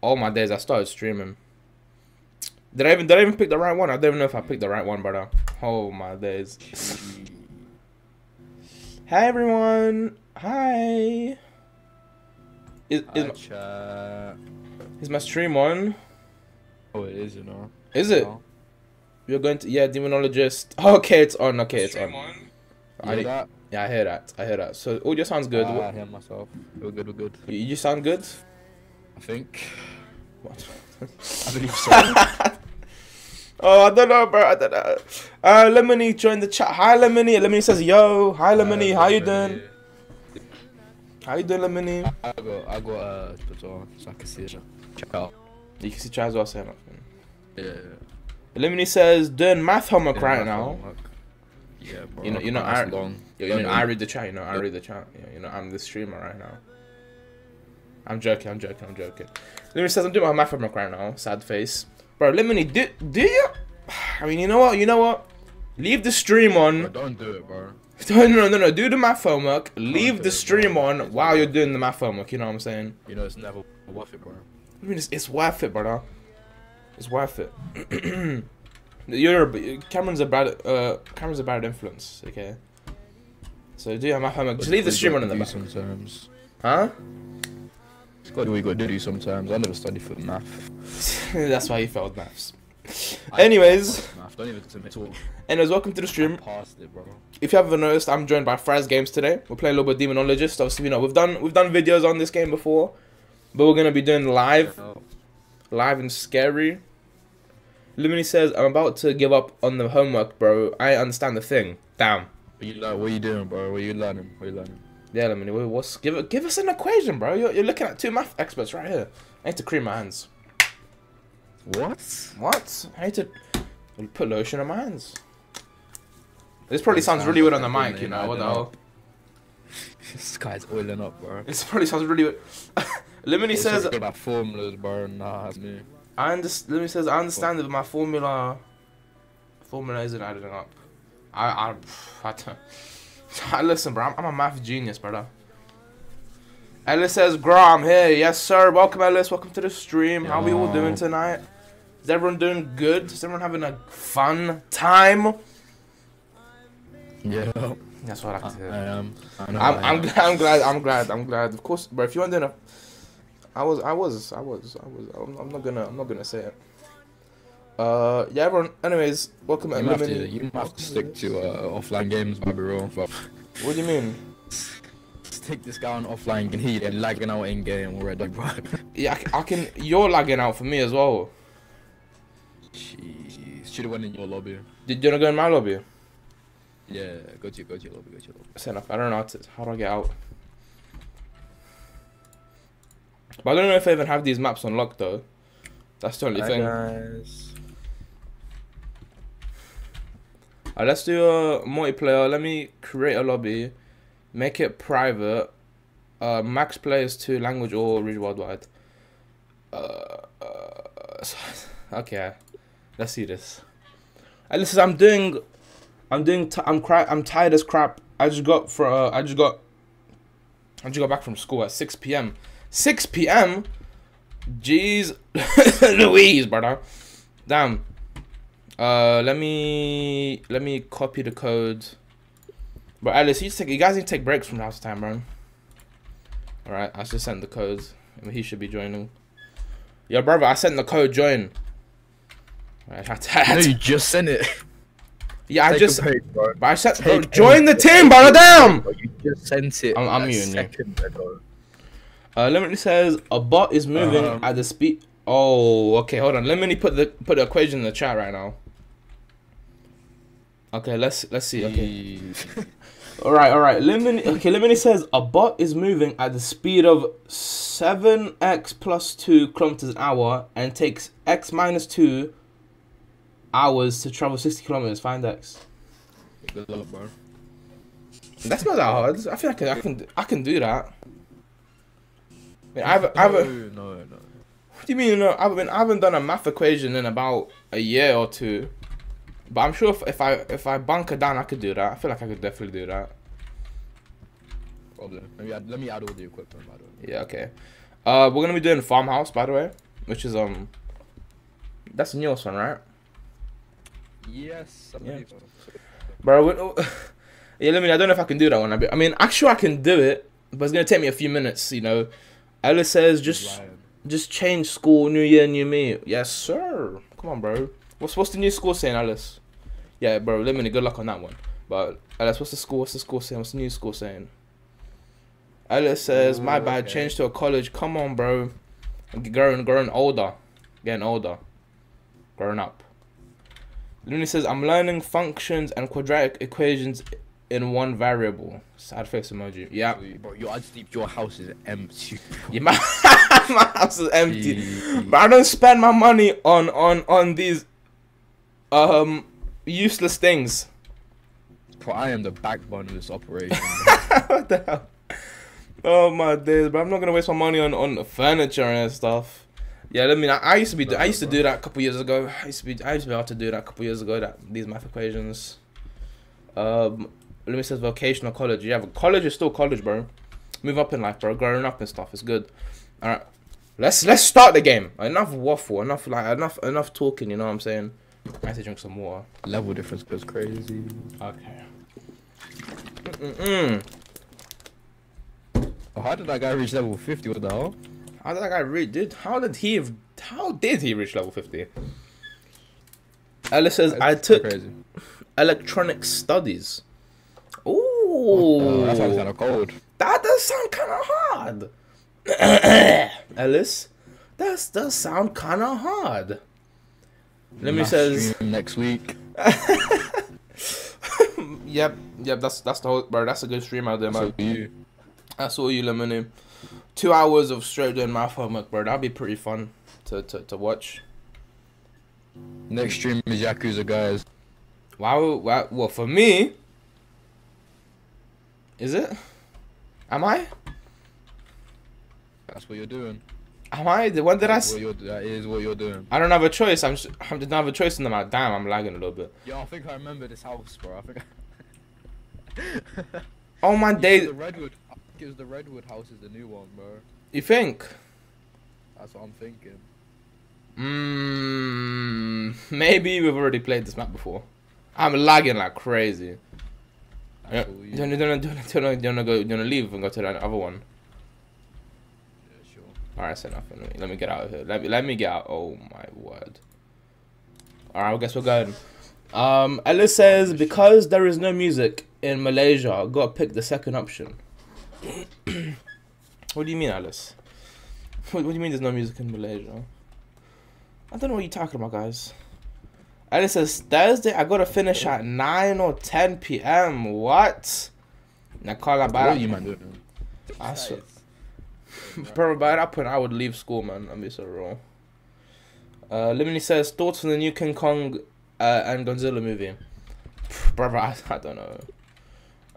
all my days, I started streaming. Did I even did I even pick the right one? I don't even know if I picked the right one, brother. Oh my days. Hi everyone. Hi. Is is, Hi, chat. is my stream on? Oh, it is, you know. Is it? Oh. You're going to yeah, demonologist. Okay, it's on. Okay, it's on. You I- hear that? Yeah, I hear that. I hear that. So audio sounds good. Ah, I hear myself. We're good, we're good. you, you sound good. I think. What? I believe so. Oh, I don't know, bro. I don't know. Uh, Lemony joined the chat. Hi, Lemony. Lemony says, "Yo, hi, Lemony. How you doing? How you doing, Lemony?" I got, I got uh, Twitter on so I can see it. Check out. You can see Chaz well saying nothing. Yeah. Lemony says, "Doing math homework Yeah, right my now." homework. Yeah, bro. You know- you know, I- long. You know, I read the chat. You know, I read the chat. You know, I'm the streamer right now. I'm joking. I'm joking. I'm joking. Lemony says, "I'm doing my math homework right now." Sad face, bro. Lemony, do do you? I mean, you know what? You know what? Leave the stream on. Bro, don't do it, bro. No, no, no, no. Do the math homework. Leave the stream bro. on while you're doing the math homework. You know what I'm saying? You know it's never worth it, bro. I mean, it's, it's worth it, brother. It's worth it. you're a, Cameron's a bad uh Cameron's a bad influence. Okay. So do your math homework. Just leave the stream on in the back. sometimes. Huh? It's got to you got to do sometimes. I never studied for math. That's why you failed maths. I Anyways, math. Don't even submit to it. anyways, welcome to the stream. it, bro. If you haven't noticed, I'm joined by Fraz Gamez today. We're playing a little bit of Demonologist. Obviously, you know we've done we've done videos on this game before, but we're gonna be doing live live and scary. Lumini says, I'm about to give up on the homework, bro. I understand the thing. Damn. What you, what you doing, bro? What are you learning? What are you learning? Yeah, Lumini, what- what's give give us an equation, bro. You're, you're looking at two math experts right here. I need to cream my hands. What? What? I need to put lotion on my hands. This probably sounds really weird on the mic, you know, what the hell? This guy's oiling up, bro. This probably sounds really weird. Lemony It's says, about formulas, bro. Nah, that's me. I understand. Lumini says, I understand that my formula, formula isn't adding up. I, I, I don't. Listen, bro, I'm, I'm a math genius, brother. Ellis says, Gram here. Yes, sir. Welcome, Ellis. Welcome to the stream. How are we all doing tonight? Is everyone doing good? Is everyone having a fun time? Yeah, That's what I I, like to hear. I am. I know I'm, I I'm am. glad. I'm glad. I'm glad. I'm glad. Of course, bro. If you doing a, I was. I was. I was. I was. I'm, I'm not gonna. I'm not gonna say it. Uh, yeah, everyone. Anyways, welcome. You to have to, you might have to stick to uh, offline games, might be real. But What do you mean? stick this guy on offline and he and lagging out in game already, bro. Yeah, I can. You're lagging out for me as well. Jeez, should have went in your lobby. Did you wanna go in my lobby? Yeah, go to go to your lobby, go to your lobby. Fair enough. I don't know how to. How do I get out? But I don't know if I even have these maps unlocked though. That's the only thing. guys. Uh, let's do a multiplayer. Let me create a lobby, make it private. Uh, max players to language or reach worldwide. Uh, uh, okay, let's see this. And listen, I'm doing, I'm doing, I'm cry, I'm tired as crap. I just got for, uh, I just got, I just got back from school at 6 p.m. 6 p.m. Jeez, Louise, brother. Damn. Uh, let me let me copy the code. But Alice, you take you guys need to take breaks from time to time, bro. All right, I just sent the code. I mean, he should be joining. Yo, brother, I sent the code. Join. Alright, I had to- I had No, you just sent it. yeah, I Take just. break, bro. But I sent. Bro, join the team, brother. Damn. You just sent it. I'm- I'm that muting you. second. Uh, Lemony says a bot is moving Um, at the speed. Oh, okay. Hold on. Let me put the put the equation in the chat right now. Okay, let's let's see. Okay. Jeez. All right, all right. Lemony, okay, Lemony says a bot is moving at the speed of 7x plus 2 kilometers an hour and takes x minus 2 hours to travel 60 kilometers. Find x. Good luck, bro. That's not that hard. I feel like I can I can do that. I mean, I haven't, I haven't, No, no, no. what do you mean? No, I haven't, I haven't done a math equation in about a year or two. But I'm sure if, if I if I bunker down, I could do that. I feel like I could definitely do that. Problem. Let me add, let me add all the equipment, by the way. Yeah, okay. Uh, we're gonna be doing farmhouse, by the way. which is um, that's the newest one, right? Yes. I Yeah. so. Bro, oh, yeah, let me. I don't know if I can do that one. I I mean, actually, I can do it, but it's gonna take me a few minutes. You know, Ellis says just just change school, new year, new me. Yes, sir. Come on, bro. What's what's the new school saying, Alice? Yeah, bro. Lemony, good luck on that one. But Alice, what's the school? What's the school saying? What's the new school saying? Alice says, "My Ooh, bad. okay. Change to a college. Come on, bro. I'm growing, growing older, getting older, growing up." Looney says, "I'm learning functions and quadratic equations in one variable." Sad face emoji. Yeah. Bro, your, I your house is empty. Yeah, my, my house is empty. Jeez. But I don't spend my money on on on these um useless things. Bro, I am the backbone of this operation. what the hell? Oh my days, but I'm not gonna waste my money on on furniture and stuff. Yeah, I mean, I, I used to be, I used to do that a couple years ago. I used to be, I used to be able to do that a couple years ago. That these math equations. Um, let me says vocational college. Yeah, but college is still college, bro. Move up in life, bro. Growing up and stuff is good. All right, let's let's start the game. Enough waffle. Enough like enough enough talking. You know what I'm saying? I have to drink some water. Level difference goes crazy. Okay. Mm-mm. Oh, how did that guy reach level 50? What the hell? How did that guy reach? Did how did he? How did he reach level fifty? Ella says I took crazy. electronic studies. Ooh, Oh, that sounds kind of cold. that does sound kind of hard. Ellis, that does sound kind of hard. Let me says, next week. yep, yep. That's that's the whole, bro. That's a good stream out there, man. You. That's all you lemony. Two hours of straight doing math homework, bro. That'd be pretty fun to to, to watch. Next stream is Yakuza, guys. Wow, wow, well for me, is it? Am I? That's what you're doing. Am I? The one that I? What you're, that is what you're doing. I don't have a choice. I'm. s- I didn't have a choice in the map. Damn, I'm lagging a little bit. Yeah, I think I remember this house, bro. I think. I... Oh my day. the redwood. I think it was the redwood house is the new one, bro. You think? That's what I'm thinking. Mmm. Maybe we've already played this map before. I'm lagging like crazy. Yeah, That's all do you. you wanna, do you wanna, do you wanna, do you wanna go? Do you wanna leave and go to that other one? Yeah, sure. All right, say nothing. Let me, let me get out of here. Let me let me get out. Oh my word. All right, I guess we're going. Um, Ellis says because there is no music in Malaysia, i gotta pick the second option. what do you mean, Alice? What, what do you mean there's no music in Malaysia? I don't know what you're talking about, guys. Alice says Thursday I gotta finish at nine or ten p.m. What? Nakala What are you man doing? I swear. Bro, by that point, I would leave school, man. I'm be so real. Uh, Lemony says thoughts on the new King Kong uh, and Godzilla movie. Brother, I, I don't know.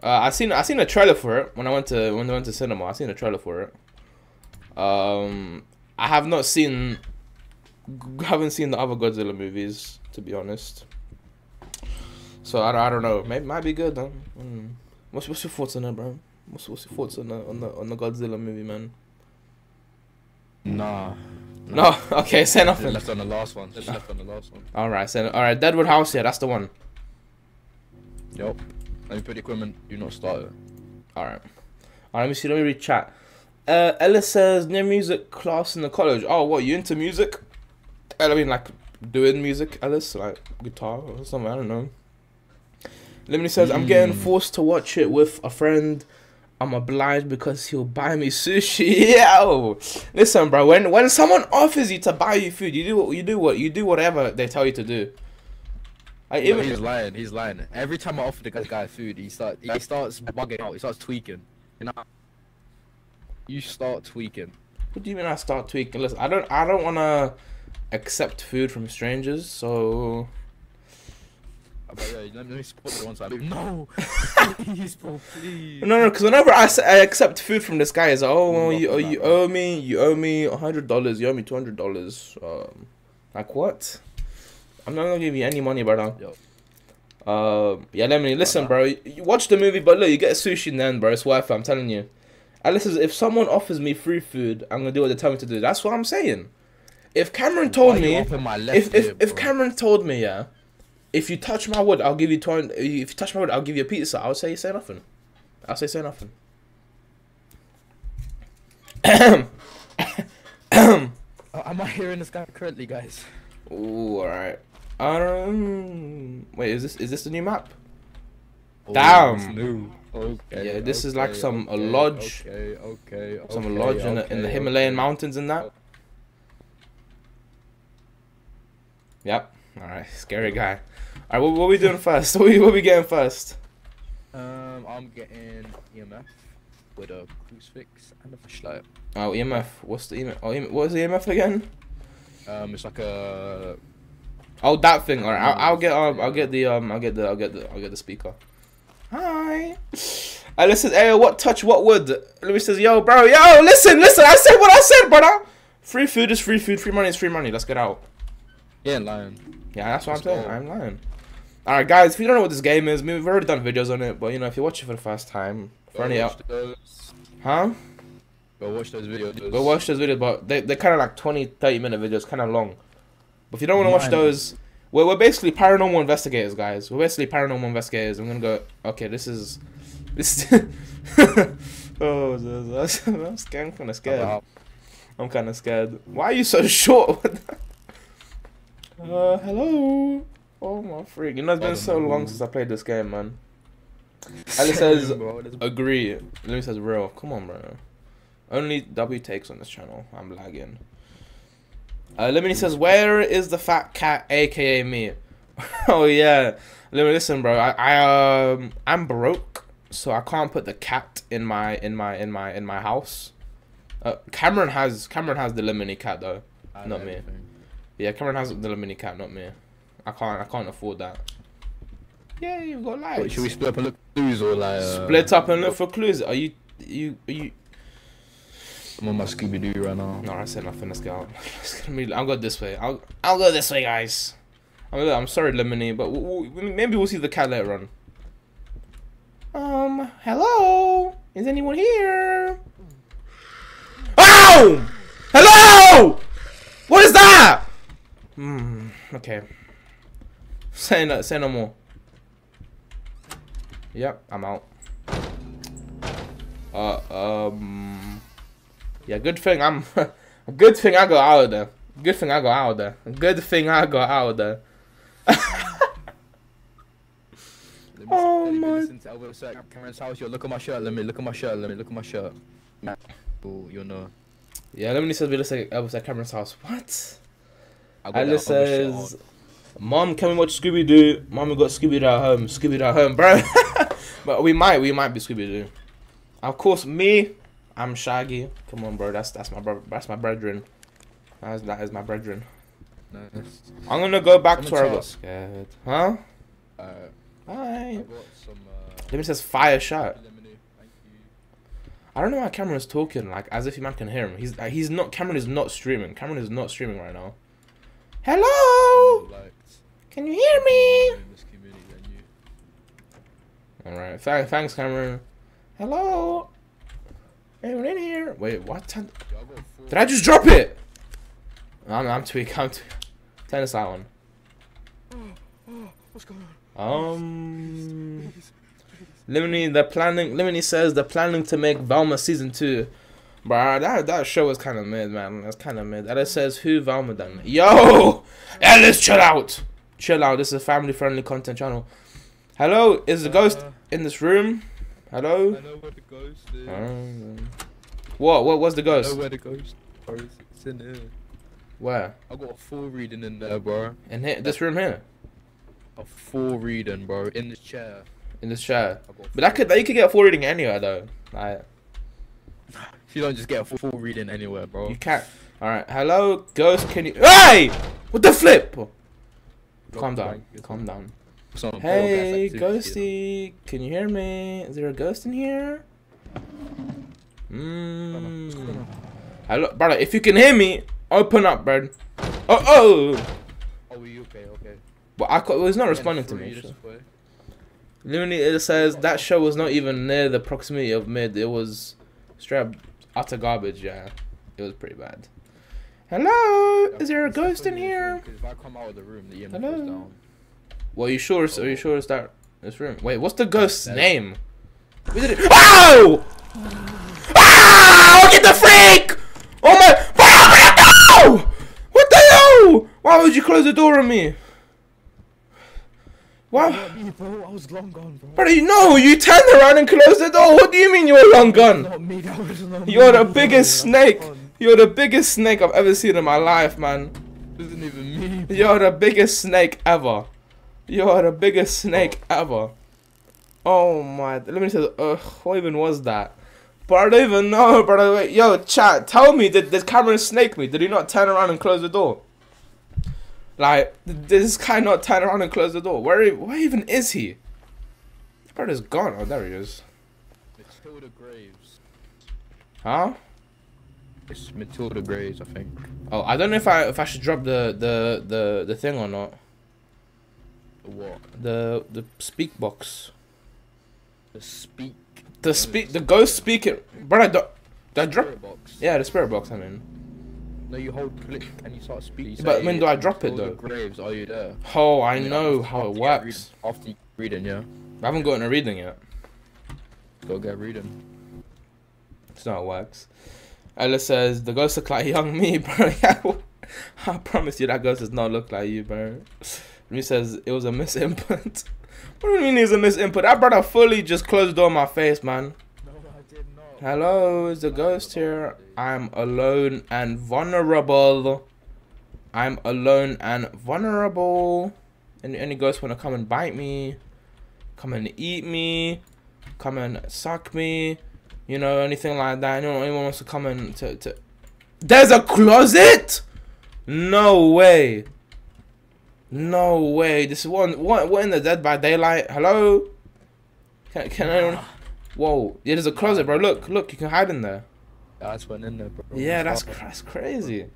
Uh, I seen I seen a trailer for it when I went to when I went to cinema. I seen a trailer for it. Um, I have not seen, haven't seen the other Godzilla movies to be honest. So I, don't- I don't know. Maybe might be good though. Mm. What's what's your thoughts on it, bro? What's what's your thoughts on the on the on the Godzilla movie, man? Nah. No, okay, say nothing. left on the last one. Left on the last one. All right, say all right. Deadwood House, yeah, that's the one. Yup. Let me put the equipment. Do not start it. All right. All right, let me see. Let me read chat. Uh, Ella says new music class in the college. Oh, what you into music? Uh, I mean, like doing music, Ellis, like guitar or something. I don't know. Lemony says I'm getting Mm. forced to watch it with a friend. I'm obliged because he'll buy me sushi. Yo, oh. listen, bro. When when someone offers you to buy you food, you do what you do. What you do whatever they tell you to do. I Even he's lying. He's lying. Every time I offer the guy, guy food, he start he starts bugging out. He starts tweaking. You know. You start tweaking. What do you mean I start tweaking? Listen, I don't I don't wanna accept food from strangers, so I'm yeah, let me, let me support you one time. No, please, bro, please. no no because whenever I, I accept food from this guy, it's like, oh you oh, you owe me you owe me a hundred dollars, you owe me two hundred dollars. Um, like what? I'm not gonna give you any money, brother. Yo. Um, yeah, let me listen, bro. You you watch the movie, but look, you get sushi then, bro. It's worth it. I'm telling you. And listen, if someone offers me free food, I'm gonna do what they tell me to do. That's what I'm saying. If Cameron told me, my left if if, ear, if bro? Cameron told me, yeah, if you touch my wood, I'll give you twenty. If you touch my wood, I'll give you a pizza. I would say say nothing. I'll say say nothing. Uh, am I hearing this guy correctly, guys? Ooh, all right. Um, wait, is this is this the new map? Oh, Damn. it's new. Okay. Yeah, this is like okay, some- a lodge. Okay, okay, Some okay, lodge in the in the okay, Himalayan okay. mountains and that. Yep. All right, scary guy. All right, what, what we doing first? What we what we getting first? Um, I'm getting EMF with a crucifix and a flashlight. Oh, EMF. What's the EMF? Oh, EMF, what's the EMF again? Um, it's like a Oh, that thing. All right, I'll, I'll get um, I'll get the um, I'll get the I'll get the I'll get the speaker. Hi. I listen. Hey, what touch? What wood? Louis says, "Yo, bro, yo, listen, listen. I said what I said, brother. Free food is free food. Free money is free money. Let's get out." yeah lion. Yeah, that's what Let's I'm saying. go. I'm lying. All right, guys. If you don't know what this game is, I mean, we've already done videos on it, but you know, if you're watching for the first time, for Go any watch out, those. huh? Go watch those videos. Go watch those videos, but they they're kind of like 20, 30 minute videos, kind of long. But if you don't want to watch those, we're, we're basically paranormal investigators, guys. We're basically paranormal investigators. I'm gonna go. Okay, this is this. oh, this- I'm. I'm kind of scared. I'm kind of scared. Why are you so short? Uh, hello. Oh my freak! You know, it's been so long since I played this game, man. Alice says, Agree. Louis says real. Come on, bro. Only W takes on this channel. I'm lagging. Uh, Lemony says, "Where is the fat cat, aka me?" oh yeah, Lemony, listen, bro. I, I um, I'm broke, so I can't put the cat in my in my in my in my house. Uh, Cameron has Cameron has the Lemony cat though. Not me. Yeah, Cameron has the Lemony cat, not me. I can't I can't afford that. Yeah, you've got Wait, lights. should we split up and look for clues or like uh, Split up and look for clues. Are you you are you? I'm on my Scooby Doo right now. No, I said nothing. Let's go. It's gonna be. I'll go this way. I'll I'll go this way, guys. I'm, I'm sorry, Lemony, but we'll, we'll, maybe we'll see the cat later on. Um, hello? Is anyone here? Ow! Hello! What is that? Hmm. Okay. Say no. Say no more. Yep, I'm out. Uh, um. Yeah, good thing I'm. good thing I got out of there. Good thing I got out of there. Good thing I got out of there. Oh my- Listen to Elvis Cameron's house. Yo, look at my shirt. Let me look at my shirt. Let me look at my shirt. Oh, you know. Yeah, let me we look like Elvis at Cameron's house. What? I Alice that other shirt says, "Mom, can we watch Scooby Doo? Mom, we got Scooby Doo at home. Scooby Doo at home, bro. but we might, we might be Scooby Doo. Of course, me, I'm Shaggy. Come on, bro. That's that's my bro. That's my brethren. That's, that is my brethren. Nice. I'm gonna go back to Someone where I got scared. Huh? Uh, I Bye. got some. Uh, Let me says fire shot. lemonade. I don't know why Cameron's talking like as if man can hear him. He's uh, he's not. Cameron is not streaming. Cameron is not streaming right now. Hello, can you hear me? in this community than you. All right, Th- thanks, Cameron. Hello, anyone in here? Wait, what? Time- Yo, I got four. Did I just drop it? I'm I'm tweak. I'm tweak. Turn this one. What's going on? Um, Lemony, they're planning. Lemony says they're planning to make Velma season two. Bruh, that that show was kind of mid, man. That's kind of mid. Alice says, "Who Velma then?" Yo, Ellis, chill out, chill out. This is a family-friendly content channel. Hello, is the ghost Uh, in this room? Hello. I know where the ghost is. Um, what? What was the I know ghost? where the ghost is. It's in here. Where? I got a full reading in there, bro. In here, this room here, A full reading, bro. In this chair. in this chair. But that could, you could get a full reading anywhere though. Like. You don't just get a full, full reading anywhere, bro. You can't. All right. Hello, ghost. Can you? Hey! What the flip? Calm down. Calm down. Hey, ghosty. Can you hear me? Is there a ghost in here? Mm. on? Hello, brother. If you can hear me, open up, bro. Oh, oh. Oh, are you okay? Okay. But I. Well, he's not responding to me. so. Literally, it says that show was not even near the proximity of mid. It was straight up utter garbage. Yeah, it was pretty bad. Hello? Is there a ghost in here? if I come out of the room, the Hello? goes down. Well, you sure? Are you sure it's that this room? Wait, what's the ghost's That- name? Where did it? Ow! Ah! Ow! Get the freak! Oh my! Bro, no! What the hell? Why would you close the door on me? Me, bro. I was long gone, bro. But you know, you turned around and closed the door. What do you mean you're long gone? Not me. That was not me. You're the That was biggest snake. You're the biggest snake I've ever seen in my life, man. It wasn't even me. bro. You're the biggest snake ever. You're the biggest snake oh. ever. Oh my! Let me say, ugh, what even was that? But I don't even know, brother. Wait, yo, chat, tell me, did did Cameron snake me? Did he not turn around and close the door? Like, did this guy not turn around and close the door? Where, e- where even is he? This brother's gone. Oh, there he is. Matilda Graves. Huh? It's Matilda Graves, I think. Oh, I don't know if I if I should drop the the the the thing or not. What? The the speak box. The speak. The speak the ghost speaking. Brother, do, do I drop? Box. Yeah, the spirit box. I mean. No, you hold click and you start speaking. You But when do I drop it, though? Graves, are you there? Oh, I know how it after you get works. after you reading, yeah. I haven't gotten a reading yet. Go get reading. It's not how it works. Ella says the ghost look like young me, bro. I promise you that ghost does not look like you, bro. Me says it was a misinput. what do you mean it's a misinput? That brother fully just closed the door in my face, man. No, I did not. Hello, is the ghost here? I'm alone and vulnerable. I'm alone and vulnerable. Any any ghost wanna come and bite me? Come and eat me? Come and suck me? You know, anything like that. Anyone, anyone wants to come and to, to There's a closet? No way. No way. This is one what what in the Dead by Daylight? Hello? Can can anyone ah. Whoa, yeah, there's a closet, bro. Look, look, you can hide in there. That's went in there, bro. Yeah, that's cr- that's crazy.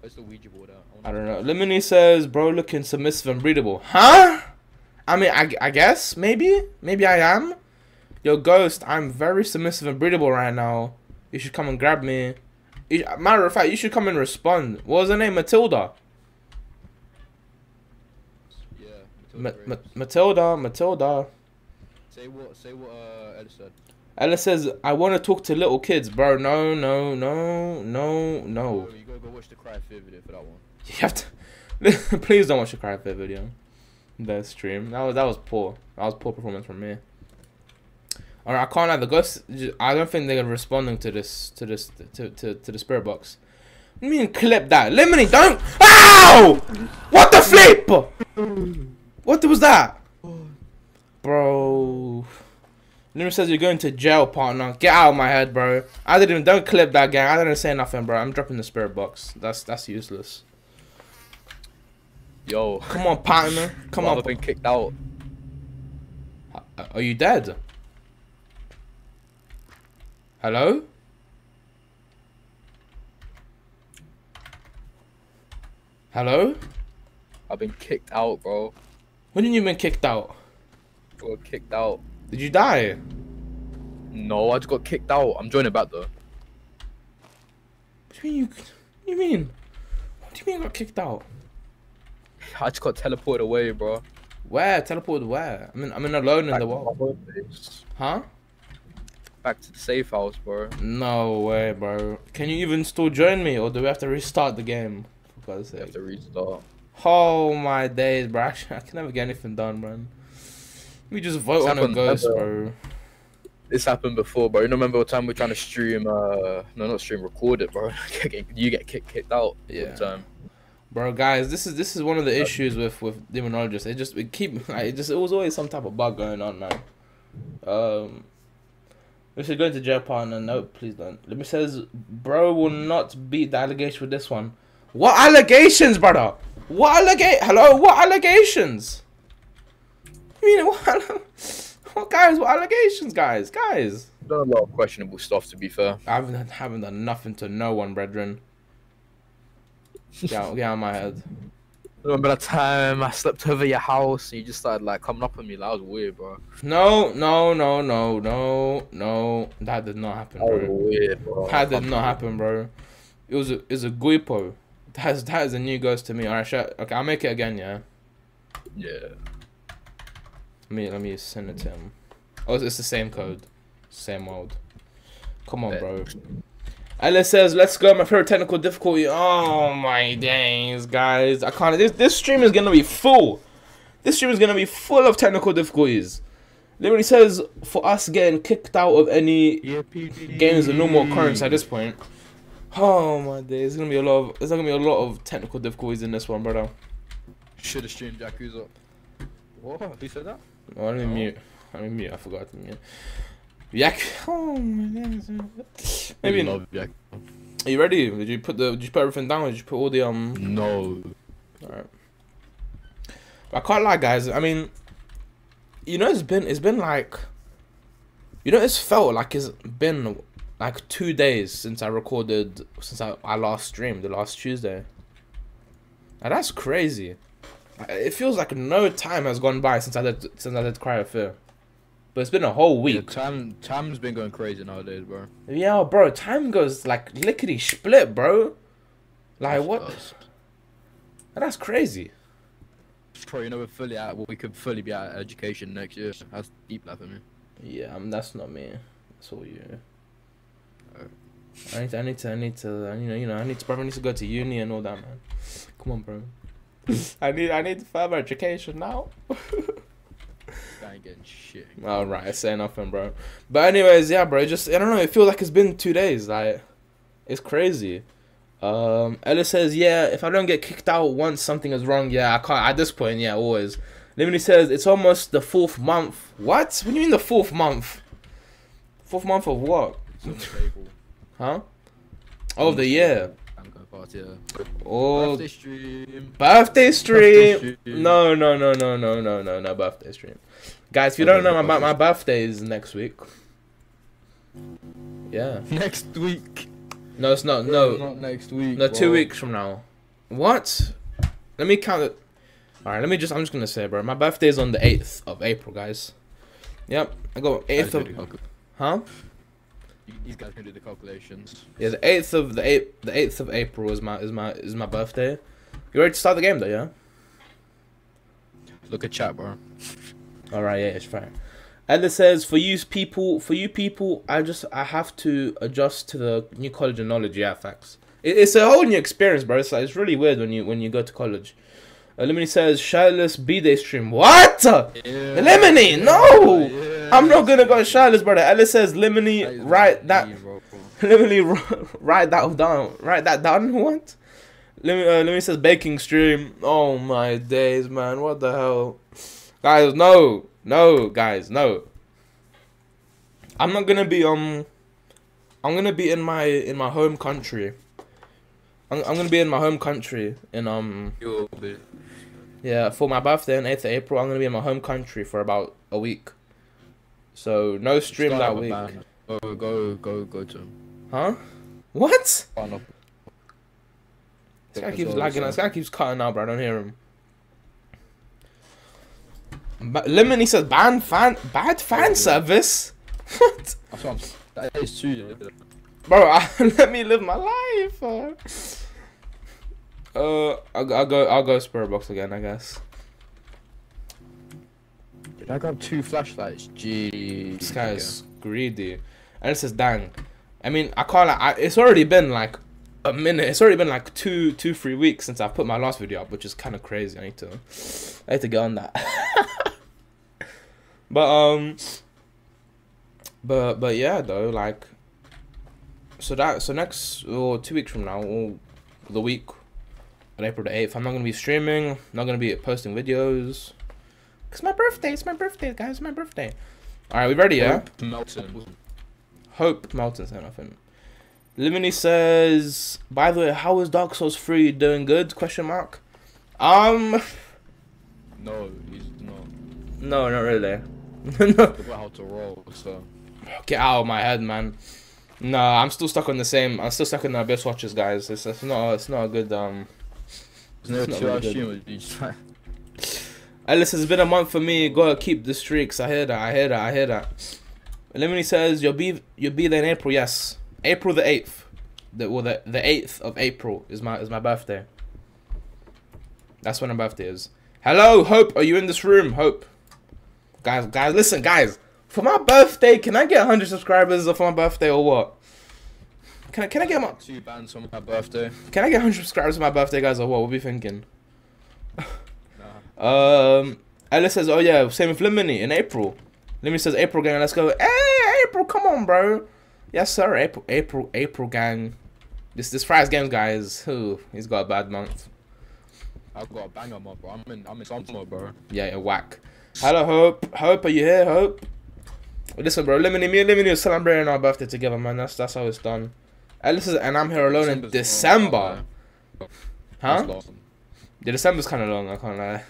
Where's the Ouija board at? I don't know. Lemony says, "Bro, looking submissive and breathable." Huh? I mean, I, I guess maybe maybe I am. Yo, Ghost, I'm very submissive and breathable right now. You should come and grab me. You, matter of fact, you should come and respond. What was her name? Matilda. Yeah. Ma- Matilda Ma- Graves. Matilda. Matilda. Say what? Say what? Uh, Ella said. Ella says, "I want to talk to little kids, bro." No, no, no, no, no. Oh, you gotta go watch the Cry Fear video for that one. You have to. Please don't watch the cry fit video. The stream. That was that was poor. That was poor performance from me. Alright, I can't lie. The ghosts. I don't think they're responding to this to this to to, to the spirit box. What do you mean clip that? Lemony, don't. Ow! What the flip? What was that, bro? Lemony says you're going to jail, partner. Get out of my head, bro. I didn't don't clip that gang. I didn't say nothing, bro. I'm dropping the spirit box. That's that's useless. Yo. Come on, partner. Come on. I've been kicked out. Are you dead? Hello? Hello? I've been kicked out, bro. When did you been kicked out? I got kicked out. Did you die? No, I just got kicked out. I'm joining back though. What do you mean you? What do you mean? What do you mean you got kicked out? I just got teleported away, bro. Where? Teleported where? I mean, I'm in alone in the world. Huh? Back to the safe house, bro. No way, bro. Can you even still join me, or do we have to restart the game? For God's You have to restart. Oh my days, bro. Actually, I can never get anything done, man. We just vote It's on a happened ghost, ever. bro. This happened before, bro. You remember the time we are trying to stream? Uh, no, not stream, record it, bro. you get kicked, kicked out. all the Yeah. time. Bro, guys, this is this is one of the issues with with demonologists. It just it keep like, it just it was always some type of bug going on, man. Um, we should go into jail, partner. No, please don't. Let me says, bro will not beat the allegation with this one. What allegations, brother? What allegate? Hello, what allegations? Mean what? What guys? What allegations, guys? Guys, Done a lot of questionable stuff, to be fair. I haven't haven't done nothing to no one, brethren. Get out, get out of my head. Remember that time I slept over your house and you just started like coming up on me? That was weird, bro. No, no, no, no, no, no. That did not happen, That bro. weird, bro. That did not happen, bro. It was a, it was a guipo. That's that is a new ghost to me. Alright, sure. Okay, I'll make it again, yeah. Yeah. Let me let me send it to him. Oh, it's, the same code. Same old. Come on, bro. Ellis says, "Let's go." My favorite technical difficulty. Oh my days, guys! I can't. This this stream is gonna be full. This stream is gonna be full of technical difficulties. Literally says for us getting kicked out of any games a normal occurrence at this point. Oh my days! It's gonna be a lot of. There's gonna be a lot of technical difficulties in this one, brother. Should have streamed Yakuza. What? Who said that? Oh, let me Oh. mute. Let me mute. I forgot to mute. Yak. Oh my days. Maybe. Love Yakuza. Are you ready? Did you put the? Did you put everything down? Or did you put all the um? No. Alright. I can't lie, guys. I mean, you know, it's been it's been like, you know, it's felt like it's been like two days since I recorded since I, I last streamed the last Tuesday. Now that's crazy. It feels like no time has gone by since I did since I did Cry of Fear. But it's been a whole Yeah, week. time time's been going crazy nowadays, bro. Yeah, bro. Time goes like lickety split, bro. Like what? Us. That's crazy. Bro, you know we're fully out. Well, we could fully be out of education next year. That's deep life for me. Yeah, um, that's not me. That's all you. Oh. I need to, I need to, I need to, you know, you know, I need to, bro, I need to go to uni and all that, man. Come on, bro. I need, I need further education now. I shit. All right, say nothing, bro. But anyways, yeah, bro. Just I don't know. It feels like it's been two days. Like, it's crazy. Um, Ellis says, yeah. If I don't get kicked out once something is wrong, yeah, I can't. At this point, yeah, always. Limini says it's almost the fourth month. What? What do you mean the fourth month? Fourth month of what? It's on the table. Huh? Oh, the year. Party. Yeah. Oh, Birthday stream. birthday stream. Birthday stream. No, no, no, no, no, no, no, no birthday stream. Guys, if you don't know, my my birthday is next week. Yeah. Next week. No, it's not. No, not next week. no, two bro. weeks from now. What? Let me count it. All right, let me just. I'm just gonna say, bro. My birthday is on the eighth of April, guys. Yep, I go eighth of. Huh? These guys can do the calculations. Yeah, the eighth of the eighth. The eighth of April is my is my is my birthday. You ready to start the game though? Yeah. Look at chat, bro. All right, yeah, it's fine. Ella says, for you people, for you people, I just I have to adjust to the new college and knowledge. Yeah, facts. It, it's a whole new experience, bro. It's like, it's really weird when you when you go to college. Uh, Elimini says, shirtless b day stream. What? Lemony, no! I'm not gonna go shirtless, brother. Ella says, Lemony, write that. Lemony, write that down. Write that down. What? Me uh, me says baking stream. Oh my days, man! What the hell, guys? No, no, guys, no. I'm not gonna be um. I'm gonna be in my in my home country. I'm I'm gonna be in my home country in um yeah for my birthday on eighth of April. I'm gonna be in my home country for about a week. So no stream Start that week, band. Go, go, go, go to him. huh? What? Start up. This guy keeps well, lagging. so- This guy keeps cutting out, bro. I don't hear him. Ba- Lemony says ban fan bad fan yeah. service. What, That's what I'm. That is true. bro? I, let me live my life. Uh, uh I'll, I'll go. I'll go Spirit Box again. I guess. I grab two flashlights? Jeez. This guy is greedy. And it says dang. I mean, I can't. Like, I, it's already been like a minute. It's already been like two, two, three weeks since I put my last video up, which is kind of crazy. I need to, I need to get on that. but um, but but yeah, though, like, so that so next or two weeks from now, or the week on April the eighth, I'm not gonna be streaming. Not gonna be posting videos. Cause my birthday. It's my birthday, guys. It's my birthday. All right, we ready? Yeah. Hope Melton. Hope Melton said nothing. Limini says, by the way, how is Dark Souls 3 doing good? Question mark. Um No, he's not. no, not really. no. How to roll. So. Get out of my head, man. No, I'm still stuck on the same I'm still stuck in the Abyss Watchers guys. It's, it's not it's not a good um no It's not really good. stream with you just like. Ellis, it's been a month for me. Gotta keep the streaks. I hear that. I hear that. I hear that. Lemony says you'll be you'll be there in April. Yes, April the eighth. the well the the eighth of April is my is my birthday. That's when my birthday is. Hello, Hope. Are you in this room, Hope? Guys, guys, listen, guys. For my birthday, can I get 100 subscribers for my birthday or what? Can I can I get my Two bands for my birthday. can I get 100 subscribers for my birthday, guys, or what? What are we thinking? Um, Ella says, "Oh yeah, same with Lemony in April." Lemony says, "April gang, let's go." Hey, April, come on, bro. Yes, sir. April, April, April gang. This this Fries Games guys, is who? He's got a bad month. I've got a banger, mode, bro. I'm in, I'm in mode, bro. Yeah, yeah, whack. Hello, Hope. Hope, are you here, Hope? Listen, bro. Lemony, me and Lemony are celebrating our birthday together, man. That's that's how it's done. And listen, and I'm here alone in December. long, Huh? Yeah, December's kind of long. I can't lie.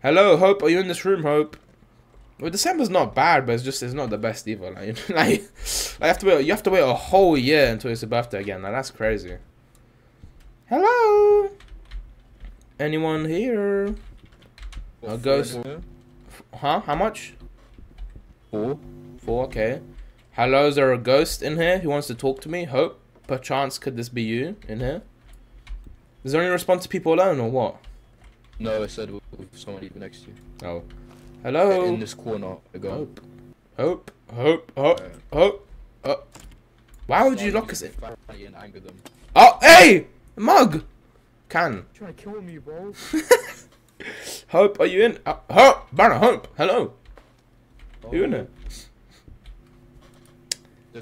Hello, Hope. Are you in this room, Hope? Well, December's not bad, but it's just it's not the best either. Like, like, I have to wait. You have to wait a whole year until it's your birthday again. Like, that's crazy. Hello. Anyone here? A ghost. Huh? How much? Four. Four. Okay. Hello. Is there a ghost in here who wants to talk to me? Hope. Perchance, could this be you in here? Is there any response to people alone or what? No, I said with, with someone even next to you. Oh. Hello. In this corner. I go. Hope. Hope. Hope. Hope. Hope. Oh. Why would you lock us in? And anger them. Oh, hey! Mug! Can. trying to kill me, bro. Hope, are you in? Uh, Hope! Banner, Hope! Hello! You in it?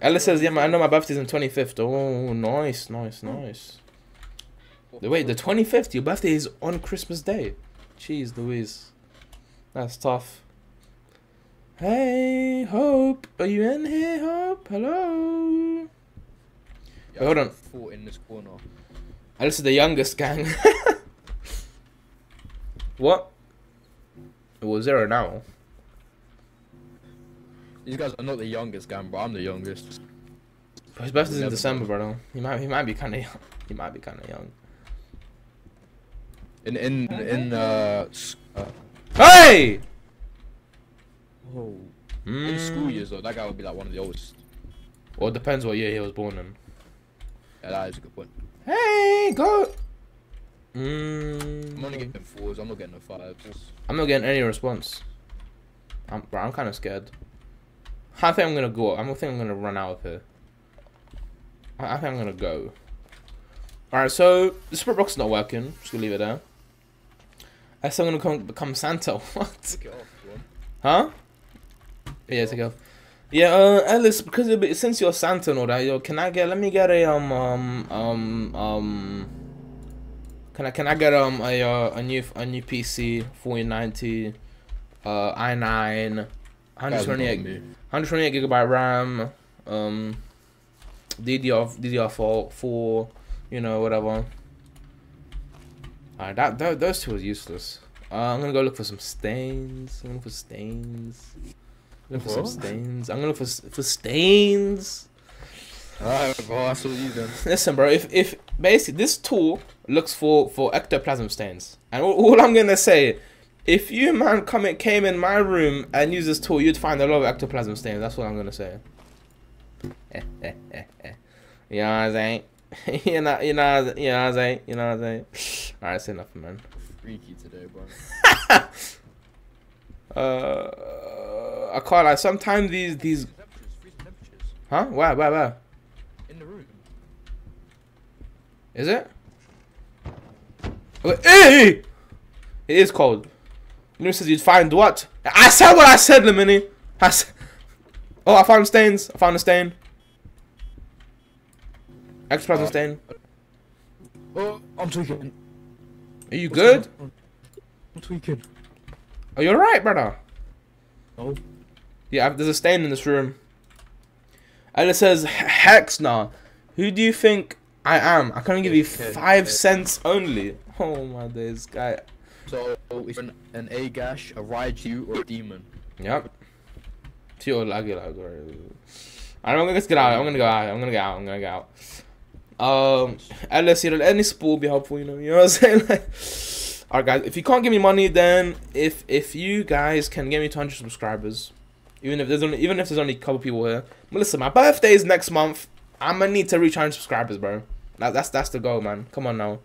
Ella says, yeah, I know my birthday's on 25th. Oh, nice, nice, nice. Wait, the 25th? Your birthday is on Christmas Day? Jeez Louise. That's tough. Hey, Hope! Are you in here, Hope? Hello? Yeah, Wait, hold on. Four in this corner. Alice is the youngest gang. what? Well, zero now. These guys are not the youngest gang, bro. I'm the youngest. But his birthday's in December, bro. He might, he might be kind of young. He might be kind of young. In in in uh, uh Hey! oh. Mm. in school years though, that guy would be like one of the oldest. Well, it depends what year he was born in. Yeah, that is a good point. Hey, go. I'm only Mm. getting fours. I'm not getting a five. I'm not getting any response. I'm, bro, I'm kind of scared. I think I'm gonna go. I'm think I'm gonna run out of here. I, I think I'm gonna go. All right, so the spirit box is not working. Just gonna leave it there. I still gonna come, become Santa. What? Took it off, bro. Huh? Yeah, take off. Yeah, uh, Ellis, because it- since you're Santa and all that, yo, can I get? Let me get a um um um um. Can I can I get um a uh, a new a new PC 4090, uh i9, 128 me. 128 gigabyte RAM, um, DDR DDR4 four, you know whatever. Alright, that, that those two are useless. Uh, I'm gonna go look for some stains. I'm gonna look for stains. Look for some stains. I'm gonna look for for stains. Alright, bro. I saw you then. Listen, bro. If if basically this tool looks for for ectoplasm stains, and all, all I'm gonna say, if you man come in, came in my room and use this tool, you'd find a lot of ectoplasm stains. That's what I'm gonna say. you know what I'm saying? you know, you know, you know what I'm saying? You know what I'm saying? All right, say nothing, man. Freaky today, bro. Uh, I can't like sometimes these these Temperatures, freezing temperatures. huh? Where where where In the room. is it? Wait, hey! It is cold. Lemony says you'd find what? I said what I said, Lemony. I s- oh, I found stains. I found a stain. Ectoplasm Uh, stain. Oh, I'm tweaking. Are you What's good? I'm tweaking. Are you alright, brother? No. Yeah, there's a stain in this room. And it says, Hex nah. Who do you think I am? I can give you five cents only. Oh my days, guy. So, if an, an A gash, a Raiju, or a demon. Yep. Tio Aguilar. I'm gonna get out. I'm gonna go out. I'm gonna get out. I'm gonna get out. Um, unless you any support will be helpful. You know, you know what I'm saying. Like, all right, guys. If you can't give me money, then if if you guys can get me 200 subscribers, even if there's only even if there's only a couple people here. But listen, my birthday is next month. I'm gonna need to reach 100 subscribers, bro. That, that's that's the goal, man. Come on now.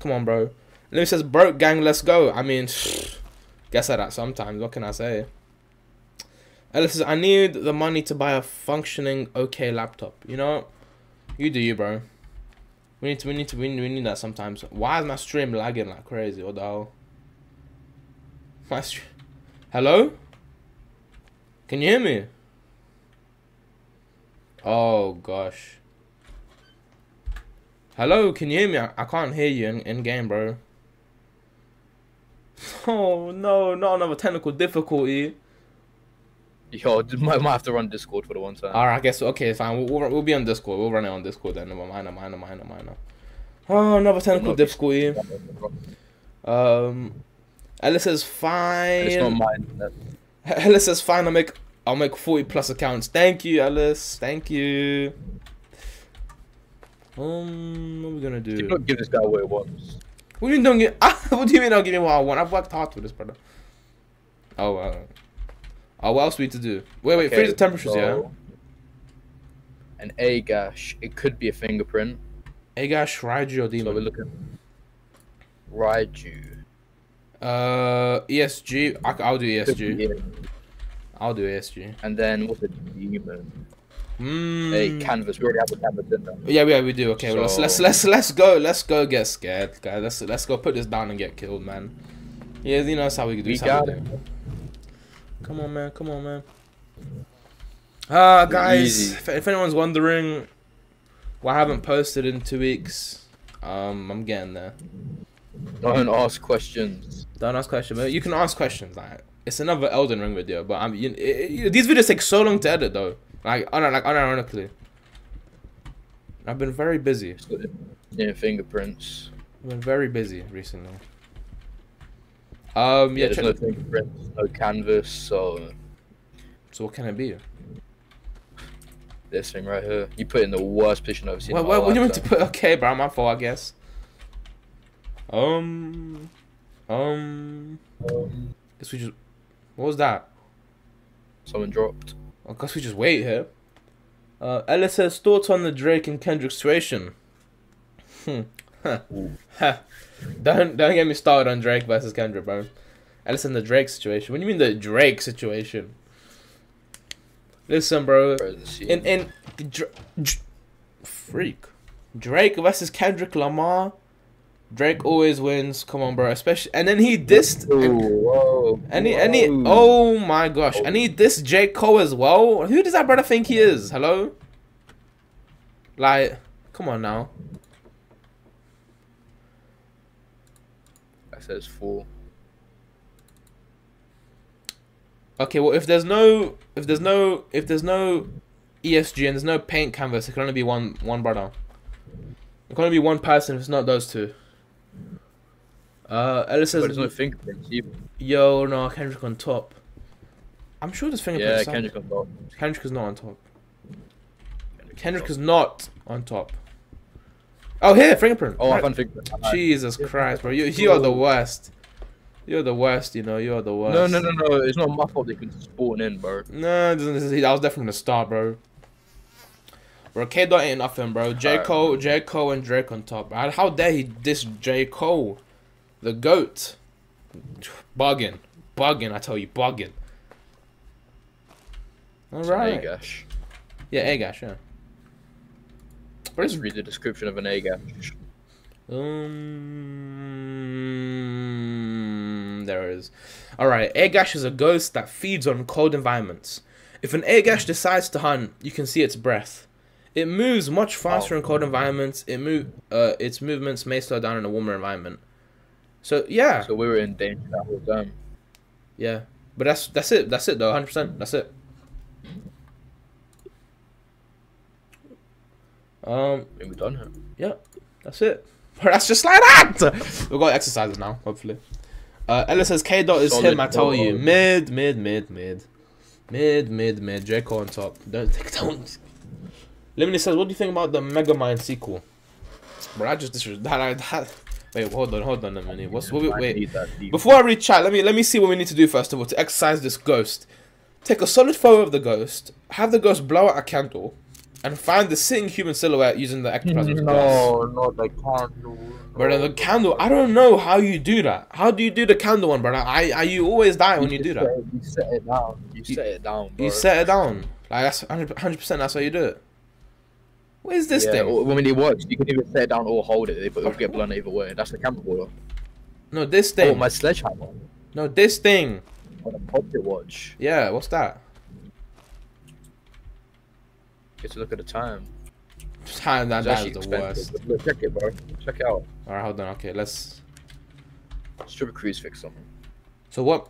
Come on, bro. Louis says, broke gang, let's go. I mean, guess that sometimes. What can I say? Ellis says, I need the money to buy a functioning okay laptop. You know, you do you, bro. We need to, we need to, we need, we need that sometimes. Why is my stream lagging like crazy? What the hell? My stream. Hello? Can you hear me? Oh gosh. Hello, can you hear me? I, I can't hear you in, in game, bro. Oh no, not another technical difficulty. Yo, might, might have to run Discord for the one time. Alright, I guess okay, fine. We'll, we'll, we'll be on Discord. We'll run it on Discord then. Never mind, mind, mind, mind. Oh, another technical difficulty. Um, Ellis is fine. It's not mine. Ellis says fine. I'll make I'll make forty plus accounts. Thank you, Ellis. Thank you. Um, what are we gonna do? Not give this guy what he wants. What do you mean don't get? what do you mean I'll give him what I want? I've worked hard for this, brother. Oh, uh, oh, what else we need to do? Wait, wait, okay, freeze the temperatures, so yeah. An A gash. It could be a fingerprint. A gash, Raiju, or demon. So we're looking. Raiju. Uh, ESG. I, will do ESG. I'll do ESG. And then what's a demon? Mm. A canvas. We already have a canvas in there. Yeah, yeah, we do. Okay, so... well, let's let's let's let's go. Let's go get scared, guys. Let's let's go put this down and get killed, man. Yeah, you know that's how we do. We. Come on, man. Come on, man. Ah, uh, guys. If, if, anyone's wondering why I haven't posted in two weeks, um, I'm getting there. Don't ask questions. Don't ask questions. You can ask questions. Like it's another Elden Ring video, but I'm. You, it, it, these videos take so long to edit, though. Like, like unironically. I've been very busy. Yeah, fingerprints. I've been very busy recently. Um, yeah, yeah there's no fingerprints, no canvas, so. So what can it be? This thing right here. You put in the worst position I've ever seen. What, what, what do you mean to put? Okay, bro, my fault, I guess. Um, um, um. Guess we just. What was that? Someone dropped. I guess we just wait here. Uh, Ellis says thoughts on the Drake and Kendrick situation. Hmm. Don't don't get me started on Drake versus Kendrick, bro. Listen, in the Drake situation. What do you mean the Drake situation? Listen, bro. In in Dr freak Drake versus Kendrick Lamar Drake always wins. Come on, bro. Especially, and then he dissed. Ooh, whoa, and he, and he, oh my gosh, and he dissed J Cole as well. Who does that brother think he is? Hello. Like, come on now. Says four. Okay, well, if there's no, if there's no, if there's no ESG and there's no paint canvas, it can only be one one brother. It can only be one person if it's not those two. Uh, Ellis says. But there's no fingerprints either. Yo, no, Kendrick on top. I'm sure there's fingerprints. Yeah, Kendrick on top. Kendrick is not on top. Kendrick, Kendrick is not on top. Oh, here, fingerprint. Oh, right. I found fingerprint. Jesus Christ, bro. You, you are the worst. You're the worst, you know. You're the worst. No, no, no, no. It's not my fault they can spawn in, bro. No, this is, I was definitely gonna start, bro. Bro, K Dot ain't nothing, bro. J Cole, J Cole, and Drake on top. How dare he diss J Cole? The goat. Bugging. Bugging, I tell you, bugging. Alright. Agash. Yeah, Agash, yeah. Let's read the description of an Agash. Um, there it is. Alright, Agash is a ghost that feeds on cold environments. If an Agash decides to hunt, you can see its breath. It moves much faster oh. in cold environments. It move, uh, its movements may slow down in a warmer environment. So yeah. So we were in danger that whole time. Yeah, but that's that's it. That's it though. Hundred percent. That's it. Um, we're done here. Yeah, that's it. That's just like that. We've got exercises now. Hopefully. Uh, Ella says K dot is Solid him. I tell you, mid, mid, mid, mid, mid, mid, mid. Draco on top. Don't take don't. Lemony says, "What do you think about the Mega Megamind sequel?" Bro, I just that, that Wait, hold on, hold on a minute. What's what, wait? Before I read chat, let me let me see what we need to do first of all to exercise this ghost. Take a solid photo of the ghost. Have the ghost blow out a candle. And find the sitting human silhouette using the ectoplasm. No, not the candle. Brother, the candle, I don't know how you do that. How do you do the candle one, brother? I, I you always die when you do that. it- You set it down. You, set it down. Bro. You set it down. Like that's 100 percent. That's how you do it. What is this yeah, thing? or when it works, you can either set it down or hold it, but it'll get blown either way. That's the camera border. No, this thing. Oh, my sledgehammer. No, this thing. On a pocket watch. Yeah, what's that? Get to look at the time. Time that, that is the worst. Look, check it, bro. Check it out. All right, hold on. Okay, let's. Stripper cruise fix something. So what?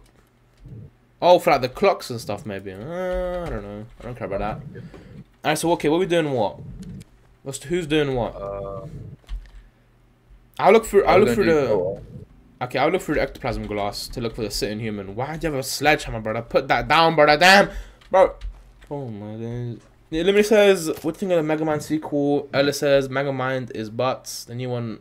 Oh, for like the clocks and stuff, maybe. Uh, I don't know. I don't care about that. All right, so okay, what we doing? What? What's who's doing what? Uh, I'll look through. I'll look through the. Okay, I'll look through the ectoplasm glass to look for the sitting human. Why do you have a sledgehammer, brother? Put that down, brother. Damn, bro. Oh my days. The Limit says, what do you think of the Megamind sequel? Ella says, Mega Mind is butts. The new one,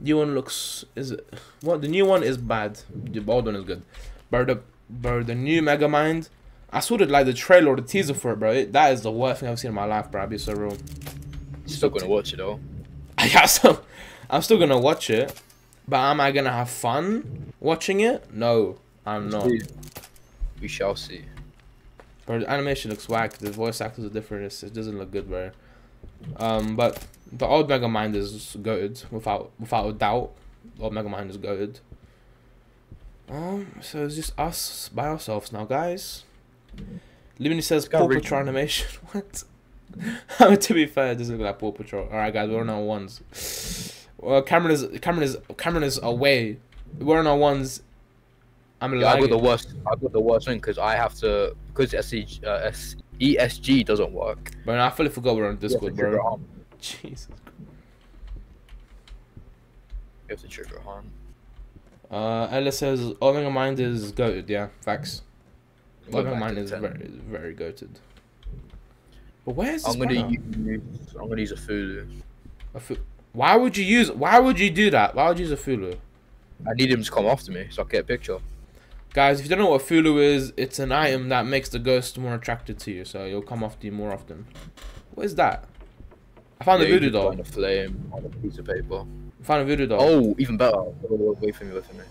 new one looks is what? The new one is bad. The old one is good. but the bro, the new Mega Mind. I saw the like the trailer or the teaser for it, bro. It, that is the worst thing I've seen in my life, bro. I'll be so real. Still gonna watch it though. Yeah, so I'm still gonna watch it, but am I gonna have fun watching it? No, I'm not. We shall see. Bro, the animation looks whack. The voice actors are different. It's, it doesn't look good, bro. Um, but the old Mega Mind is good without without a doubt. The old Mega Mind is good. Um, so it's just us by ourselves now, guys. Lemony says got Paw Rick- Patrol animation. what? I mean, to be fair, it doesn't look like Paw Patrol. All right, guys, we're on our ones. Well, Cameron is Cameron is Cameron is away. We're on our ones. I'm Yeah, I got the worst. I got the worst thing because I have to because uh, ESG doesn't work. Bro, I fully forgot we're on Discord, bro. Jesus. You have to trigger harm. Uh, Ella says Omega Mind is goated. Yeah, facts. Back Mind is 10. very, very goated. But where's I'm gonna use. I'm gonna use a Fulu. A fu- Why would you use? Why would you do that? Why would you use a Fulu? I need him to come after me so I can get a picture. Guys, if you don't know what Fulu is, it's an item that makes the ghost more attracted to you, so you'll come after you more often. What is that? I found Yeah, the voodoo doll. find a flame on a piece of paper. I found a voodoo doll. Oh, even better. Wait, for me. Wait for me.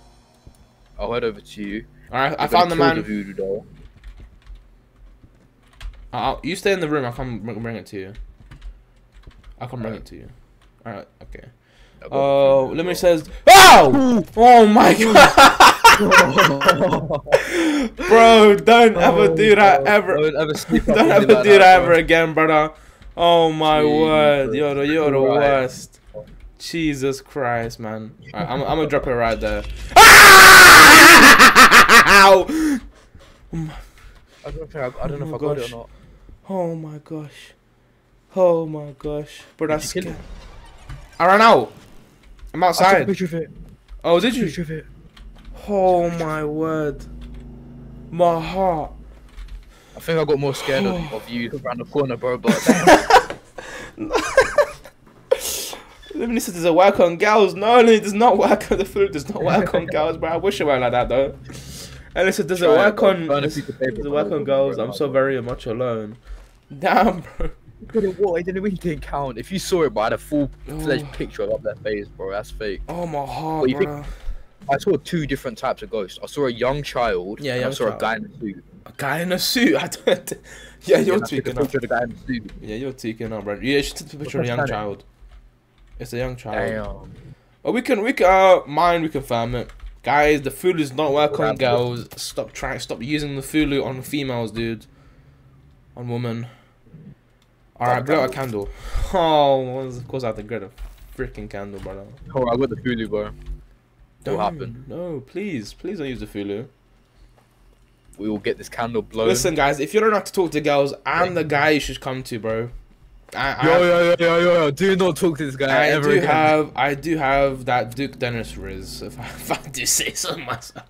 I'll head over to you. Alright, I found the man. The voodoo doll. I'll, you stay in the room. I'll come bring, bring it to you. I'll come bring it to you. Alright, okay. Go Oh, let me says. Oh! Oh my god! Bro, don't oh ever Oh, do that bro. ever. Don't ever sleep up Don't ever me like do that ever again, brother. Oh my word, Jesus you're the you're the Christ. worst. Jesus Christ, man. Alright, I'm I'm gonna drop it right there. Ow! Oh I don't, think I, I don't know Oh if my I got gosh. it or not. Oh my gosh. Oh my gosh. Bro, that's Did you kill scary. I ran out. I'm I took a outside. picture of it. Oh, did you? Picture of it. Oh my word. My heart. I think I got more scared of, of you around the corner, bro. But damn, Let me listen to the work on girls. No, no, it does not work on the food. Does not work on girls, bro. I wish it were like that though. And listen, does it work on? Does piece of paper, does it work on girls? I'm so very much alone. Damn, bro. Didn't what? It didn't really didn't count. If you saw it, bro, I had a full fledged Oh. picture of their face, bro. That's fake. Oh my heart, you think- bro. I saw two different types of ghosts. I saw a young child. Yeah, young I saw child. a guy in a suit. A guy in a suit. I don't. Yeah, you're a tweaking up. of the guy in the suit. Yeah, you're tweaking up, bro. Yeah, you should take a picture of a young child. It's a young child. Damn. Oh, we can, we can, uh, mine, we confirm it. Guys, the Fulu is not work on girls. Stop trying, stop using the Fulu on females, dude. On women. Alright, blow out a candle. Oh, well, of course I have to get a freaking candle, brother. Oh, I got the Fulu, bro. Don't, What happened? No, please, please don't use the Fulu. We will get this candle blown. Listen, guys, if you don't know how to talk to girls, I'm the guy you should come to, bro. I, I, Yo, yo, yo, yo, yo, do not talk to this guy I ever do again. have, I do have that Duke Dennis Riz, if I, if I do say so myself.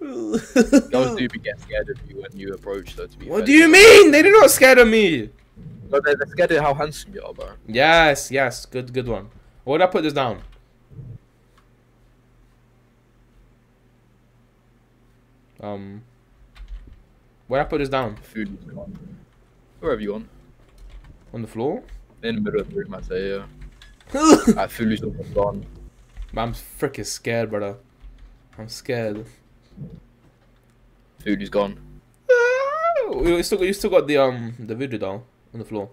Girls do be getting scared of you when you approach, though, to be What fair. do you mean? They did not scared of me. They're, they're scared of how handsome you are, bro. Yes, yes, good, good one. Where would I put this down? Um, where I put this down? Food is gone. Wherever you want. On the floor? In the middle of the room, I'd say, yeah. I feel almost gone. I'm freaking scared, brother. I'm scared. Food is gone. You still, you still got the um the voodoo doll on the floor.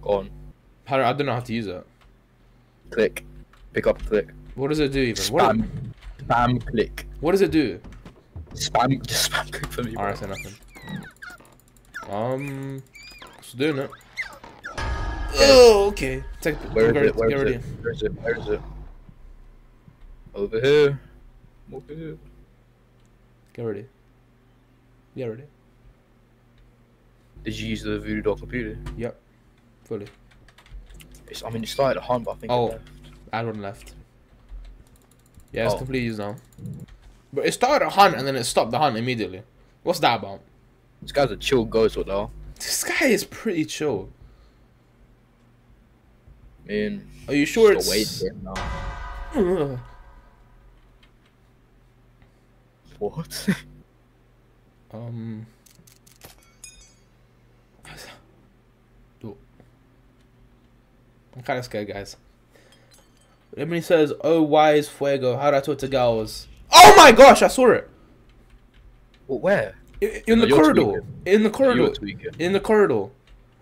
Gone. How do- I don't know how to use it. Click. Pick up, click. What does it do even? What, Spam. Spam click. what does it do? Spam. Just spam click for me. Alright, say nothing. Um, it's doing it. Oh, okay. Take, Where is it? Where is it? Where is it? Where is it? Over here. Over here. Get ready. Get ready. Did you use the voodoo doll computer? Yep, fully. It's, I mean, it started at home, but I think. Oh. one left. Yeah, it's Oh. completely used now. But it started a hunt and then it stopped the hunt immediately. What's that about? This guy's a chill ghost, what though? This guy is pretty chill. Man. Are you sure it's? wait for him now. What? um. Do- I'm kind of scared, guys. Emily says, "Oh, wise fuego. How do I talk to girls?" Oh my gosh, I saw it Well, where? I- in the corridor. In the corridor. In the corridor.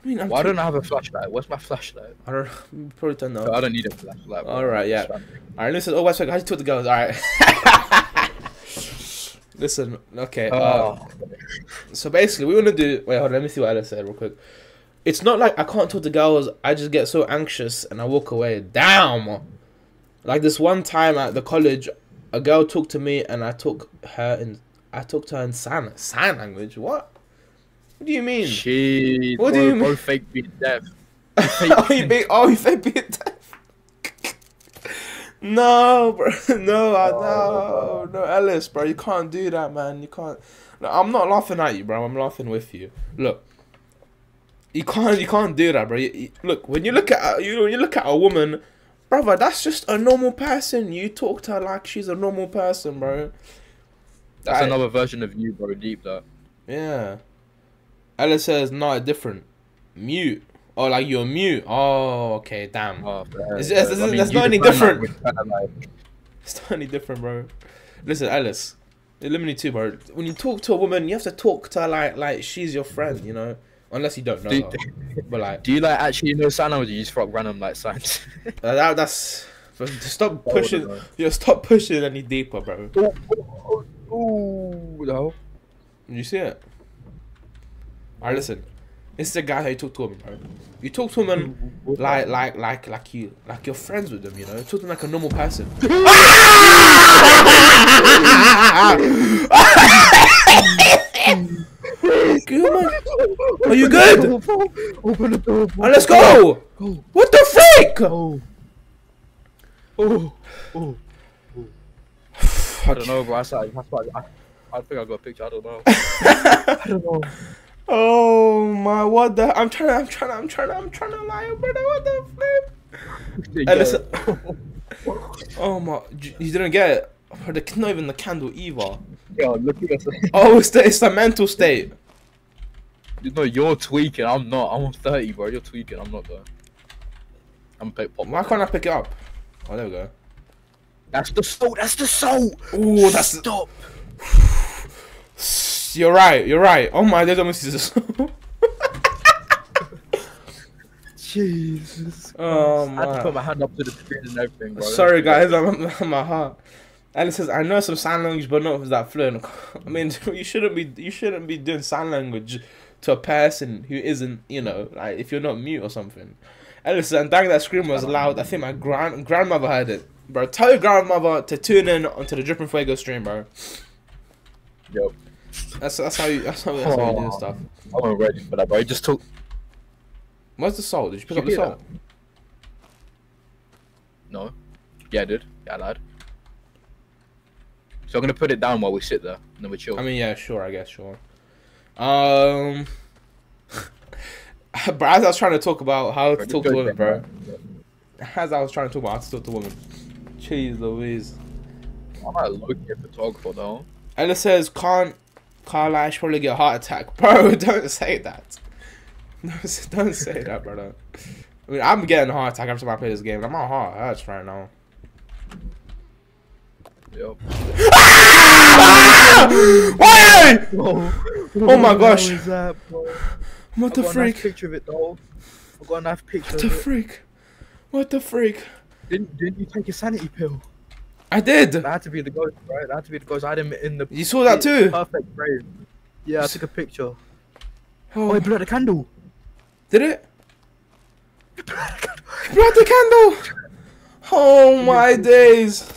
I mean, Why don't I have a flashlight? Where's my flashlight? I don't probably don't know. I don't need a flashlight. All right, yeah. All right, listen. Oh, wait, how do you talk to girls? All right. listen. Okay. Uh, Oh, so basically, we want to do. Wait, hold on. Let me see what Alice said real quick. It's not like I can't talk to girls. I just get so anxious and I walk away. Damn. Like this one time at the college, a girl talked to me and I took her in. I talked to her in sign sign language. What? What do you mean? Shit. What do you mean? fake being deaf. oh, you be oh, you fake being deaf. no, bro, no, I, no, oh. no, Ellis, bro, you can't do that, man. You can't. No, I'm not laughing at you, bro. I'm laughing with you. Look, you can't, you can't do that, bro. You, you- look, when you look at uh, you, when you look at a woman, brother, that's just a normal person. You talk to her like she's a normal person, bro. That's Right. another version of you, bro. Deep that. Yeah. Alice says, not different. Mute. Oh, like you're mute. Oh, okay, damn. Oh, It's- fair. it's- I mean, that's not any different. It's not any different, bro. Listen, Alice. Eliminate two, bro. When you talk to a woman, you have to talk to her like like she's your friend, you know. Unless you don't know Do, her. But like do you like actually know sign language? or You just fuck random like signs. uh, that, that's stop I wouldn't pushing. know. Yo, stop pushing any deeper, bro. Oh, oh, oh, oh, no. Did you see it? Alright, listen. This is the guy how you talk to women, bro. You talk to women like like like like you like you're friends with them, you know. You Talk to them like a normal person. Good. Are you good? Open the door. Alright, let's go. Go. What the freak? Oh. Oh. Oh. I don't know, bro. I, saw, that's why I, I think I got a picture. I don't know. I don't know. Oh my! What the? I'm trying. I'm trying. I'm trying. I'm trying to lie, brother. What the flip? Hey, listen. Oh my! j- You didn't get it. Bro, the, not even the candle either. Yo, look at us. Oh, it's the it's the mental state. You know, you're tweaking. I'm not. I'm 30, bro. You're tweaking. I'm not though. I'm pick pop. Why can't I pick it up? Oh, there we go. That's the soul. That's the soul. Ooh, that's the, Stop. You're right. You're right. Oh my! There's almost Jesus. Jesus. oh my. I had to put my! my hand up to the screen and everything, bro. Sorry guys, I'm, I'm my heart. Alice says, "I know some sign language, but not that fluent." I mean, you shouldn't be you shouldn't be doing sign language to a person who isn't, you know, like if you're not mute or something. Alice says, "And dang, that scream was loud. I think my grand grandmother heard it, bro. Tell your grandmother to tune in onto the Drippin Fuego stream, bro. Yo, That's that's how you that's how, that's how you do stuff. I wasn't ready for that, bro. He just took. Where's the salt? Did you pick Did up the you hear soul? No. Yeah, I did. Yeah, I lied. So I'm gonna put it down while we sit there, and then we chill. I mean, yeah, sure, I guess, sure. Um, but as I was trying to talk about how to talk to women, bro. As I was trying to talk about how to talk to women. Jeez Louise. I'm not a low-key photographer though. Ella says, can't Carlisle probably get a heart attack. Bro, don't say that. Don't say that, brother. I mean, I'm getting a heart attack every time I play this game. I'm on heart hurts right now. Yep. Why? Bro, Oh my gosh. That? What the a nice freak? picture of it though. I've got a nice picture What the it. freak? What the freak? Didn't, didn't you take a sanity pill? I did. That had to be the ghost, right? That had to be the ghost. I had him in the You saw that too? perfect frame. Yeah, I took a picture. Oh, Oh, it blew out the candle. did it? Brought the candle. Oh my days.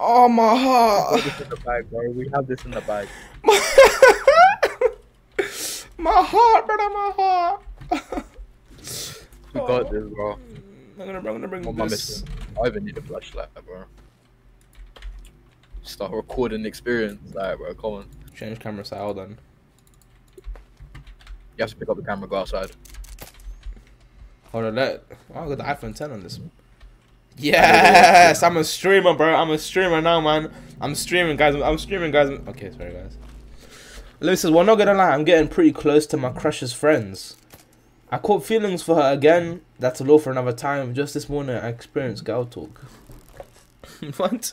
Oh my We heart. have this in the bag, bro. We have this in the bag. my heart, brother, my heart. We got this, bro. I'm gonna, I'm gonna bring oh, What I this. I even need a flashlight, bro. Start recording the experience, like, bro. Come on. Change camera style then. You have to pick up the camera, go outside. Hold on, let. Oh, I got the iPhone 10 on this. Yes, I'm a streamer, bro. I'm a streamer now, man. I'm streaming, guys. I'm streaming, guys. Okay, sorry, guys. Lewis says, well, not gonna lie, I'm getting pretty close to my crush's friends. I caught feelings for her again. That's a law for another time. Just this morning, I experienced girl talk. what?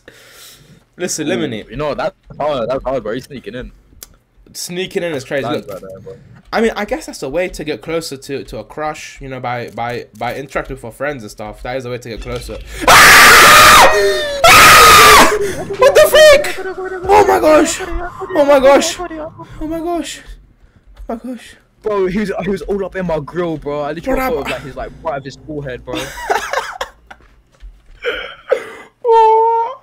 Listen, Lemony, You know that's hard. That's hard, bro. He's sneaking in. sneaking in is crazy. Lines Look, right there, bro. I mean, I guess that's a way to get closer to, to a crush, you know, by by by interacting with our friends and stuff. That is a way to get closer. Ah! what the freak? Oh my gosh! Oh my gosh! Oh my gosh! Oh my gosh! Bro, he was he was all up in my grill, bro. I literally Bro, thought of that- like his like right of his forehead, bro. Oh,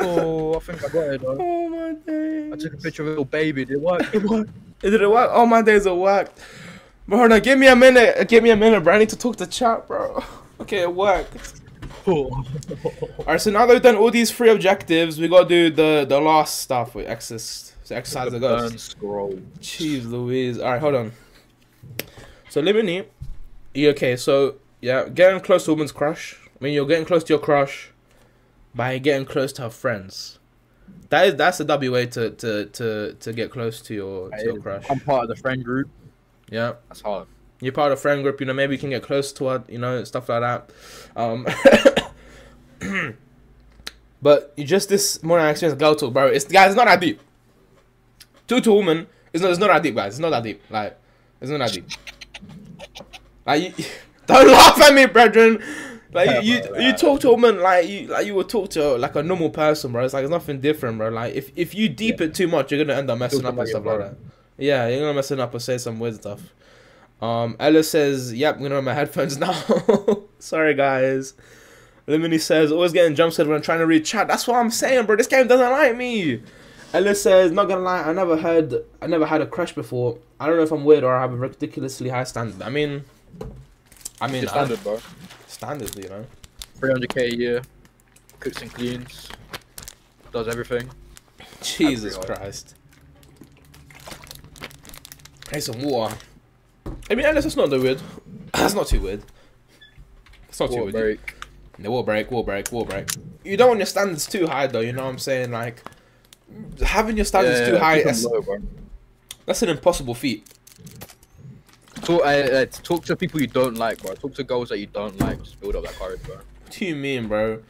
oh, I think I got it. Though. oh my days! I took a picture of a little baby. Did it work? It worked. Did it a work? All oh, my days it worked. Bro, now give me a minute. Uh, give me a minute, bro. I need to talk to chat, bro. Okay, it worked. Oh. Alright, so now that we've done all these three objectives, we gotta do the the last stuff with exercise. So exercise the ghost. Scroll. Jeez Louise. Alright, hold on. So Lemony, you okay, so yeah, getting close to a woman's crush. I mean you're getting close to your crush by getting close to her friends. That is that's the W way to to to, to get close to your to your crush. I'm part of the friend group. Yeah. That's hard. You're part of a friend group, you know, maybe you can get close to her, you know, stuff like that. Um But you just this morning I experienced girl talk, bro. It's guys, it's not that deep. Two to a woman, it's not it's not that deep, guys. It's not that deep. Like it's not that deep. Like you, don't laugh at me, brethren. Like you, you, you talk to a woman like you like you would talk to like a normal person, bro. It's like it's nothing different, bro. Like if if you deep it too much, you're gonna end up messing up and stuff like that. Yeah, you're gonna messing up or say some weird stuff. Um, Ella says, "Yep, I'm gonna wear my headphones now." Sorry, guys. Lemony says, "Always getting jump scared when I'm trying to read chat." That's what I'm saying, bro. This game doesn't like me. Ella says, "Not gonna lie, I never had, I never had a crush before. I don't know if I'm weird or I have a ridiculously high standard. I mean, I mean, standard, bro. Standard, you know." 300k a year. Cooks and cleans. Does everything. Jesus Christ. Hey, some water. I mean, Ella, that's not too weird. That's not too weird. It's not too Water weird. break. The wall break, wall break, wall break. You don't want your standards too high though, you know what I'm saying? Like having your standards Yeah, too high, keep 'em that's, low, that's an impossible feat. Talk, uh, uh, talk to people you don't like, bro. Talk to girls that you don't like. Just build up that courage, bro. What do you mean, bro?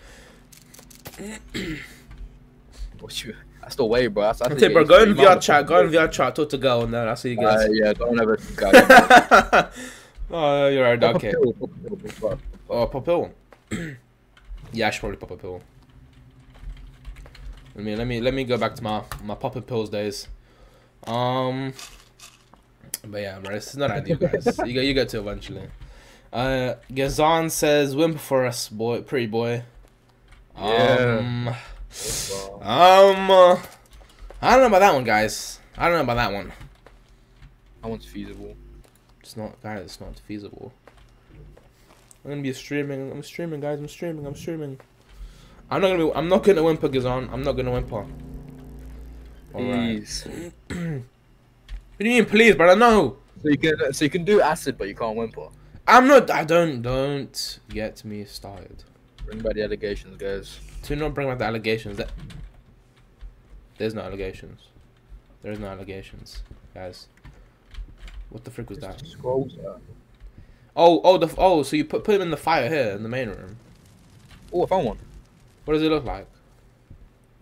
What you? That's the way, bro. That's, that's Okay, bro, go in VR chat, go in VR chat, talk to girl, then that's how you Uh, yeah, don't ever. Guys, oh, you're right, Pop okay. pill, pop a pill, pop a pill. Oh, pop a pill. yeah, I should probably pop a pill. Let me let me let me go back to my my popping pills days. Um, but yeah, bro, it's not ideal, guys. you get you get to eventually. Uh, Gazan says, "Whimper for us, boy, pretty boy." Yeah. Um, Bro. um, uh, I don't know about that one, guys. I don't know about that one. That one's feasible. It's not, guys. It's not feasible. I'm gonna be streaming. I'm streaming, guys. I'm streaming. I'm streaming. I'm not gonna be. I'm not gonna whimper, Gazan. I'm not gonna whimper. Alright. Please. What do you mean, please, brother? No. So you can so you can do acid, but you can't whimper. I'm not. I don't. Don't get me started. Bring back the allegations, guys. Do not bring back the allegations. That there's no allegations. There's no allegations, guys. What the frick was that? Scrolls. Uh, Oh, oh, the oh. So you put put him in the fire here in the main room. oh, I found one. What does it look like?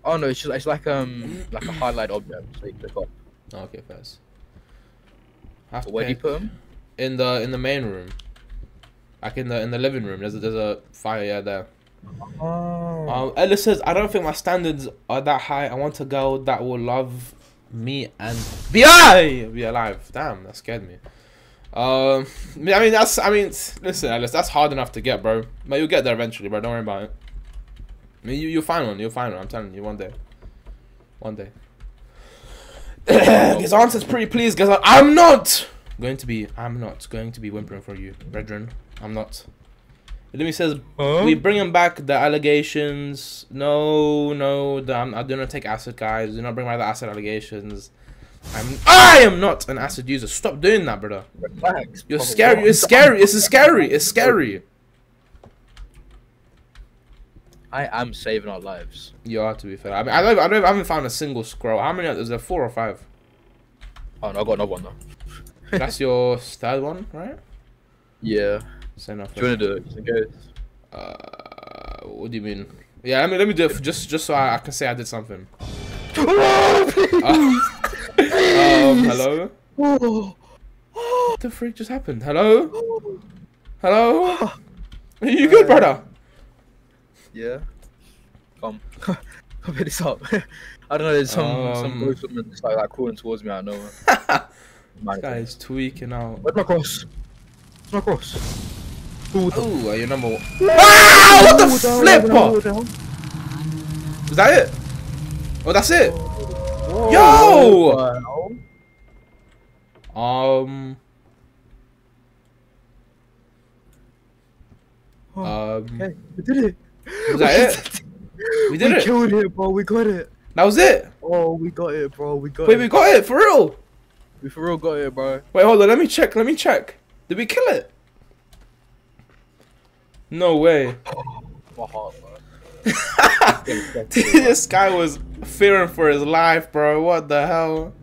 Oh no, it's just it's like um like a highlight object. So you click on. Oh, okay, first. Have to Where do you put them? in the in the main room. Like in the in the living room. There's a, there's a fire yeah there. Oh. Um, Ellis says, I don't think my standards are that high. I want a girl that will love me and be alive. Be alive. Damn, that scared me. Um, I mean that's. I mean, listen, Ellis, that's hard enough to get, bro. But you'll get there eventually, bro. Don't worry about it. I mean, you you'll find one. You'll find one. I'm telling you, one day. One day. His answer's pretty pleased, guys. I'm not going to be. I'm not going to be whimpering for you, brethren. I'm not. Let me says we bringing back the allegations. No, no, the, I'm, I do not take acid, guys. Do not bring back the acid allegations. I'm. I am not an acid user. Stop doing that, brother. Relax. You're bro. scary. It's scary. It's scary. It's scary. I am saving our lives. You are to be fair. I mean, I don't. I don't. I haven't found a single scroll. How many? Is there four or five? Oh no, I got another one though. That's your third one, right? Yeah. Say enough. Do you wanna do it? Just in case. Uh, what do you mean? Yeah, let me let me do it just just so I, I can say I did something. Oh, Um, hello. Oh. What the freak just happened? Hello? Hello? Are you good, brother? Yeah. Come. Pick this up. I don't know. There's some Um, some ghost woman just like, like crawling towards me. I know. This guy is tweaking out. Where's my cross? Where's my cross? Ooh, Oh, are you number one? Wow! What the down, flipper? Is that it? Oh, that's it. Whoa, Yo! wow. Um. Oh, Um. okay, we did it. Was that it? We did we it. killed it, bro. We got it. That was it. Oh, we got it, bro. We got Wait, it. we got it for real. We for real got it, bro. Wait, hold on. Let me check. Let me check. Did we kill it? No way. My heart, bro. this guy was fearing for his life, bro. What the hell?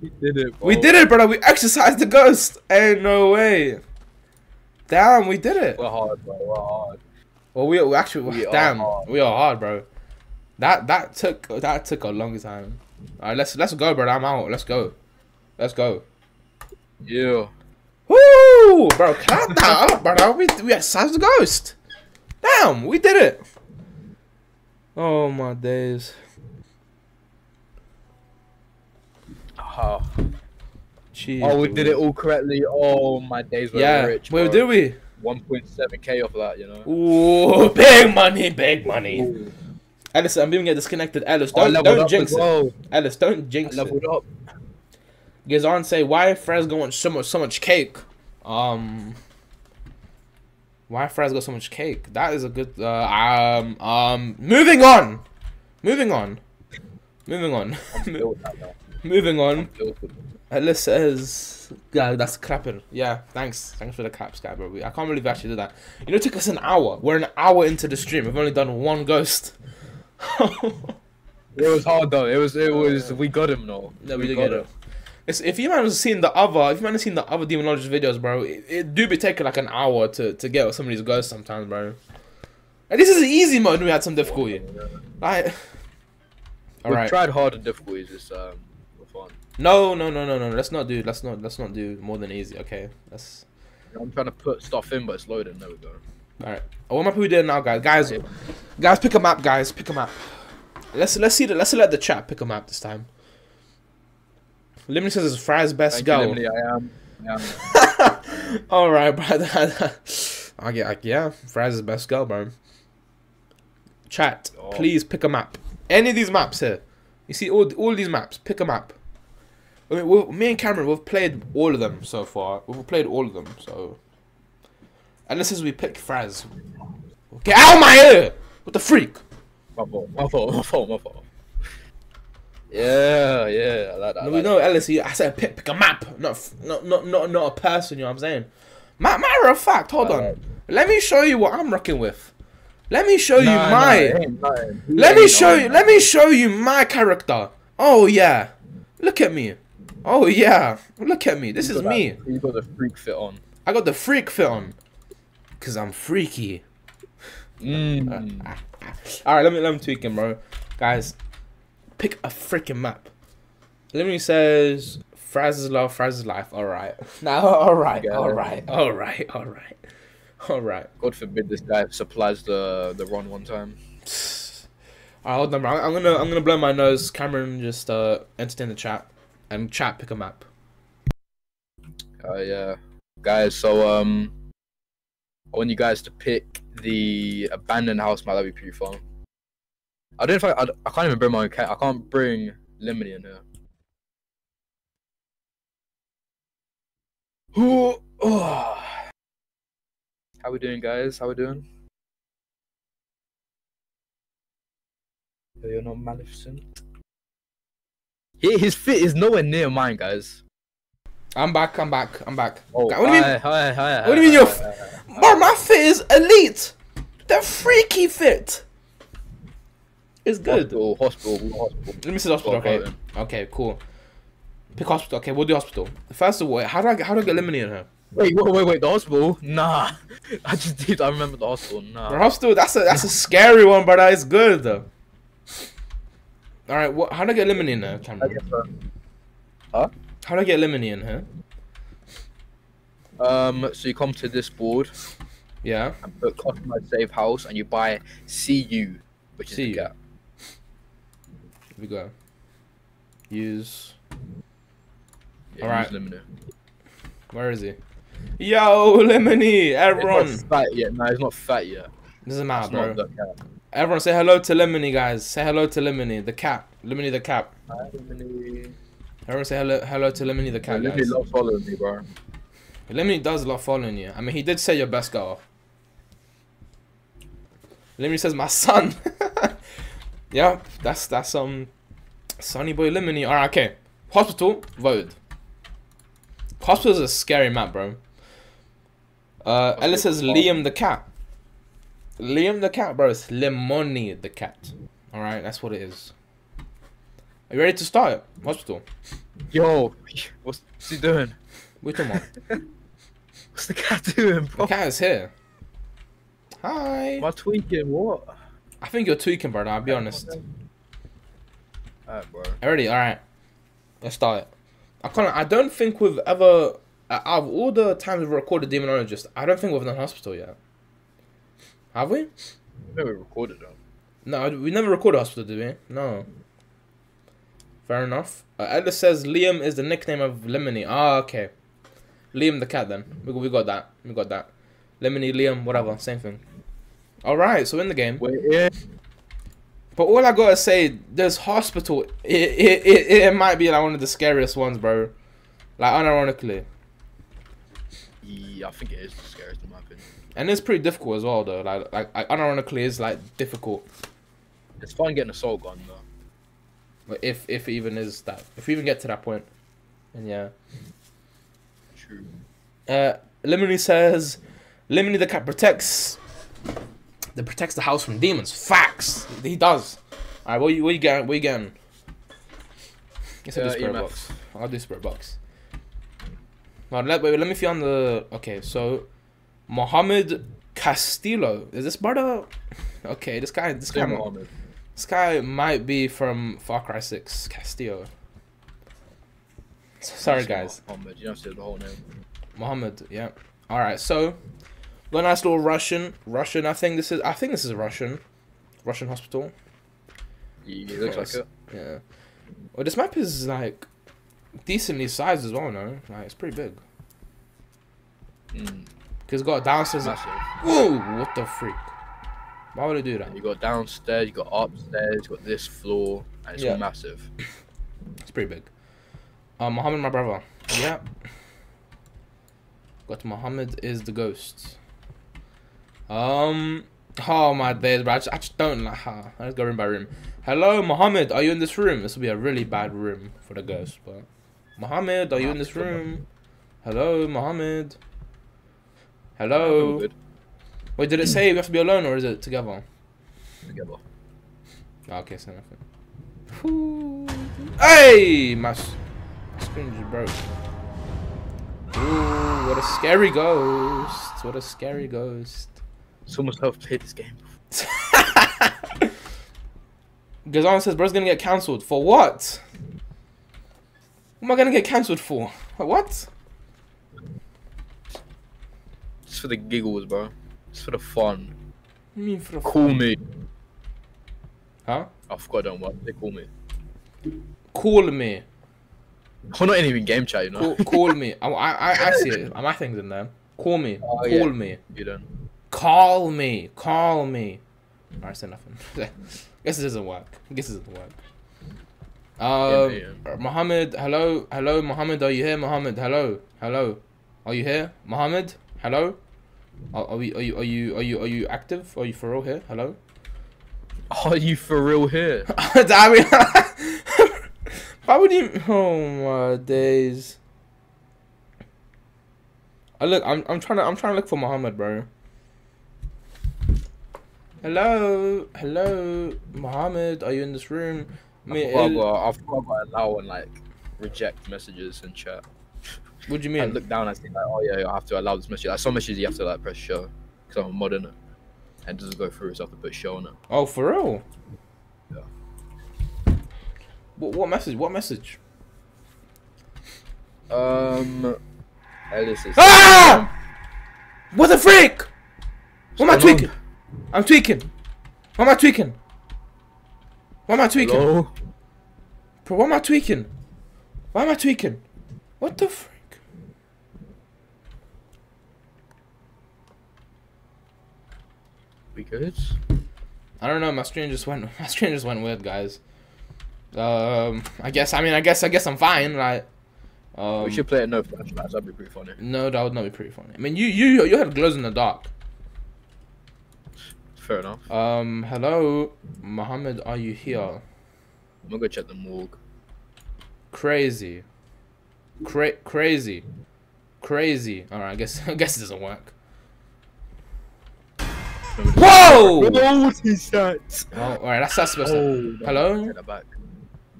We did it, bro. We did it, brother. We exercised the ghost. Ain't no way. Damn, we did it. We're hard, bro. We're hard. Well, we, we actually, We damn, hard. we are hard, bro. That that took that took a long time. All right, let's let's go, bro. I'm out. Let's go. Let's go. Yeah. Woo, bro! Clap that up, brother. We we exercised the ghost. Damn, we did it. Oh my days. Oh, Jeez, oh we did it all correctly. Oh, my days were Yeah. rich. Wait, bro. did we? 1.7k off of that, you know. Ooh, big money, big money. Ooh. Alice, I'm gonna get disconnected. Alice, don't don't jinx as it. well. Alice, don't I jinx it. up. Gazan say, why Fresco want so much so much cake? Um, why Fres got so much cake? That is a good. Uh, um, um, moving on, moving on, moving on, Built that moving on. Alice says, yeah, that's clapping. Yeah, thanks, thanks for the claps, guy, bro. We- I can't believe we actually did that. You know, it took us an hour. We're an hour into the stream. We've only done one ghost. It was hard though. It was. It was. We got him, no. No, we did get it. It's, if you man has seen the other, if you man has seen the other demonologist videos, bro, it, it do be taking like an hour to, to get some of these ghosts sometimes, bro. And this is an easy mode. We had some difficulty. Like, all We right. tried hard and difficulties. It's um. No, no, no, no, no. Let's not do. Let's not. Let's not do more than easy. Okay. Let's. I'm trying to put stuff in, but it's loading. There we go. All right. What map are we doing now, guys? Guys, guys, pick a map, guys. Pick a map. Let's let's see the let's let the chat pick a map this time. Limley says it's Fraz best Thank girl. you. I am. I am. All right, brother. I get, I, yeah, Fraz is best girl, bro. Chat, Oh. please pick a map. Any of these maps here. You see all all these maps. Pick a map. I mean, me and Cameron, we've played all of them so far. We've played all of them, so. And this is we pick Fraz. Get out of my ear! What the freak? My fault. My fault. My fault. My fault. Yeah. Yeah. I like that. I No, we know, Ellis. I said pick, pick a map, not not not not not a person. You know what I'm saying? Matter of fact, hold on. Let me show you what I'm rocking with. Let me show that. you my. it ain't nothing. He let me show you. Let me show you my character. Oh yeah, look at me. Oh yeah, look at me. This You is me. that- You got the freak fit on. I got the freak fit on, cause I'm freaky. Mm. All right, let me let me tweak him, bro. Guys, pick a freaking map. Let me says Fraz is love, Fraz is life. All right. Now, all right, all right, all right, all right, all right. God forbid this guy supplies the the run one time. All right, hold on, bro. I'm gonna I'm gonna blow my nose. Cameron, just uh entertain the chat and chat. Pick a map. Uh, yeah, guys. So um, I want you guys to pick the abandoned house map. That'd be pretty fun. I don't know if I, I, I can't even bring my own cat. I can't bring Lemony in here. Ooh, oh. How we doing, guys? How we doing? Yo, You're not Maleficent. His fit is nowhere near mine, guys. I'm back. I'm back. I'm back. Oh, what do you mean? hi, hi, hi, What do you mean hi, you're hi, hi, hi. Bro, my fit is elite. The freaky fit. It's good. Hospital, hospital, hospital. Let me see the hospital. Okay. Okay. Cool. Pick hospital. Okay, we'll do hospital. First of all, how do I get, how do I get Lemony in here? Wait, wait, wait, wait, the hospital? Nah. I just did, I remember the hospital. Nah. Bro, hospital. That's a that's a scary one, but it's good though. All right. What? How do I get Lemony in there, I Cameron? guess, uh, How do I get Lemony in here? um, so you come to this board Yeah. and put customize save house and you buy CU, which is CU. the cat. Here we go. Use. Yeah, Alright. use Lemony. Where is he? Yo, Lemony. It's Everyone. not fat yet. No, he's not fat yet. Doesn't matter, It's bro. Not the cat. Everyone say hello to Lemony, guys. Say hello to Lemony, the cat. Lemony the cat. Hi, Lemony. Everyone say hello, hello to Lemony the Yeah, cat, Lemony guys. loves following me, bro. Lemony does love following you. I mean, he did say your best girl. Lemony says my son. yeah, that's that's um, Sonny boy Lemony. All right, okay. Hospital voted. Hospital is a scary map, bro. Uh, Ellis says Liam the cat. Liam the cat, bro. It's Lemony the cat. All right, that's what it is. Are you ready to start? Hospital. Yo, what's he doing? What you talking? What's the cat doing, The cat is here. Hi. Am I tweaking? What? I think you're tweaking, brother. I'll be honest. Alright, bro. Already, all right. Let's start it. I can't. I don't think we've ever. Out of all the times we've recorded Demonologist, I don't think we've done Hospital yet. Have we? Maybe we recorded them. No, we never recorded Hospital, did we? No. Fair enough. Uh, Ellis says Liam is the nickname of Lemony. Ah, okay. Liam the cat, then. We, we got that. We got that. Lemony, Liam, whatever. Same thing. All right, so in the game. Wait, yeah. But all I gotta say, there's hospital. It it, it it might be like one of the scariest ones, bro. Like unironically, Yeah, I think it is the scariest in my opinion. And it's pretty difficult as well, though. Like like, like unironically, it's like difficult. It's fun getting a soul gun though. Like, if if it even is that, if we even get to that point, and yeah. True. Uh, Lemony says, Lemony the cat protects. That protects the house from demons. Facts. He does. All right, what you what you getting? What you getting? I'll do Uh, spirit box. I'll do spirit box. Now, let wait, let me see on the. Okay, so Mohammed Castillo is this brother? Okay, this guy. This guy. Mohammed. This guy might be from Far Cry Six Castillo. Sorry, guys. Mohammed. You don't say the whole name. Mohammed, yeah. All right, so got a nice little Russian. Russian. I think this is. I think this is a Russian. Russian hospital. Yeah, it looks like it. Yeah. Well, this map is like decently sized as well. No, like it's pretty big. Mm, Cause it's got downstairs. massive. Whoa! What the freak? Why would I do that? You got downstairs, you got upstairs, you got this floor, and it's Yeah. massive. It's pretty big. Uh, Mohammed, my brother. Yeah. Got Mohammed is the ghost. Um. Oh my days, bro. I just, I just don't like how. Let's go room by room. Hello, Mohammed. Are you in this room? This will be a really bad room for the ghost, but. Mohammed, are you in this room? Hello, Mohammed. Hello. Wait, did it say we have to be alone or is it together? together. Oh, okay, so nothing. Hey, my screen just broke. Ooh, what a scary ghost. What a scary ghost. Someone's helped play this game. Gazan says, bro's gonna get cancelled. For what? What am I gonna get cancelled for? What? Just for the giggles, bro. Just for the fun. What you mean for the Call me. Huh? I forgot don't what they call me. Call me. We're not even game chat, you know. Call, call me. I, I, I see it. My thing's in there. Call me. Oh, call yeah. me. You don't. Call me. Call me. Alright, I said nothing. Guess it doesn't work. Guess it doesn't work. Um, Yeah, Mohammed, hello, hello, Mohammed, are you here? Mohammed, hello, hello, are you here? Mohammed, hello, are, are we, are you, are you, are you, are you active? Are you for real here? Hello. Are you for real here? I mean, why would you? Oh my days. I look, I'm, I'm trying to, I'm trying to look for Muhammad, bro. Hello, hello, Muhammad. are you in this room? I mean, forgot, it- about, I forgot about allow and like reject messages and chat. What do you mean? I look down and see like, oh yeah, I have to allow this message. Like some messages you have to like press show because I'm a mod in it, and it doesn't go through. So I have to put show on it. Oh, for real? Yeah. What, what message? What message? Um, Ellis is. Ah! What the freak? What am I tweaking? I'm tweaking. What am I tweaking? What am I tweaking? Hello? Bro, what am I tweaking? Why am I tweaking? What the freak? We good? I don't know. My stream just went. My stream just went weird, guys. Um, I guess. I mean, I guess. I guess I'm fine. right? um, we should play it no flashbacks. That'd be pretty funny. no, that would not be pretty funny. I mean, you, you, you had glows in the dark. Fair enough. Um, hello, Mohammed. Are you here? I'm gonna go check the morgue. Crazy. Cra- crazy. Crazy. Alright, I guess I guess it doesn't work. Whoa! What is that? Oh, alright, that's that's supposed to. Oh, Hello? Take back.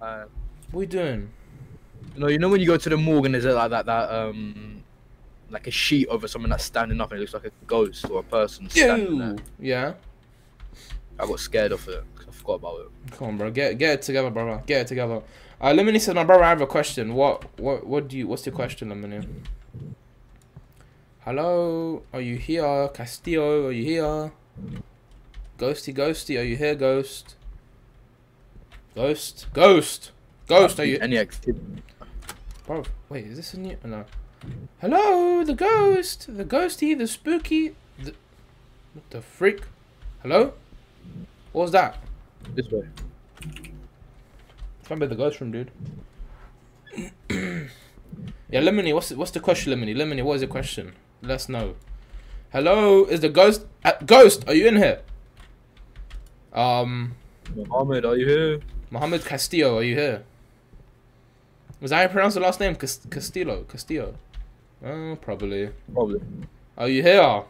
Uh, What are you doing? no, you know when you go to the morgue and there's like that that um like a sheet over someone that's standing up and it looks like a ghost or a person standing there. Yeah. I got scared of it 'cause I forgot about it. Come on, bro. Get get it together, brother. Get it together. Uh, Lemony says, my brother, I have a question. What what what do you? What's your question, Lemony? Hello, are you here? Castillo, are you here? Ghosty, ghosty, are you here, ghost? Ghost, ghost, ghost, are you? Any activity? Bro, wait, is this a new? No. Hello, the ghost, the ghosty, the spooky, the what the freak? Hello? What was that? This way. Can't be the ghost room, dude. yeah, Lemony, what's what's the question, Lemony? Lemony, what is the question? Let's know. Hello, is the ghost? Uh, ghost, are you in here? Um, Mohammed, are you here? Mohammed Castillo, are you here? Was I how you pronounce the last name? Cas- Castillo, Castillo. Oh, probably. Probably. Are you here?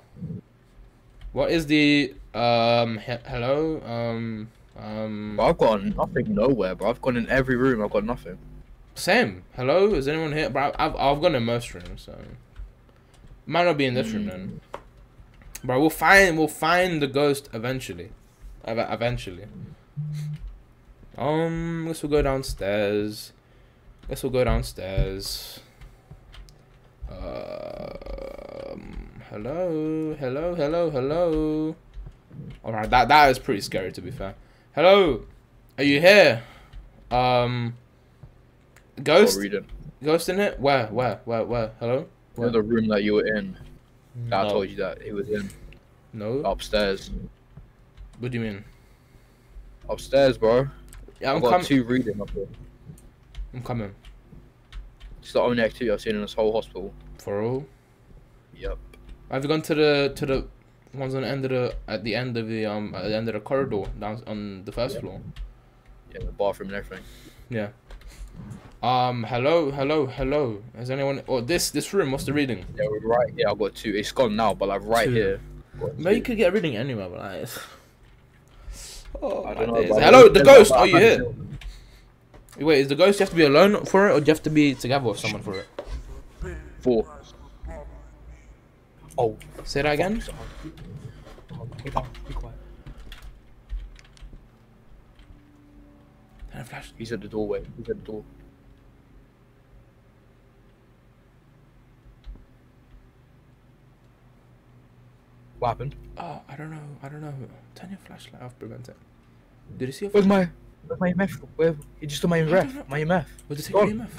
What is the um? He- hello, um, um. But I've got nothing nowhere, but I've gone in every room. I've got nothing. Same. Hello, is anyone here? Bro, I've I've gone in most rooms, so might not be in this room then. Bro, we'll find we'll find the ghost eventually. Eventually. Um, guess we'll go downstairs. Guess we'll go downstairs. Um, hello, hello, hello, hello. All right, that that is pretty scary to be fair. Hello, are you here? Um, ghost, ghost in it? Where, where, where, where? Hello. You know the room that you were in. That I told you that it was in No. upstairs. What do you mean? Upstairs, bro. Yeah, I'm I've got coming. two reading up here. I'm coming. It's the only activity I've seen in this whole hospital. For all. Yep. Have you gone to the to the ones on the end of the at the end of the um at the end of the corridor down on the first floor? Yeah, the bathroom and everything. Yeah. Um. Hello. Hello. Hello. Is anyone? Oh, this this room. What's the reading? Yeah, we're right. here. I've got two. It's gone now, but like right Two. here. got Maybe you two. could get a reading anywhere, but like. Oh, I don't know. Hello, the ghost. I've Are you here? Wait, is the ghost you have to be alone for it, or do you have to be together with someone for it? Four. Oh. Say that again. fuck, Get down. Be quiet. Turn the flash. He's at the doorway. He's at the door. What happened? Oh, I don't know. I don't know. Turn your flashlight off, prevent it. Did you see? A Where's my Where's my EMF? Where he just took my know. My. What did it take your EMF?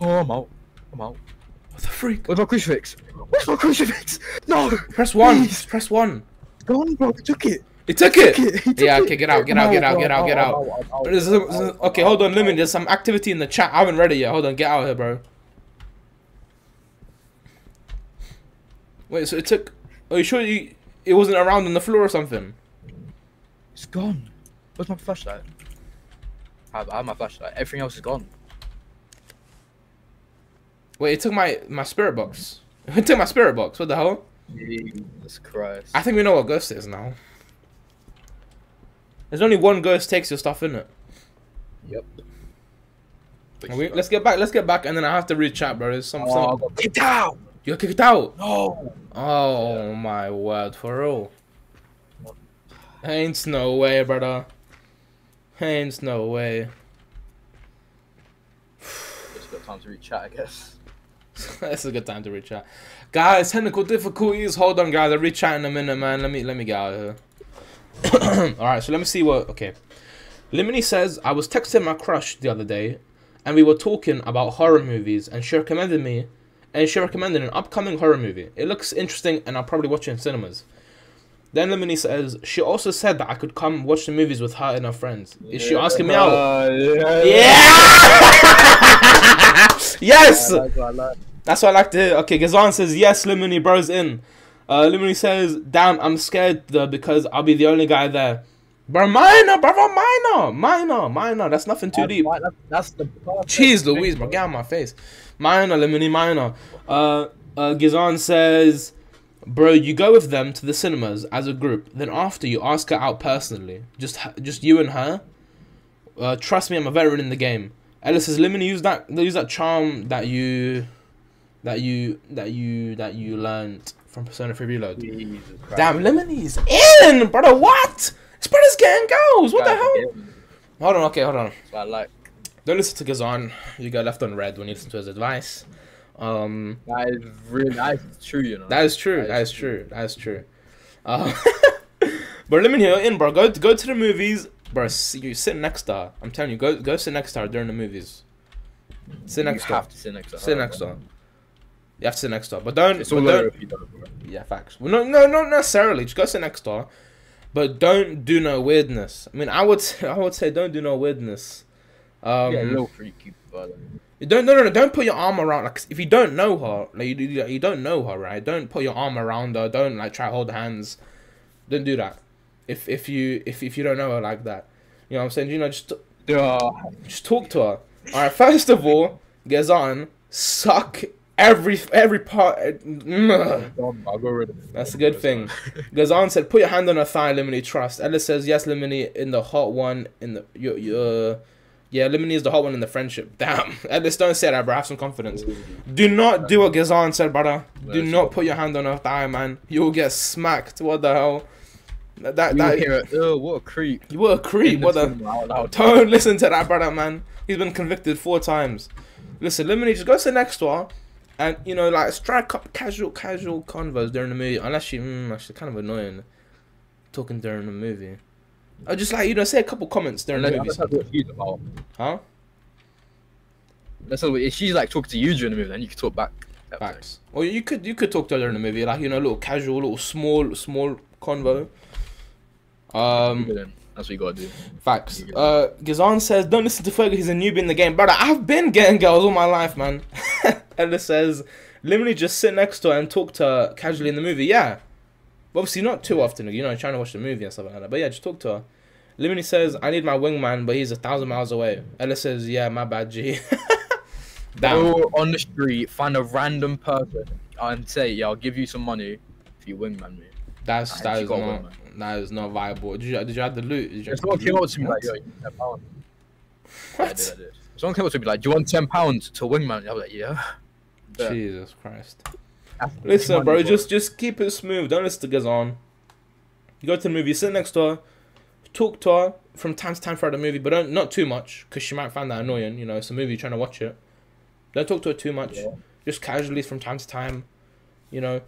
Oh, I'm out. I'm out. What the freak? Where's my crucifix? Where's my crucifix? No. Press one. Please. Press one. Go on, bro. He took it. It took He it. took it. He took Yeah, okay, get out, get out, get out, get out, get out. I'm I'm There's some- there's- okay, hold on, Lemon. There's some activity in the chat. I haven't read it yet. Hold on, get out of here, bro. Wait, so it took. Are you sure you, it wasn't around on the floor or something? It's gone. Where's my flashlight? I have, I have my flashlight. Everything else is gone. Wait, it took my my spirit box. It took my spirit box. What the hell? Jesus Christ. I think we know what ghost is now. There's only one ghost takes your stuff in it. Yep. We, let's get back. Let's get back, and then I have to read chat, bro. There's some. Oh, I some got kicked out. you got kicked out. No. Oh my word, for real. Ain't no way, brother. Ain't no way. Just got time to read chat, I guess. That's a good time to reach out. Guys, technical difficulties. Hold on, guys. I'll reach out in a minute, man. Let me let me get out of here. Alright, so let me see what okay. Limini says I was texting my crush the other day and we were talking about horror movies and she recommended me and she recommended an upcoming horror movie. It looks interesting and I'll probably watch it in cinemas. Then Limini says she also said that I could come watch the movies with her and her friends. Is she asking me out? Uh, yeah. Yeah! yes! Like, I like. That's what I like to hear. Okay, Gazan says yes, Limini, bro's in. Uh, Limini says, damn, I'm scared though because I'll be the only guy there. Bro, minor, brother, minor, minor, minor. That's nothing too deep. That's, that's the Jeez Louise, bro, get out of my face. Minor, Limini, minor. Uh, uh, Gazan says, bro, you go with them to the cinemas as a group. Then after you ask her out personally, just just you and her. Uh, trust me, I'm a veteran in the game. Ellis says, Limini, use that use that charm that you that you that you that you learned from Persona 3 Reload. Damn, Lemony's in, brother. What? This brother's getting girls. What the hell? yeah, Hold on, okay, hold on. I like. Don't listen to Gazan. You got left on red when you listen to his advice. Um, That is really that is true, you know. that is true. That is true. That is true. Uh, but me here in, bro. Go go to the movies, bro. See, you sit next to her. I'm telling you, go go sit next to her during the movies. Sit next you to her. have to sit next to her. Sit next to her. You have to sit next to her, but don't. It's but all don't if you don't. bro. Yeah, facts. Well, no, no, not necessarily. Just go sit next to her, but don't do no weirdness. I mean, I would, I would say, don't do no weirdness. Um, yeah, a little freaky, but don't, no, no, no, don't put your arm around. Like, if you don't know her, like you, you, don't know her, right? Don't put your arm around her. Don't like try to hold hands. Don't do that. If if you if if you don't know her like that, you know what I'm saying. You know, just yeah. just talk to her. All right. First of all, Gazan, suck every every part. I'll go rid of it. That's a good thing. Gazan said, "Put your hand on her thigh, Limini. Trust." Ellis says, "Yes, Limini in the hot one in the your your." Yeah, Limini is the hot one in the friendship. Damn. Ellis, don't say that, bro. Have some confidence. Do not do what Gazan said, brother. Do not put your hand on her thigh, man. You will get smacked. What the hell? That that, that hear it. What a creep. you were a creep. The What the? loud. Don't listen to that brother, man. He's been convicted four times. Listen, Limini, just go sit next to her, and you know, like strike up casual, casual convos during the movie. Unless you, mm, she's kind of annoying, talking during the movie. Or just like you know, say a couple comments during the movie, that's what she's about. huh? That's what, if she's like talking to you during the movie, then you can talk back. Facts. Or you could you could talk to her during the movie, like you know, a little casual, little small, small convo. Um. That's what you gotta do. Facts. Uh, Gazan says, "Don't listen to Fergus. He's a newbie in the game, brother. I've been getting girls all my life, man." Ella says, "Literally just sit next to her and talk to her casually in the movie." Yeah, but obviously not too often. You know, trying to watch the movie and stuff like that. But yeah, just talk to her. Limini says, "I need my wingman, but he's a thousand miles away." Ella says, "Yeah, my bad, G." Go on the street, find a random person, and say, "Yeah, I'll give you some money if you wingman me." That's Nah, that she is got not one, that is not viable. Did you did you have the loot? Did you If have someone the came loot? up to me like, yo, you need 10 pounds. Yeah, I What? did, I did. If someone came up to me like, do you want 10 pounds to wingman? I was like, yeah. Yeah. Jesus Christ. Listen, bro, just just keep it smooth. Don't listen to Gazon. You go to the movie, sit next to her, talk to her from time to time throughout the movie, but don't not too much, because she might find that annoying. You know, it's a movie, you're trying to watch it. Don't talk to her too much. Yeah. Just casually from time to time, you know,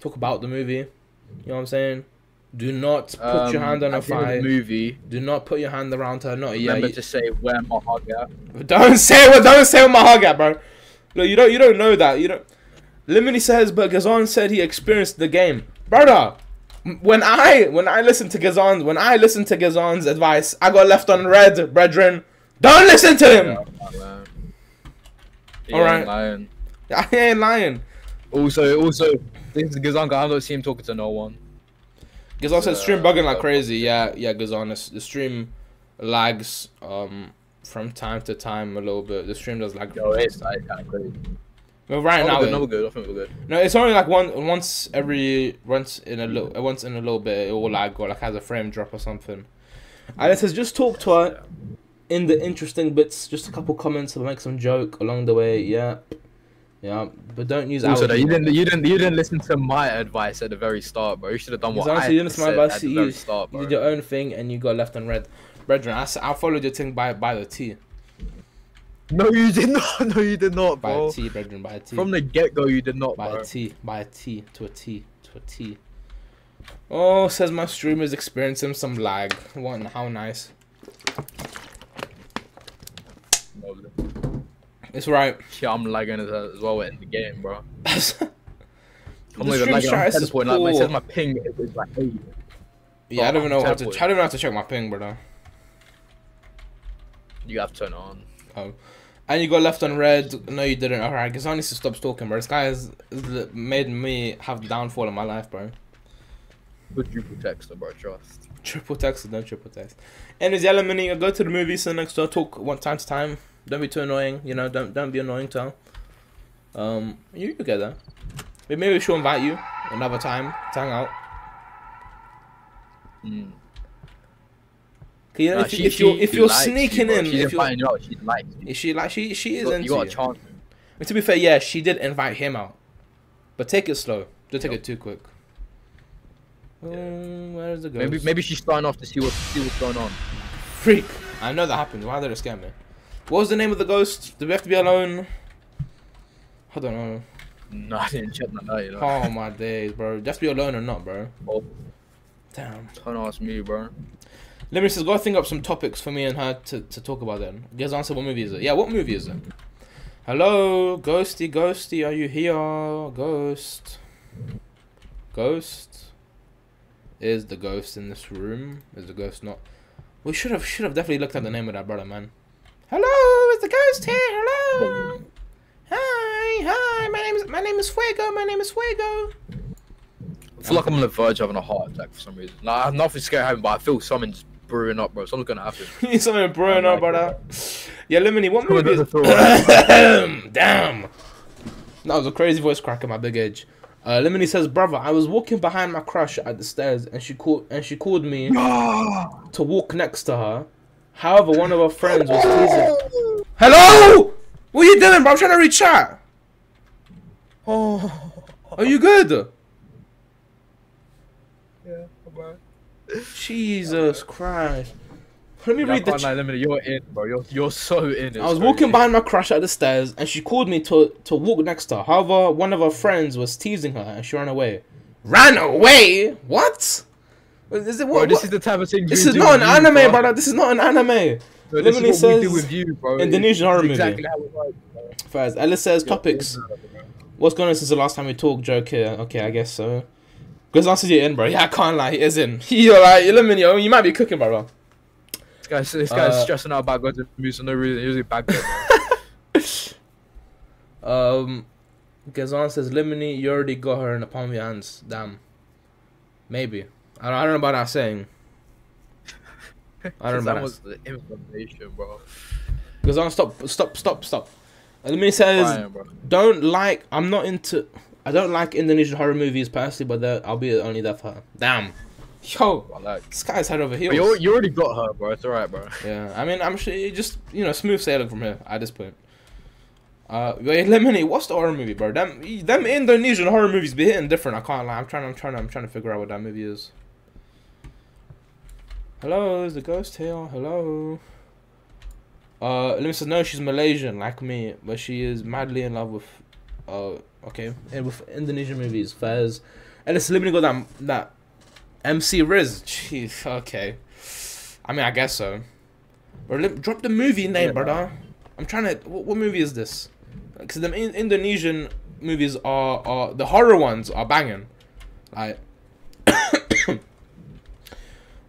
talk about the movie. You know what I'm saying? Do not put your Um, hand on her at the end of thigh. movie. Do not put your hand around her. Not yeah. Remember You, to say where my hug at. don't say what. Don't say what my hug at, bro. Look, you don't. You don't know that. You don't. Limini says, but Gazan said he experienced the game, brother. When I when I listen to Gazon when I listen to Gazan's advice, I got left on red, brethren. Don't listen to him. He Alright. ain't lying. I ain't lying. Also, also, this is Gazanka. I don't see him talking to no one. Gazon said Uh, stream bugging like uh, crazy. Yeah, yeah, Gazon. The, the stream lags um from time to time a little bit. The stream does lag. Yo, it's like, kind of crazy. But right No, now, we're good. No, we're good. I think we're good. No, it's only like one once every once in a little once in a little bit it will lag or like has a frame drop or something. And it says just talk to her in the interesting bits, just a couple comments or make some joke along the way. Yeah, yeah, but don't use Also, though, you didn't, you didn't, you didn't listen to my advice at the very start, bro. You should have done what Because I honestly, you didn't my said advice, at the you- very start, You did your own thing and you got left on red. Brethren, I followed your thing by by the T, No, you did not. No, you did not, bro. by a T, brethren, by a T, From the get go, you did not, by bro. a T, by a T to a T to a T. Oh, says my streamer's experiencing some lag. What? How nice. No, It's right. Yeah, I'm lagging as, as well in the game, bro. I'm not even lagging. I'm is teleporting. Like, poor. says my ping is like eight. Yeah, I don't even know how to. I don't even have to check my ping, brother. You have to turn it on. Oh, and you got left on red. No, you didn't. All right, Gazan needs to stop stalking, bro. This guy has, has made me have the downfall in my life, bro. Triple text, bro. Trust. Triple text, don't triple text. Anyways, yeah, Lemony, go to the movies and next door. Talk one time to time. Don't be too annoying. You know, don't don't be annoying to her. Um, you you get that. Maybe maybe she'll invite you another time to hang out. Mm. 'Cause, you know, Nah, if, she- you, if she- you're if you're likes sneaking bro. in, she's if you're inviting you out. She likes you. is she like she she is You got, into you got a chance. And to be fair, yeah, she did invite him out, but take it slow. Don't take Yep. it too quick. Um, where's the ghost? Maybe maybe she's starting off to see what see what's going on. freak. I know that happened. Why did it scare me? What was the name of the ghost? Did we have to be alone? I don't know. No, I didn't check that out, you know. Oh my days, bro. Just be alone or not, bro. Oh, Damn. don't ask me, bro. Let me just go think up some topics for me and her to, to talk about then. Guess answer what movie is it? Yeah, what movie is it? Hello, Ghosty, Ghosty, are you here? Ghost. Ghost. Is the ghost in this room? Is the ghost not? We should have should have definitely looked at the name of that brother, man. Hello, is the ghost here? Hello. Hi, hi. My name is my name is Fuego. My name is Fuego. I feel like I'm on the verge of having a heart attack for some reason. Nah, nothing scary happening, but I feel something's brewing up, bro. Something's gonna happen. Something brewing up, brother. Yeah, Lemony, what movie is Damn. That was a crazy voice crack at my big age. Uh, Lemony says, "Brother, I was walking behind my crush at the stairs, and she called and she called me to walk next to her. However, one of her friends was teasing. Hello, what are you doing, bro? I'm trying to reach chat. oh, Are you good? yeah, bro. Jesus Christ. Let me Yeah, I read the. can't Ch- lie, let me- You're in, bro. You're you're so in. I was walking behind my crush at the stairs, and she called me to to walk next to her. However, one of her friends was teasing her, and she ran away. Ran away? What? Is it Bro, this what- is the type of thing. This is not an you, anime, bro. brother. This is not an anime. Bro, this Lemony is what we do says you. Indonesian horror movie. Exactly how it works, bro. First, Ellis says topics. What's going on since the last time we talked? Joke here. Okay, I guess so. Because answers you in, bro. Yeah, I can't lie. He is in. You're like, you're. You might be cooking, bro. This guy's this guy's Uh, stressing out about going to the movies for no reason. He's back there, bro. Um, Gazan says, Lemony, you already got her in the palm of your hands. Damn. Maybe. I don't, I don't know about that saying. I don't know that was the information, bro. Gazan, stop, stop, stop, stop. Uh, Lemony says, Fine, don't like, I'm not into, I don't like Indonesian horror movies personally, but I'll be only there for her. Damn. Yo, I like. this guy's head over heels. you, you already got her, bro. It's alright, bro. Yeah, I mean, I'm sure you just you know smooth sailing from here at this point. Uh, wait, Lemony, what's the horror movie, bro? Them, them Indonesian horror movies be hitting different. I can't lie. I'm trying. I'm trying. I'm trying to figure out what that movie is. Hello, is the ghost here? Hello. Uh, Lemony says no. She's Malaysian, like me, but she is madly in love with. Uh, okay, and with Indonesian movies. Fairs, and it's Lemony got that that MC Riz. Jeez, okay. I mean, I guess so. Bro, let- drop the movie name, Yeah, brother. I'm trying to. What, what movie is this? Because the in- Indonesian movies are are the horror ones are banging, like.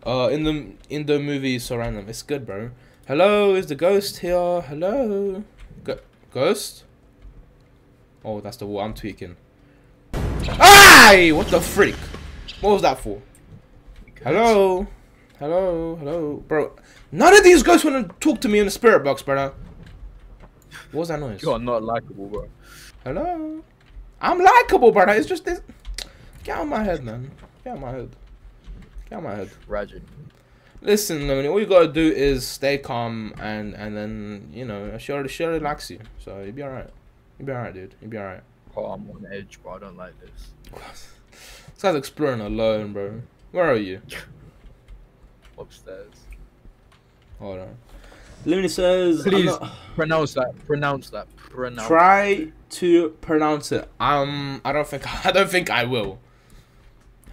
Uh, in the in the movie them, it's good, bro. Hello, is the ghost here? Hello, Go- ghost. Oh, that's the wall. I'm tweaking. Ay! What the freak? What was that for? Hello? Hello? Hello? Bro, none of these ghosts want to talk to me in the spirit box, brother. What was that noise? You are not likable, bro. Hello? I'm likable, brother. It's just this. Get out of my head, man. Get out of my head. Get out of my head. Rajic. Listen, I mean, all you gotta do is stay calm and and then you know she already she already likes you, so you'll be alright. You'll be alright, dude. You'll be alright. Oh, I'm on edge, bro. I don't like this. This guy's exploring alone, bro. Where are you? Upstairs. Hold on. Lemony says, Please not- pronounce that. Pronounce that. Pronounce. try to pronounce it. Um, I don't think I don't think I will.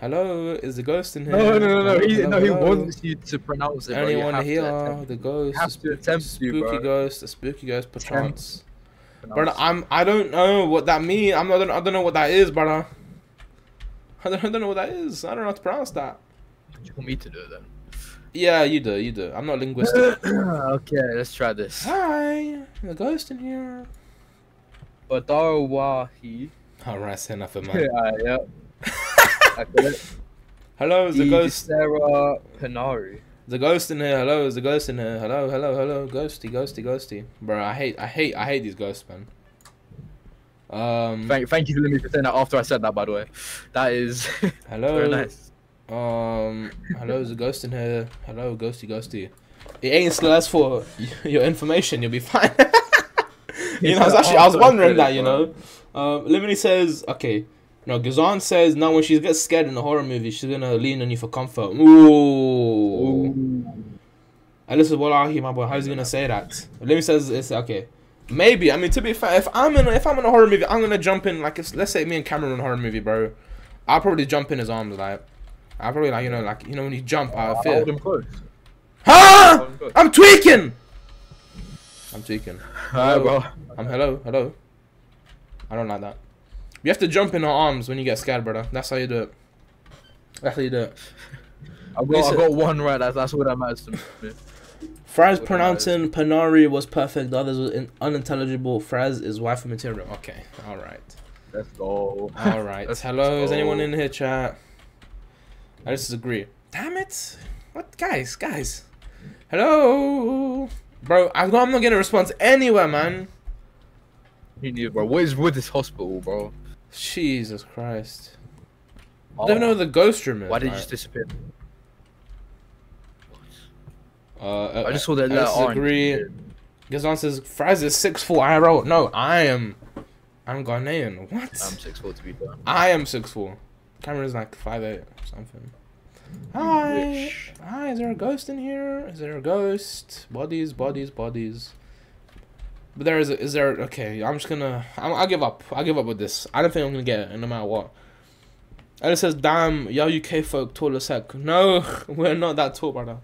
Hello, is the ghost in here? No, no, no, no. He, no, he wants you to pronounce it. Anyone here? The ghost. You have to attempt spooky ghost. The spooky ghost, perchance. Brother, I'm. I don't know what that means. I'm not. I don't know what that is, brother. I don't, I don't know what that is. I don't know how to pronounce that. You want me to do it then? Yeah, you do. You do. I'm not linguistic. okay, let's try this. Hi, the ghost in here. Badawahi. Alright, say nothing, Yeah, man. yeah. I got it. Hello, is the ghost. Sarah Panari. The ghost in here. Hello, is the ghost in here? Hello, hello, hello, ghosty, ghosty, ghosty. Bro, I hate, I hate, I hate these ghosts, man. Um, Thank, thank you for letting me saying that after I said that, by the way. That is hello. very nice. Um, hello, is the ghost in here? Hello, ghosty, ghosty. It ain't slurs for your information. You'll be fine. you know, I was actually, I was wondering that. You know, um, Lemony says, okay. No, Gazan says now when she gets scared in a horror movie, she's gonna lean on you for comfort. Ooh. And this is Wallahi, my boy. How's he gonna say that? Lemmy says it's okay. Maybe. I mean, to be fair, if I'm in, if I'm in a horror movie, I'm gonna jump in. Like, if let's say me and Cameron in a horror movie, bro, I'll probably jump in his arms. Like, I'll probably like, you know, like, you know, when you jump out of fear. hold him close. Huh? Hold him close. I'm tweaking. I'm tweaking. Bro. I'm hello, hello. I don't like that. You have to jump in her arms when you get scared, brother. That's how you do it. That's how you do it. I got, I got one right. That's, that's what that matters to me. Fraz pronouncing Panari was perfect. The others were in- unintelligible. Fraz is wife material. Okay, all right, Let's go. all right. Let's Hello, is anyone in here, chat? I disagree. Damn it! What, guys, guys? Hello, bro. I, I'm not getting a response anywhere, man. Me neither, bro. What is with this hospital, bro? Jesus Christ. I don't know where the ghost room is. Oh. Why did you just disappear? Uh, I just saw that I letter R. disagree. Gazan says Fraz is six four. I wrote no. I am. I'm Ghanaian. What? I'm six foot to be fair. I am six four. Cameron's like five eight or something. Hi. Rich. Hi. Is there a ghost in here? Is there a ghost? Bodies, bodies, bodies. But there is. A, is there? Okay. I'm just gonna. I'm, I'll give up. I'll give up with this. I don't think I'm gonna get it, no matter what. And it says, "Damn, y'all UK folk tall as heck." No, we're not that tall, brother.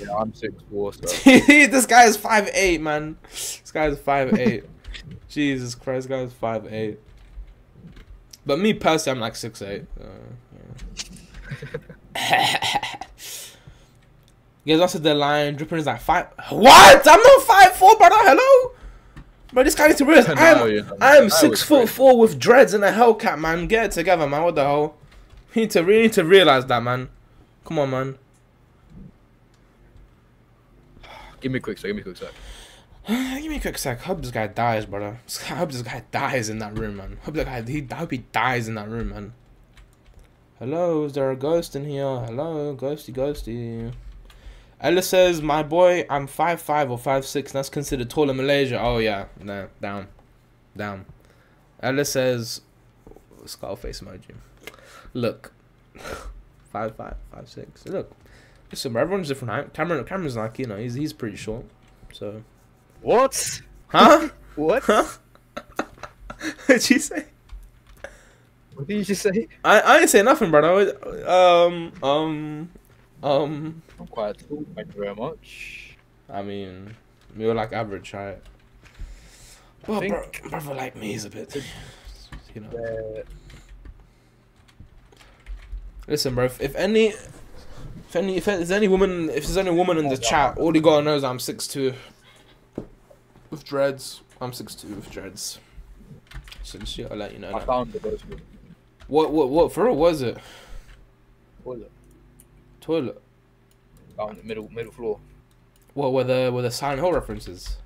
Yeah, I'm six four. So. this guy is five eight, man. This guy is five eight. Jesus Christ, this guy is five eight. But me personally, I'm like six eight. Uh, yeah. Guys, also the line dripping is like five. What? I'm not five four, brother. Hello, bro. This guy needs to realize I'm I'm six foot great. four with dreads and a Hellcat, man. Get it together, man. What the hell? You need to really need to realize that, man. Come on, man. Give me a quick sec. Give me a quick sec. Give me a quick sec. Hope this guy dies, brother. I hope this guy dies in that room, man. Hope that guy he I hope he dies in that room, man. Hello, is there a ghost in here? Hello, ghosty, ghosty. Ella says, "My boy, I'm five five or five six. That's considered tall in Malaysia." Oh yeah, no, down, down. Ella says, "Skull face emoji." Look, five five five six. Look, listen, everyone's different height. Cameron, Cameron's like you know he's he's pretty short, so. What? Huh? What? Huh? What'd you say? What did you just say? I I didn't say nothing, brother. Um um um. I'm quite tall. Thank you very much. I mean, we were like average, right? Well, think- bro, brother like me is a bit, you know. Listen, bro. If, if any, if any, if there's any woman, if there's any woman in the chat, all you gotta know is I'm six two. With dreads, I'm six two with dreads. So shit, I'll let you know. I That. found the ghost. What what what for real was it? Toilet. Toilet. Down the middle middle floor. What were the were the Silent Hill references?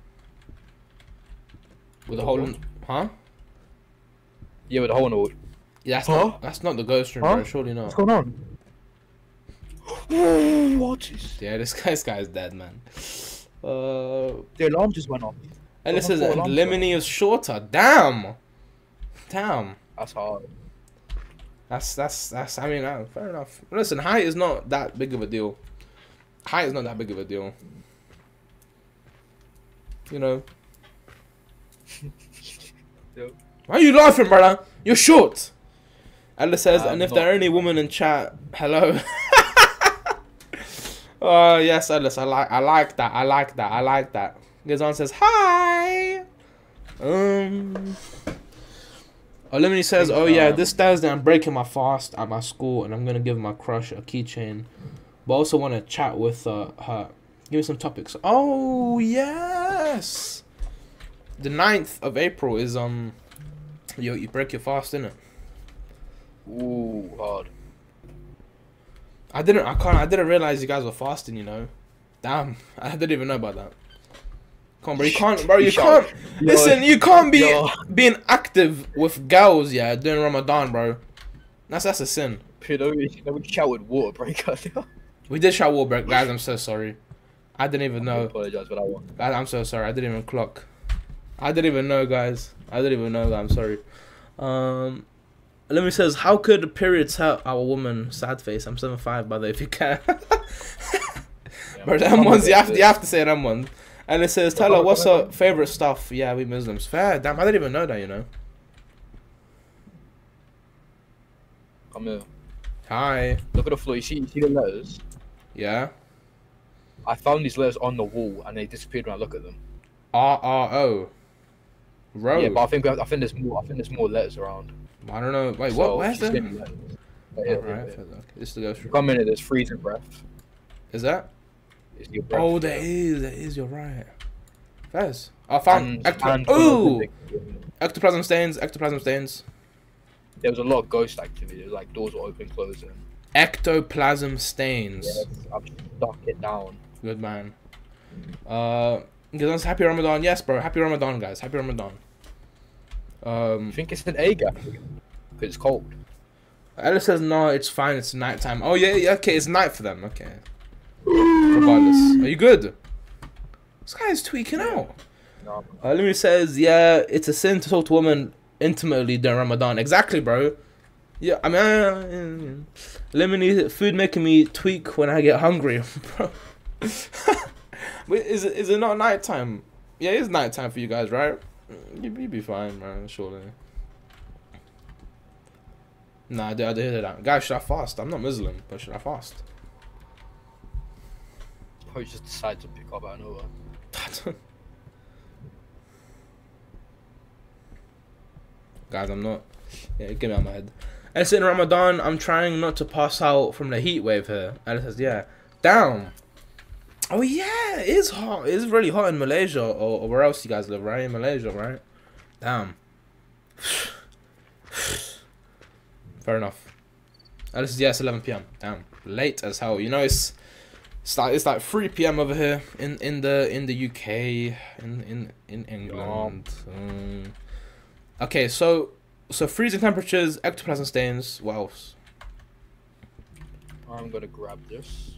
With the whole, in- huh? Yeah, with the hole in the wall. Yeah, that's Huh? not that's not the ghost room, Huh? bro. Surely not. What's going on? what is? Yeah, this guy, this guy's dead, man. Uh, The alarm just went off. and this is put Lemony is shorter. Damn, damn. That's hard. That's that's that's. I mean, uh, fair enough. Listen, height is not that big of a deal. Height is not that big of a deal. You know. Why are you laughing, brother? You're short. Ella says, I'm and if not. there are any women in chat, hello. oh yes, Ellis, I like, I like that, I like that, I like that. Gazan says hi. Um. Olimini says, "Oh yeah, this Thursday I'm breaking my fast at my school, and I'm gonna give my crush a keychain, but I also want to chat with uh, her. Give me some topics. Oh yes, the 9th of April is um, you you break your fast, innit? Ooh, hard. I didn't. I can't. I didn't realize you guys were fasting. You know, damn. I didn't even know about that. Come on, bro. You can't, bro. You can't. Listen, you can't be yo. being active with girls, yeah, during Ramadan, bro. That's that's a sin. Dude, we me, let shout with water breaker. We did shout water break, guys. I'm so sorry. I didn't even I know. apologize for that one. Guys, I'm so sorry. I didn't even clock. I didn't even know, guys. I didn't even know. I'm sorry. Um, let me says, how could periods hurt our woman? Sad face. I'm seven five, by the way, if you can. Yeah, Bro, I'm them ones you have to, you have to say them ones. And it says, tell her what's her favorite stuff. Yeah, we Muslims. Fair. Damn, I didn't even know that. You know. Come here. Hi. Look at the floor. You see, you see the letters? Yeah. I found these letters on the wall and they disappeared when I look at them. R R O. Row. Yeah, but I think have, I think there's more. I think there's more letters around. I don't know. Wait, So what? Where's the? letters. Yeah, yeah, yeah. This is the ghost. Come in, there's freezing breath. Is that? It's your breath. Oh, there is. There is. You're right. Fez. I found And- ecto- and- Ooh, ectoplasm stains. Ectoplasm stains. There was a lot of ghost activity. It was like doors were open, closing. Ectoplasm stains. Yeah, I've stuck it down. Good man. Uh, happy Ramadan. Yes, bro. Happy Ramadan, guys. Happy Ramadan. Um, I think it's an A gap because it's cold. Ella says no. It's fine. It's nighttime. Oh yeah, yeah. Okay, it's night for them. Okay. Regardless, are you good? This guy's tweaking out. No, Uh, Lemmy says, yeah, it's a sin to talk to women intimately during Ramadan. Exactly, bro. Yeah, I mean, uh, Lemony, food making me tweak when I get hungry, bro. Is it is it not nighttime? Yeah, it's nighttime for you guys, right? You you be fine, man. Surely. Nah, I did, I did hear that. Guys, should I fast? I'm not Muslim, but should I fast? Probably just decided to pick up out of nowhere. Guys, I'm not. Yeah, get me out of my head. And in Ramadan, I'm trying not to pass out from the heat wave here. It says, yeah, down. Oh yeah, it is hot. It's really hot in Malaysia or, or where else you guys live, right? In Malaysia, right? Damn. Fair enough. This is yeah, it's 11 p.m. Damn, late as hell. You know, it's It's like it's like 3 p.m. over here in in the in the UK in in in England. Um, okay, so so freezing temperatures, ectoplasm stains. What else? I'm gonna grab this.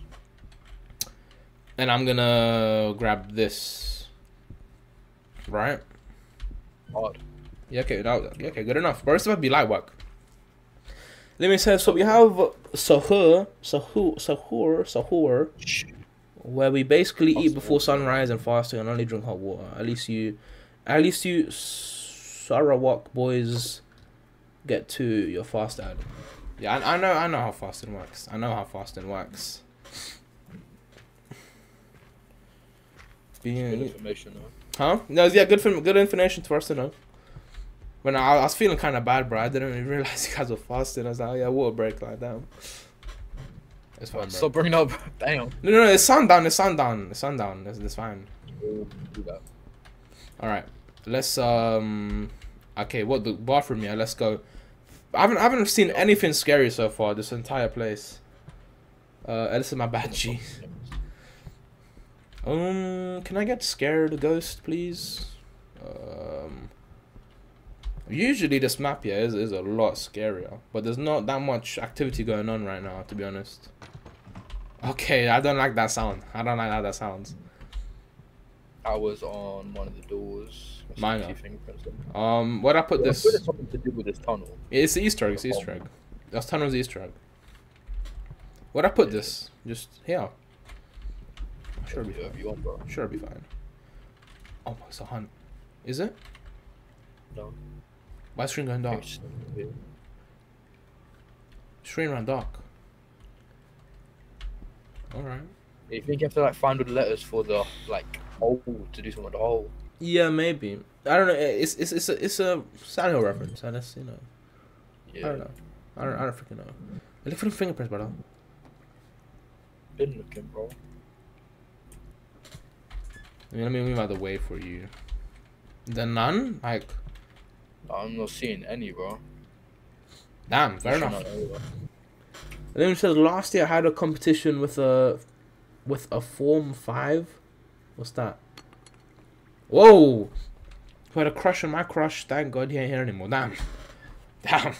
And I'm gonna grab this. Right? Odd. Yeah. Okay. Yeah, okay. Good enough. But it's about to be light work. Let me say. So we have sahur, sahur, sahur, sahur. where we basically eat before sunrise and fasting and only drink hot water. At least you, at least you Sarawak boys get to your fast ad. Yeah, I, I know, I know how fasting works. I know how fasting works. Good information though. huh? No, yeah, good for good information for us to know. When I, I was feeling kind of bad, bro, I didn't even realize you guys were fasting. I was like, oh, yeah, water break, like that. It's fine, bro. Stop bringing up. Damn. No, no, no, it's sundown. It's sundown. It's sundown. It's, it's fine. We'll. All right, let's um. Okay, what the bathroom? Yeah, let's go. I haven't I haven't seen anything scary so far. This entire place. Uh, this is my badgie. Um, can I get scared ghost, please? Um. Usually this map here is is a lot scarier, but there's not that much activity going on right now, to be honest. Okay, I don't like that sound. I don't like how that sounds. I was on one of the doors. I see Mine a few are. fingerprints. Um, what I put I'm this? there's something to do with this tunnel. It's the Easter egg. It's the Easter egg. That's tunnel's Easter egg. What I put this? Just here. Sure, be Yeah, fine. you want, bro. Sure, be fine. Oh, it's a hunt. Is it? No. Why screen going dark? It's- yeah. Screen ran dark. All right. You think you have to like find all the letters for the like hole to do something with the hole? Yeah, maybe. I don't know. It's it's it's a it's a Silent Hill reference. And that's you know. Yeah. I don't know. I don't I don't freaking know. I Look for the fingerprints, brother. Been looking, bro. I mean, let me move out of the way for you. The none? Like, I'm not seeing any, bro. damn. Fair Pushing enough. And then it says last year I had a competition with a with a form five. What's that? Whoa! Who had a crush on my crush? Thank God he ain't here anymore. Damn. Damn.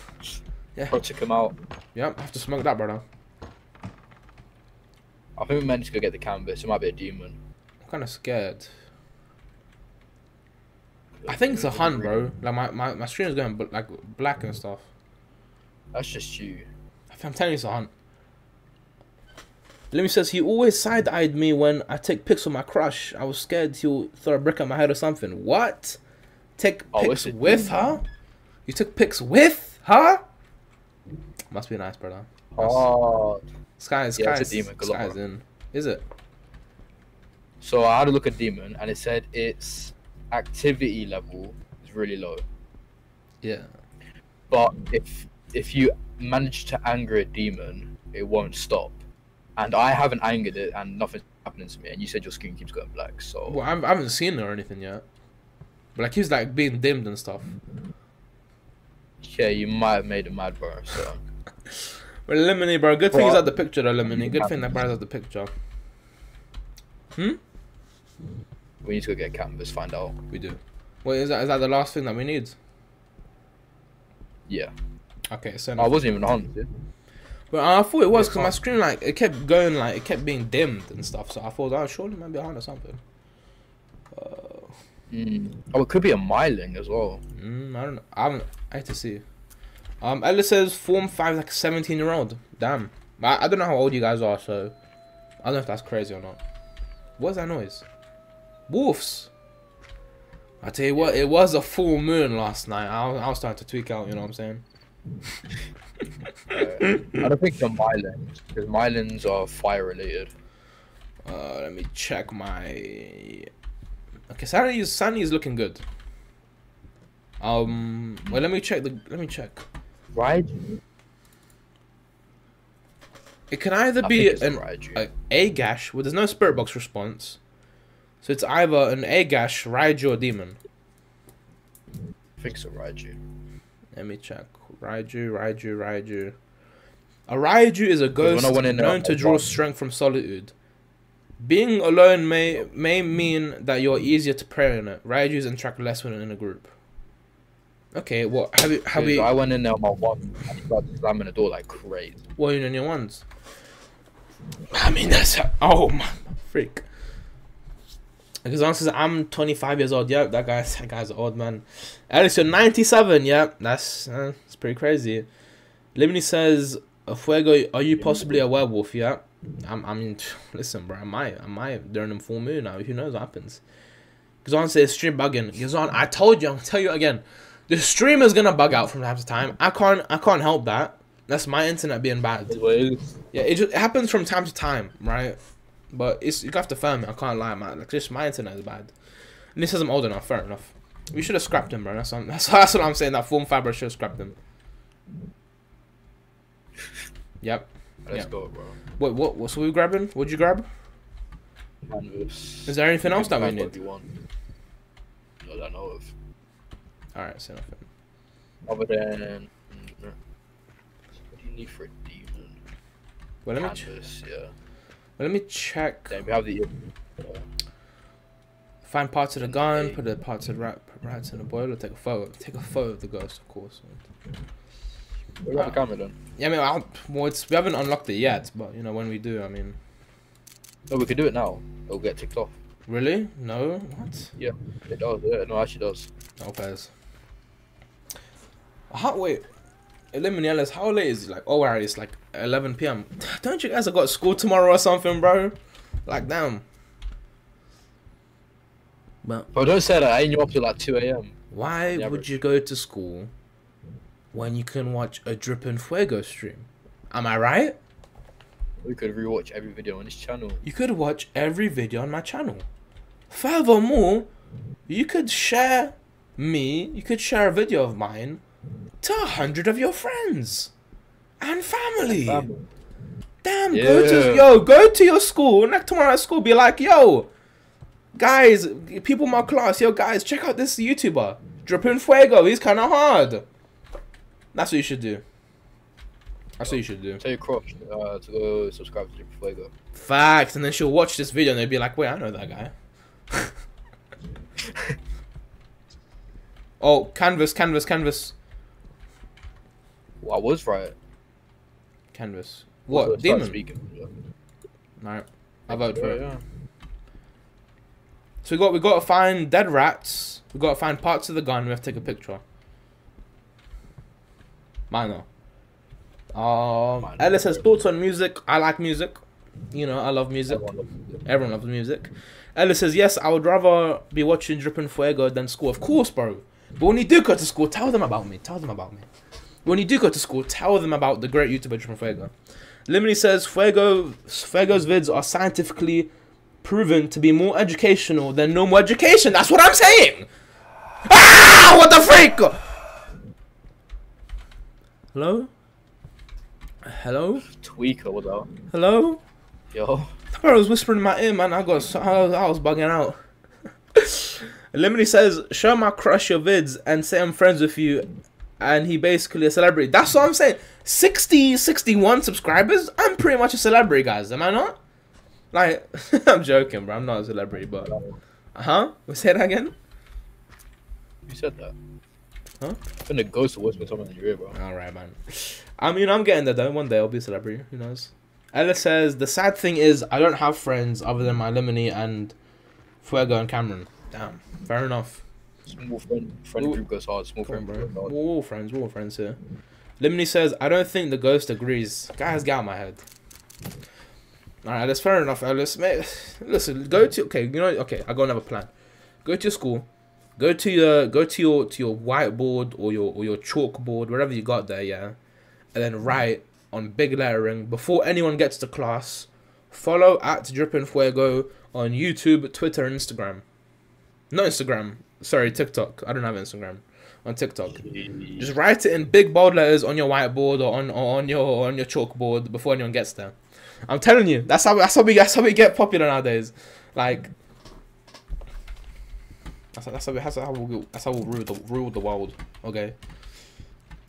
Bro, check him out. Yep, I have to smoke that, brother. I think we managed to go get the canvas. It might be a demon. I'm kind of scared. I think it's a hun, bro. Like my my my screen is going bl- like black and stuff. That's just you. I'm telling you, it's a hun. Lemmy says he always side eyed me when I take pics with my crush. I was scared he'll throw a brick at my head or something. What? Take Oh, pics with her? You took pics with her? Must be nice, brother. Oh. Sky, Yeah, sky, it's a demon, good sky's in. Is it? So I had a look at demon, and it said its activity level is really low. Yeah. But if if you manage to anger a demon, it won't stop. And I haven't angered it, and nothing's happening to me. And you said your screen keeps going black, so Well, I'm, I haven't seen it or anything yet. But like he's like being dimmed and stuff. yeah, you might have made him mad, bro. So But Lemony, bro, good thing he's at the picture though, Lemony. Good thing that bro's at the picture. Hmm? We need to go get canvas, find out. We do. Wait, is that is that the last thing that we need? Yeah, Okay, so I wasn't even on. Dude. But I thought it was because my screen like it kept going like it kept being dimmed and stuff. So I thought, oh, surely it might be a or something. Uh, Mm. Oh, it could be a myling as well. mm, I don't know. I haven't. I have to see. Um, Ellis says Form Five like a seventeen year old. Damn. I, I don't know how old you guys are, so I don't know if that's crazy or not. What's that noise? Wolves. I tell you what, it was a full moon last night. I was, I was starting to tweak out. You know what I'm saying? Uh, I don't think they're mylings because mylings are fire related. Uh, let me check my. Okay, Sanity is Sanity is looking good. Um, well, let me check the. Let me check. Right? It can either I be an Raiju. a, a gash. Well, there's no spirit box response, so it's either an a gash, Raiju, or demon. I think so, a Raiju. Let me check. Raiju, Raiju, Raiju. A Raiju is a ghost I went known to draw was- strength from solitude. Being alone may may mean that you're easier to prey on it. Raiju's interact less when in a group. Okay, what have you have Dude, we I went in there on my one and started slamming the door like crazy. what are you in your ones? I mean that's oh my freak. Because says I'm 25 years old. Yep, that guy's that guy's an old man. Alex, you're 97. Yep, that's uh, that's pretty crazy. Limini says, "Fuego, are you possibly a werewolf?" Yeah, I'm, I mean, listen, bro, I might, I might during the full moon. Now, who knows what happens? Gazan says stream bugging. Gazan, I told you, I'm gonna tell you again. The stream is gonna bug out from time to time. I can't, I can't help that. That's my internet being bad. It. Yeah, it just it happens from time to time, right? But it's you have to firm it. I can't lie, man. Like just my internet is bad. And this I'm old enough. Fair enough. We should have scrapped him, bro. That's what, that's, that's what I'm saying. That form fiber should have scrapped him. Yep. Let's Yeah. go, bro. What what what's we grabbing? What'd you grab? Canvas. Is there anything else that we need? what you want. Not that I know of. All right, so nothing. Other than. mm, What do you need for a demon? Well, let me ch- Canvas, yeah. Let me check. Have the. Find parts of the gun. Put the parts of the rat, rats in the boiler. Take a photo. Take a photo of the ghost, of course. We got the camera then. Yeah, I mean, I'll, well, it's, we haven't unlocked it yet, but you know when we do, I mean, No, we could do it now. It'll get ticked off. really? No, what? Yeah, it does, yeah. No, it actually does. Okay. How wait? Eliminellas, how late is it? Like, oh, alright, it's like 11 p.m. Don't you guys have got school tomorrow or something, bro? Like, damn. But But don't say that. I ain't you up till like 2 a.m. why Yeah, would you go to school when you can watch a Drippin' Fuego stream? Am I right? We could rewatch every video on this channel. You could watch every video on my channel. Furthermore, you could share me, you could share a video of mine to a hundred of your friends and family. Damn, go to yo, go to your school next tomorrow at school. Be like, yo, guys, people in my class, yo, guys, check out this YouTuber, Drippin' Fuego. He's kind of hard. That's what you should do. That's what you should do. Tell your crush uh, to go subscribe to Drip Fuego. Facts, and then she'll watch this video and they'll be like, wait, I know that guy. oh, canvas, canvas, canvas, Well, I was right. canvas. So What? start Demon? Speaking. Yeah. Alright. I vote for Yeah, it. yeah. So we got we gotta find dead rats. We gotta find parts of the gun. We have to take a picture. Minor. Um, Minor. Ellis has thoughts on music. I like music. You know, I love music. Everyone loves it. Everyone loves music. Ellis says, yes, I would rather be watching Drippin' Fuego than school. Of course, bro. But when you do go to school, tell them about me. Tell them about me. When you do go to school, tell them about the great YouTuber Drippin' Fuego. Lemony says, Fuego, Fuego's vids are scientifically proven to be more educational than normal education. That's what I'm saying! Ah! What the freak? Hello? Hello? Tweaker, what the Hello? Yo. Bro was whispering in my ear, man. I got, so- I was, I was bugging out. Lemony says, "Show my crush your vids and say I'm friends with you," and he basically a celebrity. That's what I'm saying. 60, 61 subscribers. I'm pretty much a celebrity, guys. Am I not? Like, I'm joking, bro. I'm not a celebrity, but uh huh. We say that again. You said that. Huh? I think the ghost will whisper something in your ear, bro. All right, man. I mean, I'm getting there though. One day I'll be a celebrity. Who knows? Ella says the sad thing is I don't have friends other than my Lemony and Fuego and Cameron. Damn. Fair enough. Small friend, friend group goes hard. Small friend bro. We're goes hard. all friends. We're all friends here. Lemony says I don't think the ghost agrees. Guys, get out of my head. All right, that's fair enough, Alice. Mate, listen, go to okay. You know, okay. I got another plan. Go to your school. Go to your go to your to your whiteboard or your or your chalkboard, wherever you got there, yeah, and then write on big lettering before anyone gets to class. Follow at Drippin' Fuego on YouTube, Twitter, and Instagram. Not Instagram. Sorry, TikTok. I don't have Instagram. On TikTok. Just write it in big bold letters on your whiteboard or on or on your on your chalkboard before anyone gets there. I'm telling you, that's how that's how we that's how we get popular nowadays. Like that's how, that's how, we, that's how we'll that's how we'll rule the rule the world. Okay.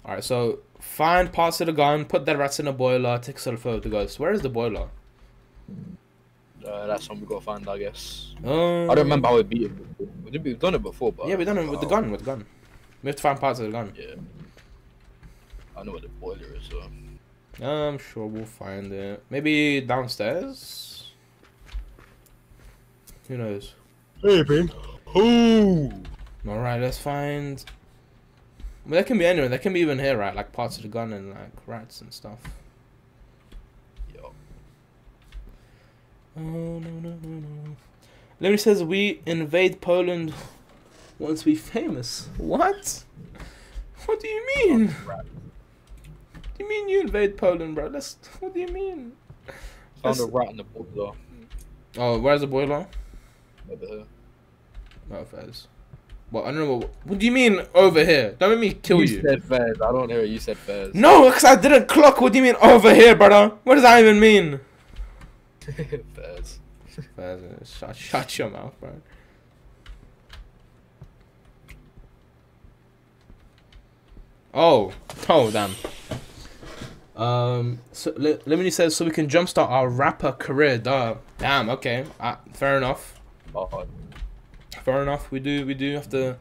All right. So find parts of the gun, put the rats in a boiler, take a selfie of the ghost. Where is the boiler? Uh, that's one we gotta find, I guess. Um, I don't remember how we beat it. Before. We did, we've done it before, but Yeah, we've done it with the gun. With the gun. We have to find parts of the gun. Yeah. I know what the boiler is. So. I'm sure we'll find it. Maybe downstairs. Who knows? Maybe. Ooh. All right, let's find. Well, that can be anywhere. That can be even here, right? Like parts of the gun and like rats and stuff. Yo. Oh no no no no. Lemony says we invade Poland once we famous. What? What do you mean? What do you mean you invade Poland, bro? That's what do you mean? Found a rat in the boiler Oh, where's the boiler? over here. Oh, Fez. What? I don't know. What, what do you mean over here? Don't make me kill you. said Fez. I don't hear it. You said Fez. No, because I didn't clock. What do you mean over here, brother? What does that even mean? Fez. Fez, shut, shut your mouth, bro. Oh, oh, damn. Um, so Le- Lemony says so we can jumpstart our rapper career. Duh. Damn. Okay. Uh, fair enough. Oh, Fair enough. We do. We do have to.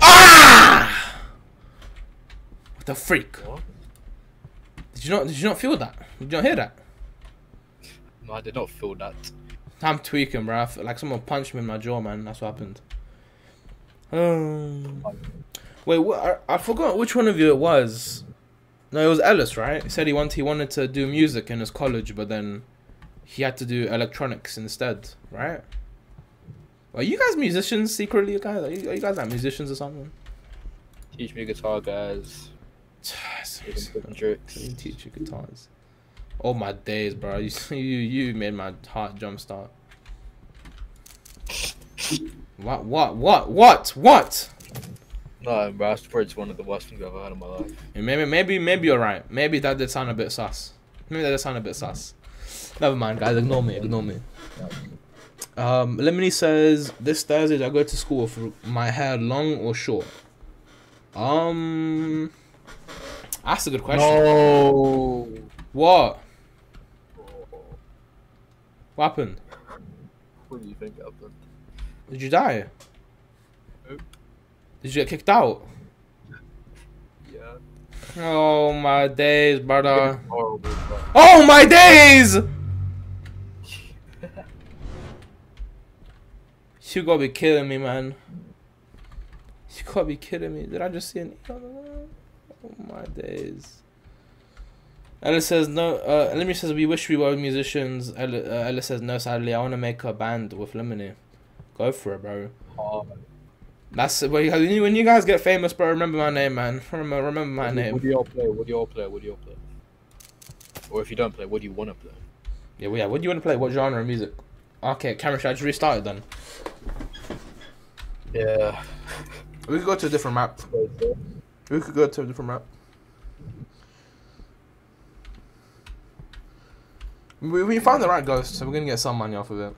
Ah! What the freak? what? Did you not? Did you not feel that? Did you not hear that? No, I did not feel that. I'm tweaking, bro. Like someone punched me in my jaw, man. That's what happened. Um, wait, what? I, I forgot which one of you it was. No, it was Ellis, right? He said he wanted he wanted to do music in his college, but then he had to do electronics instead, right? Are you guys musicians secretly, you guys? Are you, are you guys like musicians or something? Teach me guitar, guys. Give them quick tricks. Let me teach you guitars. Oh my days, bro! You you you made my heart jump start. What what what what what? No, bro, that's probably just one of the worst things I've ever had in my life. And maybe maybe maybe you're right. Maybe that did sound a bit sus. Maybe that did sound a bit sus. Never mind, guys. Ignore me. Ignore me. Um, Lemony says this Thursday I go to school with my hair long or short. Um, that's a good question. No. What? What happened? What do you think happened? Did you die? Nope. Did you get kicked out? Yeah. Oh my days, brother. Horrible. Oh my days! You gotta be kidding me, man. You gotta be kidding me. Did I just see an Oh my days. Ella says no. Uh, Lemony says we wish we were musicians. Ella, uh, Ella says no. Sadly, I want to make a band with Lemony. Go for it, bro. Oh, That's when you, when you guys get famous, bro. Remember my name, man. Remember, remember my What name. do you all play? What do you all play? What do you all play? Or if you don't play, what do you want to play? Yeah, well, yeah. What do you want to play? What genre of music? Okay, camera. Should I just restart it then? Yeah. We could go to a different map. We could go to a different map. We, we found the right ghost, so we're gonna get some money off of it.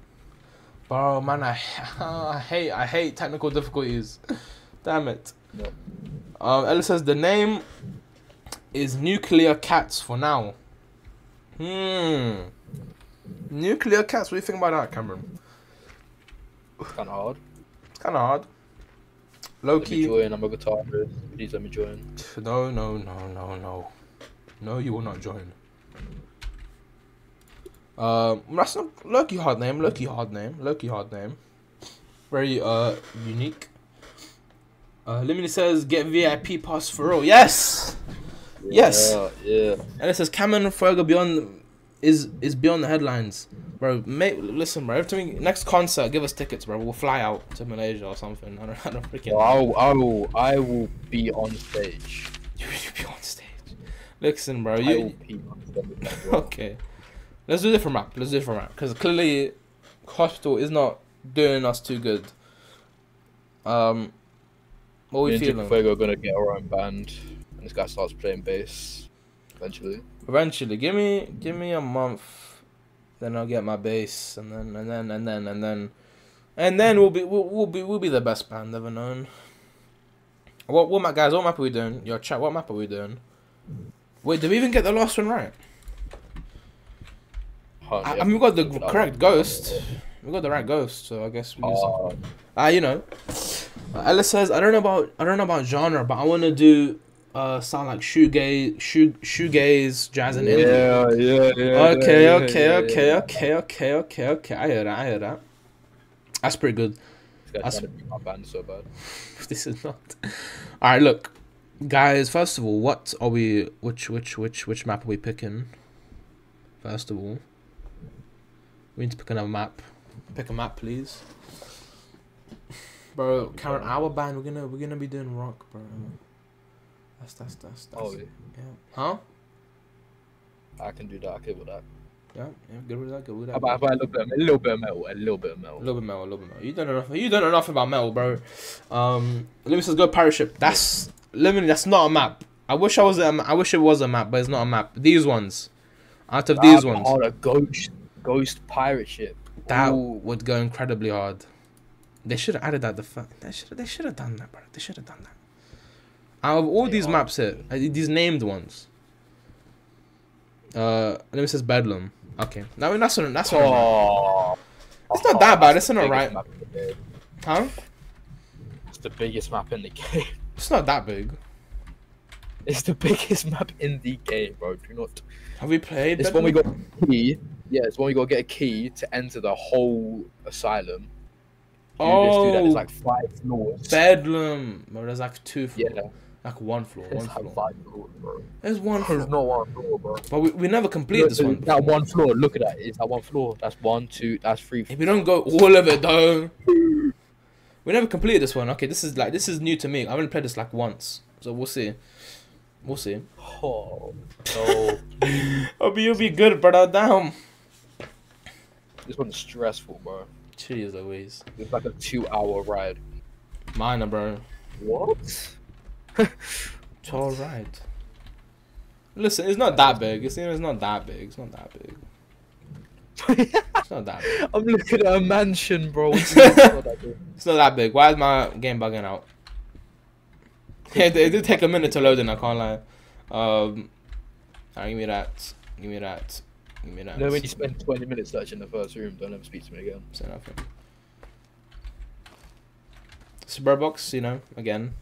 Bro, man, I, I hate I hate technical difficulties. Damn it. Yep. Um, Ella says the name is Nuclear Cats for now. Hmm. Nuclear Cats. What do you think about that, Cameron? It's Kind of hard. It's kind of hard. Low key. join. I'm a guitarist. Please let me join. No, no, no, no, no. No, you will not join. Um, that's not Loki hard name. Loki hard name. Loki hard name. Very uh unique. Uh, Lemony says get VIP pass for all. Yes. Yes. Yeah. And it says Cameron Ferger beyond is is beyond the headlines, bro. Mate, listen, bro. Every time we, next concert, give us tickets, bro. We'll fly out to Malaysia or something. I don't, I don't freaking. Well, I will. I will be on stage. You will be on stage. Listen, bro. You be on stage. okay? Let's do a different map. Let's do a different map because clearly, hospital is not doing us too good. Um, what are we feeling? Fuego gonna get our own band, and this guy starts playing bass eventually. Eventually, give me give me a month, then I'll get my bass, and then and then and then and then, and then we'll be we'll, we'll be we'll be the best band ever known. What what map guys? What map are we doing? Your chat. What map are we doing? Wait, did we even get the last one right? Huh, I. I mean, we got the Look up. correct ghost. We got the right ghost, so I guess we. Just, Uh, Ah, you know. Uh, Ella says, I don't know about I don't know about genre, but I want to do uh sound like shoegaze, shoe shoegaze, jazz and indie. yeah, yeah, yeah. Okay, yeah, okay, yeah, okay, yeah. okay, okay, okay, okay. I hear that. I hear that. That's pretty good. That's- trying to beat my band so bad. this is not. All right, look, guys. First of all, what are we? Which which which which map are we picking? First of all, we need to pick another map. Pick a map, please. Bro, current our band, we're gonna we're gonna be doing rock, bro. That's that's that's that's. Oh, yeah. yeah. Huh? I can do that. I can do that. Yeah, yeah. Good with that. Good with that. How about, how about a little bit, of, a little bit of metal, a little bit of metal. A little bit metal, a little bit metal. You don't know enough. You don't know enough about metal, bro. Um, let me just go pirate ship. That's literally that's not a map. I wish I was a I wish it was a map, but it's not a map. These ones, out of these ones, Oh, the ghost, ghost pirate ship. that Ooh. would go incredibly hard. They should have added that. The fact they should they should have done that, bro. They should have done that. Out of all They these are. maps here, uh, these named ones. Uh, Lemony says Bedlam. Okay, no, that's not that's not. Oh, It's not that bad, it's not right. Huh? It's the biggest map in the game. It's not that big. It's the biggest map in the game, bro. Do not. Have we played? It's when we got key. Yeah, it's when we got to get a key to enter the whole asylum. You just do that. Oh, There's like five floors. Bedlam. Bro, there's like two floors. Yeah, Like one floor. there's One like floor. five floors, bro. There's one There's floor. not one floor, bro. But we, we never completed this one. That one floor. Look at that. It's that one floor. That's one, two. That's three. If we don't go all of it though. We never completed this one. Okay, this is like this is new to me. I've only played this like once. So we'll see. We'll see. Oh no. Oh, but you'll be good, brother. Damn. This one's stressful, bro. Cheers, Louise. It's like a two-hour ride. Minor, bro. What? It's alright. Listen, it's not that big. It's, it's not that big. It's not that big. It's not that big. I'm looking at a mansion, bro. What do it's not that big? It's not that big. Why is my game bugging out? Yeah, it, it did take a minute to load in, I can't lie. Um, alright, give me that. Give me that. Give me that. You know when you spend 20 minutes searching the first room, don't ever speak to me again. Say nothing. Spirit box, you know, again.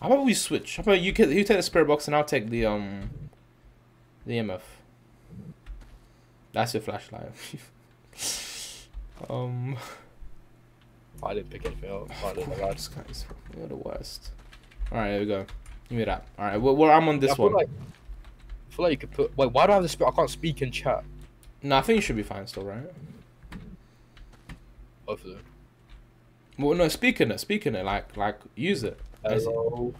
How about we switch? How about you, you take the spirit box and I'll take the um, the EMF. That's your flashlight. um, I didn't pick anything up. I didn't know this guy's you're the worst. All right, here we go. Give me that. All right, well, well I'm on I this feel one. Like, I feel like you could put. Wait, why do I have the spirit? I can't speak in chat. No, I think you should be fine still, right? Both of them. Well, no, speaking it, speak in it, like, like, use it. Hello.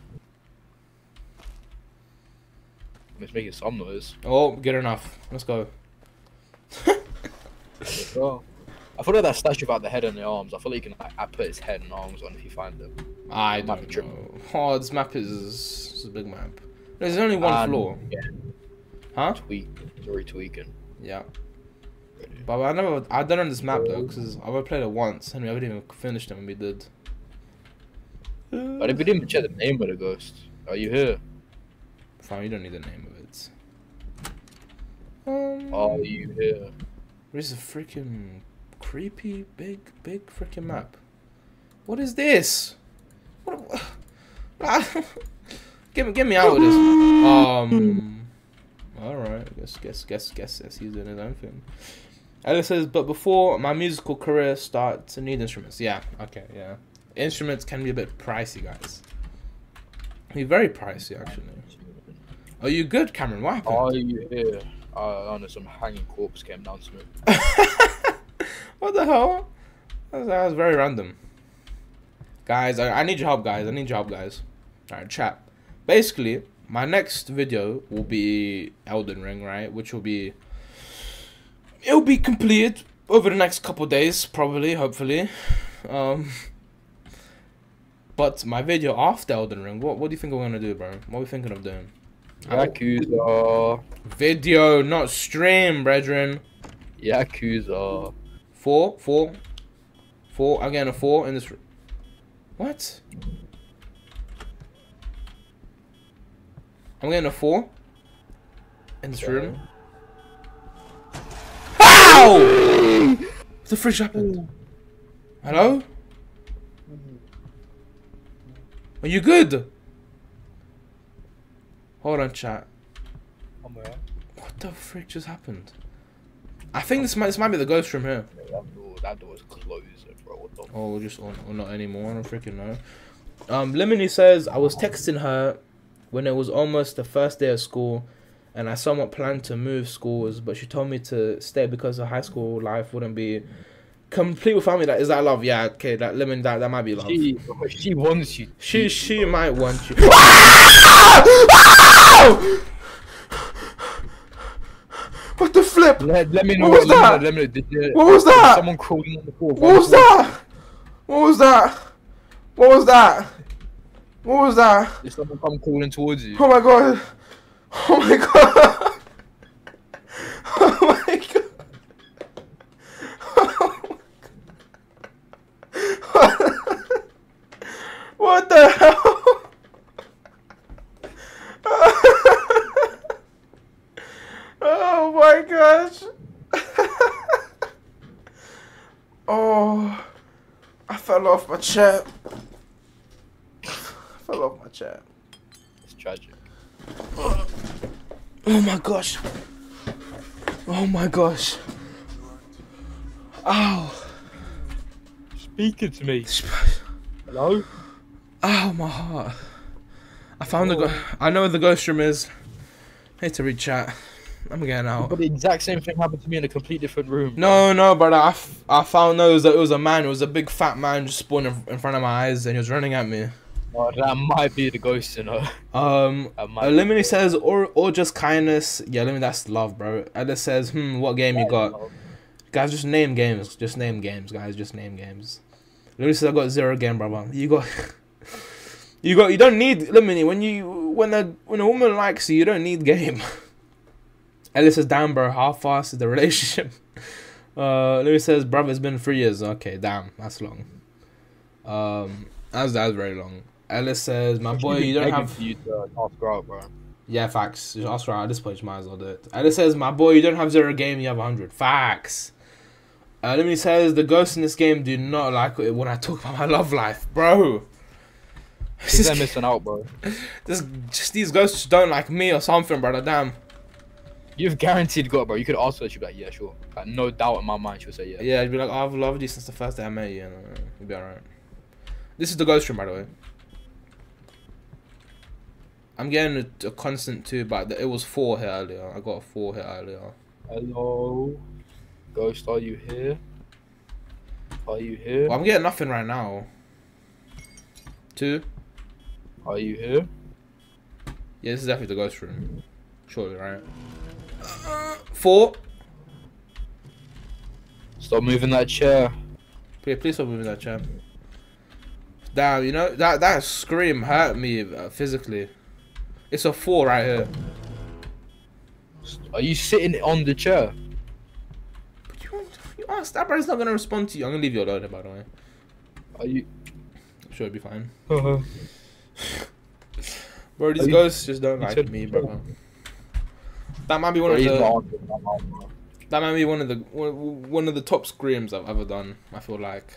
It's making some noise. Oh, good enough. Let's go. Let's go. I feel like that statue about the head and the arms. I feel like you can like, I put his head and arms on if you find it. I don't know. Oh, this map is is a big map. There's only one And, floor. Yeah, Huh? tweak. Sorry, tweaking. Yeah. But I never, I don't know this map though, because I've only played it once and we haven't even finished it when we did. But if we didn't check the name of the ghost, are you here? Fine, you don't need the name of it. Um, Are you here? This is a freaking creepy, big, big freaking map. What is this? What? what get me, get me out of this. Um. All right. Guess, guess, guess, guess. Yes, he's doing his own thing. Alex says, but before my musical career starts, I need instruments. Yeah. Okay. Yeah. Instruments can be a bit pricey, guys. Be very pricey, actually. Are you good, Cameron? What happened? Are you here? Uh, I know some hanging corpse came down to me. what the hell? That was, that was very random. Guys, I, I need your help, guys. I need your help, guys. Alright, chat. Basically, my next video will be Elden Ring, right? Which will be. It'll be completed over the next couple days, probably, hopefully. Um. But my video after Elden Ring, what, what do you think we're gonna do, bro? What are we thinking of doing? Yakuza. Video, not stream, brethren. Yakuza. Four, four, four. I'm getting a four in this. What? I'm getting a four in this room. Ow! What the frick happened? Hello? Are you good? Hold on, chat. I'm alright. What the frick just happened? I think this might this might be the ghost room here. That door, that door's closed, bro. What the Or just or, or not anymore. I don't freaking know. Um, Lemony says I was texting her when it was almost the first day of school, and I somewhat planned to move schools, but she told me to stay because her high school life wouldn't be complete without me. That is that love? Yeah, okay. That Lemon, that that might be love. She, she wants you. She she might want you. What the flip? Let, let me know. What was let me know, that? Let me know. Did, you- What was that? Someone crawling on the floor. What was that? What was that? What was that? What was that? Did someone come crawling towards you? Oh my god. Oh my god. Oh my god. What the hell? Oh my gosh. Oh, I fell off my chair. I fell off my chair. It's tragic. Oh Oh my gosh. Oh my gosh. Ow. Speaking to me. Hello? Ow, my heart. I found the go- I know where the ghost room is. Hate to read chat. I'm getting out. But the exact same thing happened to me in a complete different room. No, no, brother. I, f- I found those It was, a, it was a man. It was a big fat man just spawned in, in front of my eyes, and he was running at me. Oh, that might be the ghost, you know. Um, might uh, says, or or just kindness. Yeah, Lemony, that's love, bro. Alice says, hmm, what game you got? Guys, just name games. Just name games, guys. Just name games. Lemony says, I got zero game, brother. You got, you got. You don't need Lemony when you when a when a woman likes you, you don't need game. Alice says, damn, bro. How fast is the relationship? Uh, Lemony says, brother, it's been three years. Okay, damn, that's long. Um, that's that's very long. Alice says, my boy, you don't have. you to ask her out, bro. Yeah, facts. Just ask her out at this point, you might as well do it. It says, my boy, you don't have zero game, you have 100. Facts. Uh, Lemony says, the ghosts in this game do not like it when I talk about my love life. Bro. This, they're missing out, bro. this, just these ghosts don't like me or something, brother. Damn. You've guaranteed got, bro. You could ask her, she'd be like, yeah, sure. Like, no doubt in my mind, she'll say yeah. Yeah, I'd be like, oh, I've loved you since the first day I met you. And, uh, you'll be alright. This is the ghost room, by the way. I'm getting a, a constant two, but it was four here earlier. I got a four here earlier. Hello? Ghost, are you here? Are you here? Well, I'm getting nothing right now. Two. Are you here? Yeah, this is definitely the ghost room. Surely, right? Four. Stop moving that chair. Please, please stop moving that chair. Damn, you know that that scream hurt me uh, physically. It's a four right here. Are you sitting on the chair? But you, you asked that brother's not gonna respond to you. I'm gonna leave you alone, by the way. Are you? I'm sure it'll be fine. Uh-huh. Bro, these Are you- just don't you like said- me, brother. That might be one Bro, of the not answering my that might be one of the one one of the top screams I've ever done. I feel like.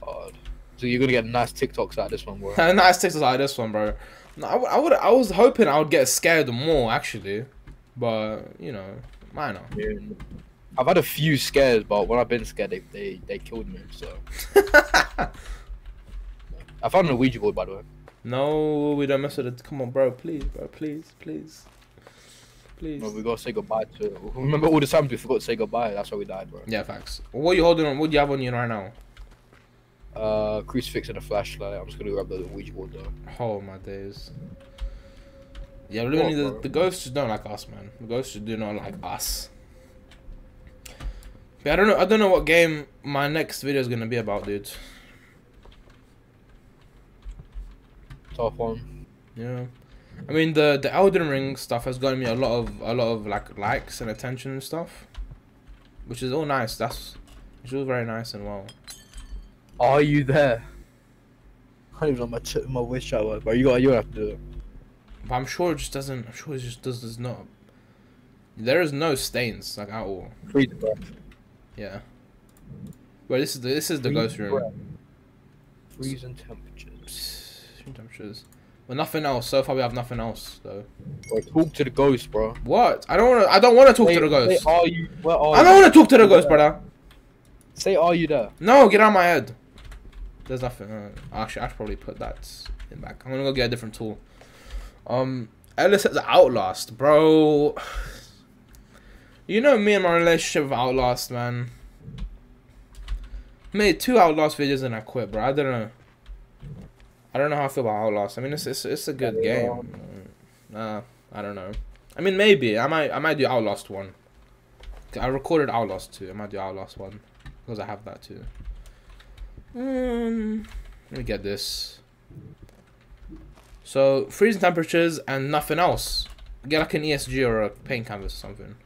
God. So you're gonna get nice TikToks out of this one, bro. nice TikToks like this one, bro. No, I, would- I would. I was hoping I would get scared more actually, but you know, minor. I've had a few scares, but when I've been scared, they they, they killed me. So I found a Ouija board, by the way. no, we don't mess with it. Come on, bro. Please, bro. Please, please, please. Well, we gotta say goodbye to. Remember all the times we forgot to say goodbye. That's why we died, bro. Yeah, facts. What are you holding on? What do you have on you right now? Uh, crucifix and a flashlight. I'm just gonna grab the Ouija board though. Oh my days. Yeah, really, the, the ghosts just don't like us, man. The ghosts just do not like us. But I don't know. I don't know what game my next video is gonna be about, dude. Tough one. Yeah, I mean the the Elden Ring stuff has gotten me a lot of a lot of like likes and attention and stuff, which is all nice. That's is all very nice and well. Are you there? I don't even know my ch- my voice chat was, but you got you have to do it. But I'm sure it just doesn't. I'm sure it just does does not There is no stains like at all. Freeze breath. Yeah. Well, this is the this is the ghost room. breath. Freezing temperatures. Extreme temperatures. But nothing else. So far, we have nothing else though. Bro, talk to the ghost, bro. What? I don't want to. I don't want to talk to the ghost. Say, are you? Where are I don't want to talk to the ghost, brother. Say, are you there? No, get out of my head. There's nothing. Uh, actually, I should probably put that in back. I'm gonna go get a different tool. Um, Ellis says Outlast, bro. You know me and my relationship with Outlast, man. Made two Outlast videos and I quit, bro. I don't know. I don't know how I feel about Outlast. I mean, it's it's, it's a good game. Nah, I don't know. I mean, maybe I might I might do Outlast one. I recorded Outlast two. I might do Outlast one because I have that too. Um, let me get this. So freezing temperatures and nothing else. Get like an ESG or a paint canvas or something.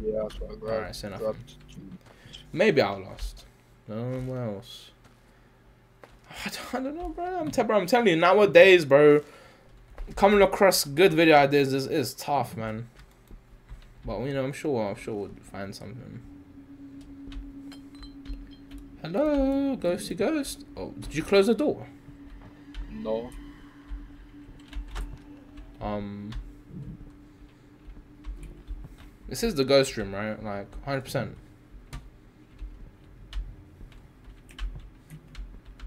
Yeah, that's what I grabbed. Alright, so nothing. grabbed. Maybe Outlast. No, what else? I don't, I don't know, bro. I'm, bro. I'm telling you, nowadays, bro, coming across good video ideas is, is tough, man. But you know, I'm sure, I'm sure we'll find something. Hello, ghosty ghost. Oh, did you close the door? No. Um, this is the ghost room, right? Like, hundred percent.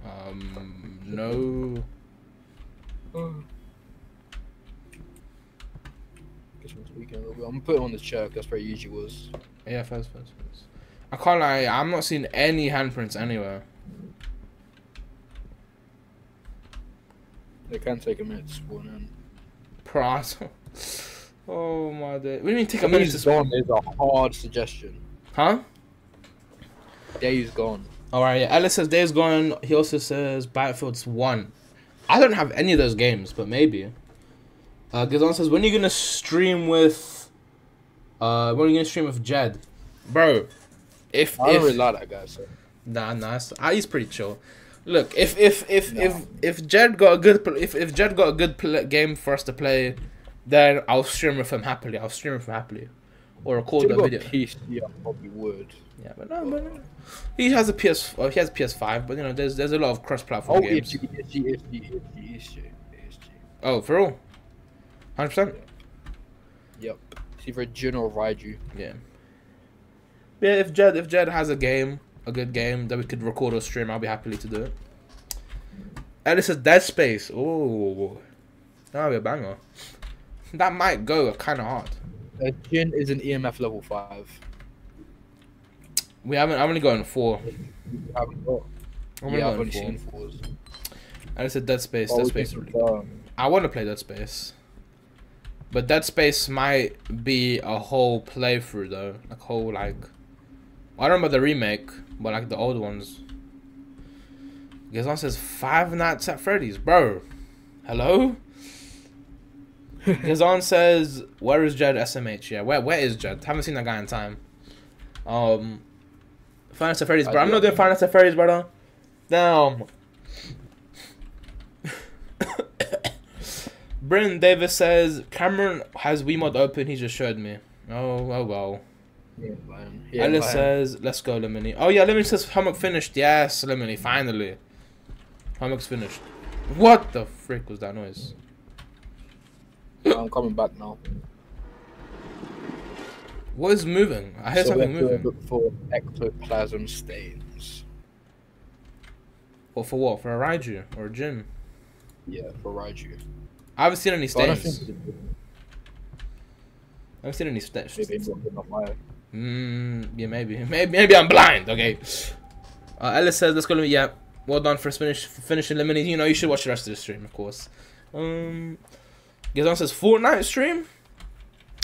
Um, no. Guess we're tweaking a little bit. I'm gonna put it on the chair. That's where it usually was. Yeah, first, first, first. I can't lie. I'm not seeing any handprints anywhere. They can take a minute to spawn in. Pras. oh my day. What do you mean take a minute to Days spawn? gone is a hard suggestion. Huh? Days gone. All right. Yeah. Ellis says Days Gone. He also says Battlefield's one. I don't have any of those games, but maybe. Uh, Gazon says when are you gonna stream with? Uh, when are you gonna stream with Jed? Bro, if I don't if really like that guy. So. Nah, nah, it's- ah, he's pretty chill. Look, if if if Nah. if if Jed got a good if if Jed got a good pl- game for us to play, then I'll stream with him happily. I'll stream with him happily, or record If a you got video. PC, I probably would. Yeah, but no, but no. he has a PS. Well, he has a PS5, but you know, there's there's a lot of cross-platform Oh, games. ESG, ESG, ESG, ESG, ESG, ESG. Oh, for real? Hundred percent. Yep. It's either Jinn or Raiju. Yeah. Yeah, if Jed if Jed has a game, a good game that we could record or stream, I'll be happily to do it. And this is Dead Space. Ooh, that'll be a banger. That might go kind of hard. Uh, Jinn is an EMF level 5. We haven't. I've only gotten four. You haven't got. I'm only Yeah, I've only four. seen fours. And it's a Dead Space. Oh, Dead we Space. I want to play Dead Space. But Dead Space might be a whole playthrough though, like whole like. I don't remember the remake, but like the old ones. Gazon says Five Nights at Freddy's, bro. Hello. Gazon says, "Where is Jed SMH? Yeah, where where is Jed? Haven't seen that guy in time." Um, Five Nights at Freddy's, bro. I'm not doing Five Nights at Freddy's, brother. Damn. Brennan Davis says Cameron has Wiimote open. He just showed me. Oh, oh well. Yeah, man. Yeah, Ellis man. says, "Let's go, Lemony." Oh yeah, Lemony says homework finished. Yes, Lemony, finally. Homework's finished. What the frick was that noise? I'm coming back now. What is moving? I hear so something we have to moving. look for ectoplasm stains. Or for what? For a Raiju or a Jinn? Yeah, for Raiju. I haven't seen any I stains. think I haven't seen any stains. Maybe it's not my Mm, yeah, maybe. Maybe maybe I'm blind. Okay. Uh, Ellis says, let's go. Yeah. Well done for finish for finishing Lemony. You know, you should watch the rest of the stream, of course. Um, Gazon says Fortnite stream.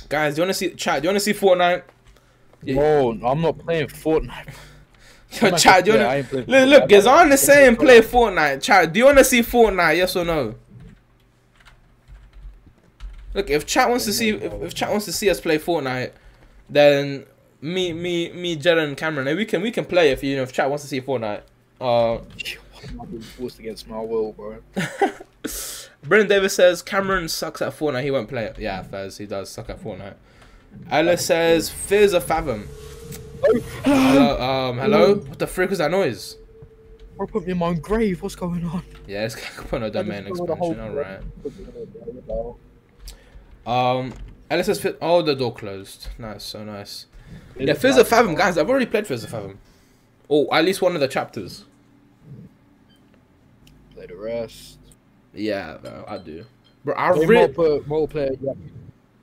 Guys, do you want to see chat? Do you want to see Fortnite? Yeah. I'm not playing Fortnite. Yo, I'm chat, do you wanna... Look, look. Gazon is saying play Fortnite. Chat, do you want to see Fortnite? Yes or no? Look, if chat wants to see, if, if chat wants to see us play Fortnite, then me, me, me, Jed and Cameron, we can we can play if you know if chat wants to see Fortnite. Uh, forced against my will, bro. Brendan Davis says Cameron sucks at Fortnite. He won't play it. Yeah, Fez, he does suck at Fortnite. Ella says Fears to Fathom. Hello, um, hello? What the frick was that noise? Bro, put me in my own grave. What's going on? Yeah, it's put no domain just saw the whole expansion, alright. Um, Ella says. Oh, the door closed. Nice, so nice. Yeah, Fears to Fathom, guys. I've already played Fears to Fathom. Oh, at least one of the chapters. Play the rest. Yeah, bro, I do. Bro, I Play really. multiplayer, multiplayer, Yakuza.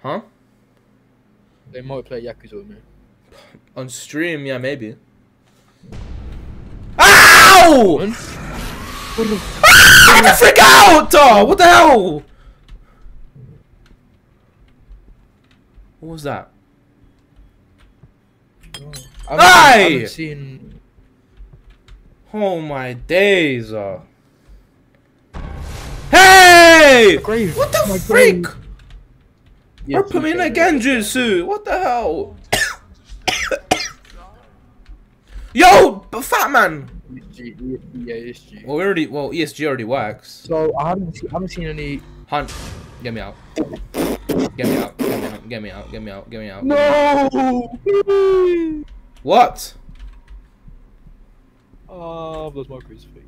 Huh? Play multiplayer Yakuza with me. On stream, yeah, maybe. Ow! Ah, get the frick out! Oh, what the hell? What was that? I haven't, I Hey! haven't seen. Oh my days! Uh. Hey! Grave. What the My freak? grave. Bro, put me in a Genjutsu. What the hell? Yo, but fat man. ESG, ESG, yeah, ESG. Well, we already. Well, ESG already works. So I haven't, I haven't seen any. Hunt, get me out. Get me out. Get me out. Get me out. Get me out. Get me out. No. What? Oh, those my crucifix.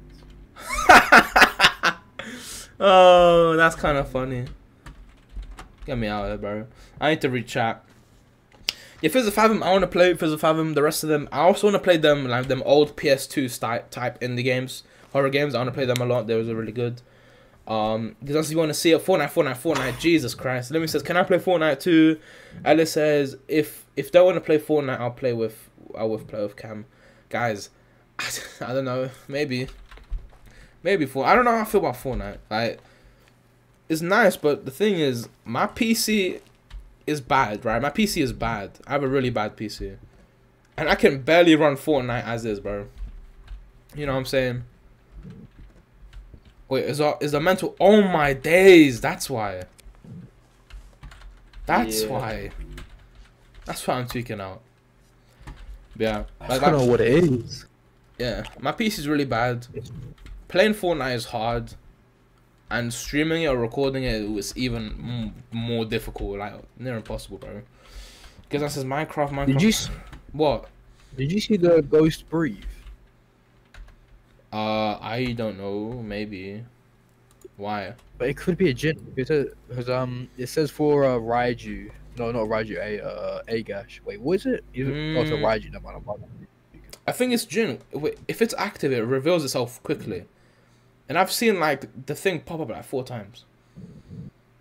oh, that's kind of funny. Get me out of here, bro. I need to read chat. Yeah, Fears to Fathom, I want to play Fears to Fathom. The rest of them, I also want to play them, like them old PS2 style, type indie games, horror games. I want to play them a lot. They was really good. Um, because also you want to see it, Fortnite, Fortnite, Fortnite. Jesus Christ. Lemony says, can I play Fortnite too? Alice says, if if they want to play Fortnite, I'll play with I'll with play with Cam. Guys, I don't know. Maybe, maybe for I don't know how I feel about Fortnite. Like, it's nice, but the thing is, my PC is bad, right? My PC is bad. I have a really bad PC, and I can barely run Fortnite as is, bro. You know what I'm saying? Wait, is our, is the mental? Oh my days! That's why. That's Yeah. why. That's why I'm tweaking out. Yeah, I like don't know what it is. yeah, my piece is really bad. Playing Fortnite is hard, and streaming it or recording it was even m- more difficult, like near impossible, bro. Because that says Minecraft, Minecraft. Did you s- What? did you see the ghost breathe? Uh, I don't know. Maybe. Why? But it could be a jinn because it, um it says for uh, Raiju. No, not Raiju. A uh Agash. Wait, what is it? Is it oh, it's Mm. Raiju. Never mind. I'm. I think it's Jinn. Wait, If it's active, it reveals itself quickly. And I've seen like the thing pop up like four times.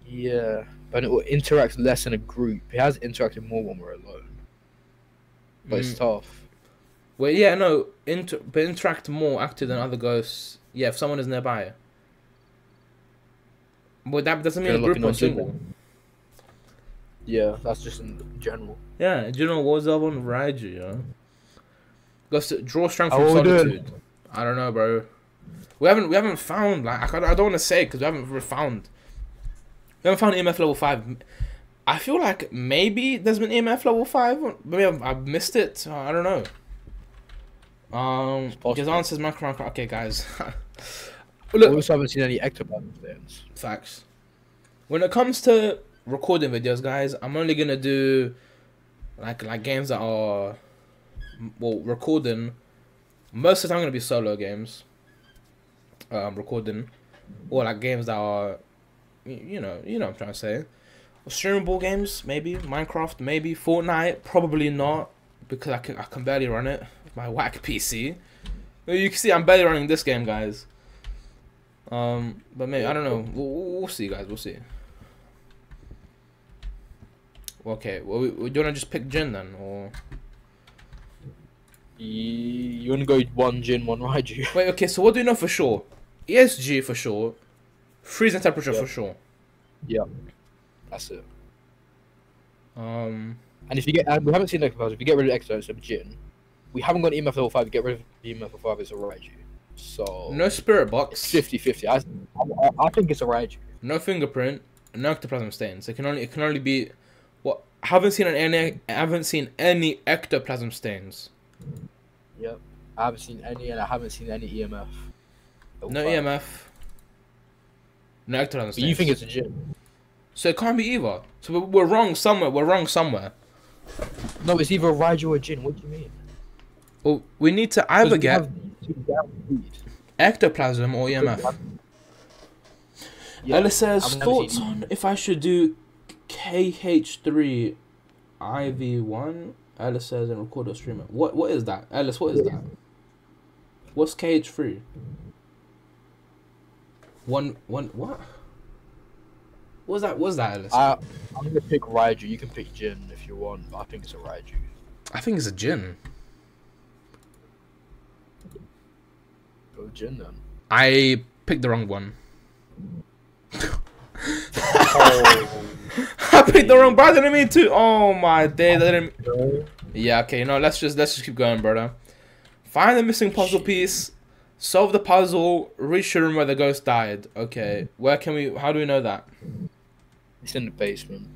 Yeah, but it will interact less in a group. It has interacted more when we're alone. But it's Mm. tough. Wait, yeah, no, inter- but interact more active than other ghosts. Yeah, if someone is nearby. But that doesn't mean a group or on single. Yeah, that's just in general. Yeah, do you know what's the other one? Raiju, yeah. Goes to draw strength oh, from are we solitude. I don't know, bro. We haven't we haven't found like I, can't- I don't want to say because we haven't found. We haven't found EMF level five. I feel like maybe there's been EMF level five. Maybe I've, I've missed it. I don't know. Um, possible. because answers macro. macro- Okay, guys. We Look, also haven't seen any ectoplasm stands. Facts. When it comes to recording videos, guys, I'm only gonna do like like games that are well recording. Most of the time, gonna be solo games. Um, recording, or like games that are, you know, you know what I'm trying to say. Streamable games, maybe Minecraft, maybe Fortnite, probably not because I can I can barely run it my whack PC. You can see I'm barely running this game, guys. Um, but maybe I don't know. We'll, we'll see, guys. We'll see. Okay. Well, we, we, do you wanna just pick Jinn then, or You, to go one Jinn, one Raiju? wait? Okay. So what do you know for sure? ESG for sure. Freezing temperature for sure. Yeah. That's it. Um. And if you get, and we haven't seen ectoplasm. If you get rid of ectoplasm, it's a Jinn. We haven't got EMF level five. Get rid of EMF level five, it's a Raiju. So No spirit box. 50-50. I, I, I think it's a Raiju. No fingerprint. No ectoplasm stains. It can only it can only be. What? I haven't seen an any. I haven't seen any ectoplasm stains. Yep. I haven't seen any, and I haven't seen any EMF. No five. EMF. No ectoplasm But you think it's a Jinn? So it can't be either. So we're, we're wrong somewhere. We're wrong somewhere. No, it's either a Raiju or a Jinn. What do you mean? Well, we need to either get have two guaranteed. ectoplasm or EMF. Yeah, Ellis says thoughts on if I should do KH3 IV1. Ellis says and record or stream. What what is that? Ellis, what is that? What's KH3? One one what? What's that? What's that, Ellis? I, I'm gonna pick Raiju. You can pick Jinn if you want, but I think it's a Raiju. I think it's a Jinn. Go Jinn then. I picked the wrong one. Oh, I picked the wrong, but I didn't mean to. Oh my day. I didn't. Oh, yeah, okay, no, let's just let's just keep going, brother. Find the missing puzzle piece, solve the puzzle, reach the room where the ghost died. Okay, where can we? How do we know that? it's in the basement.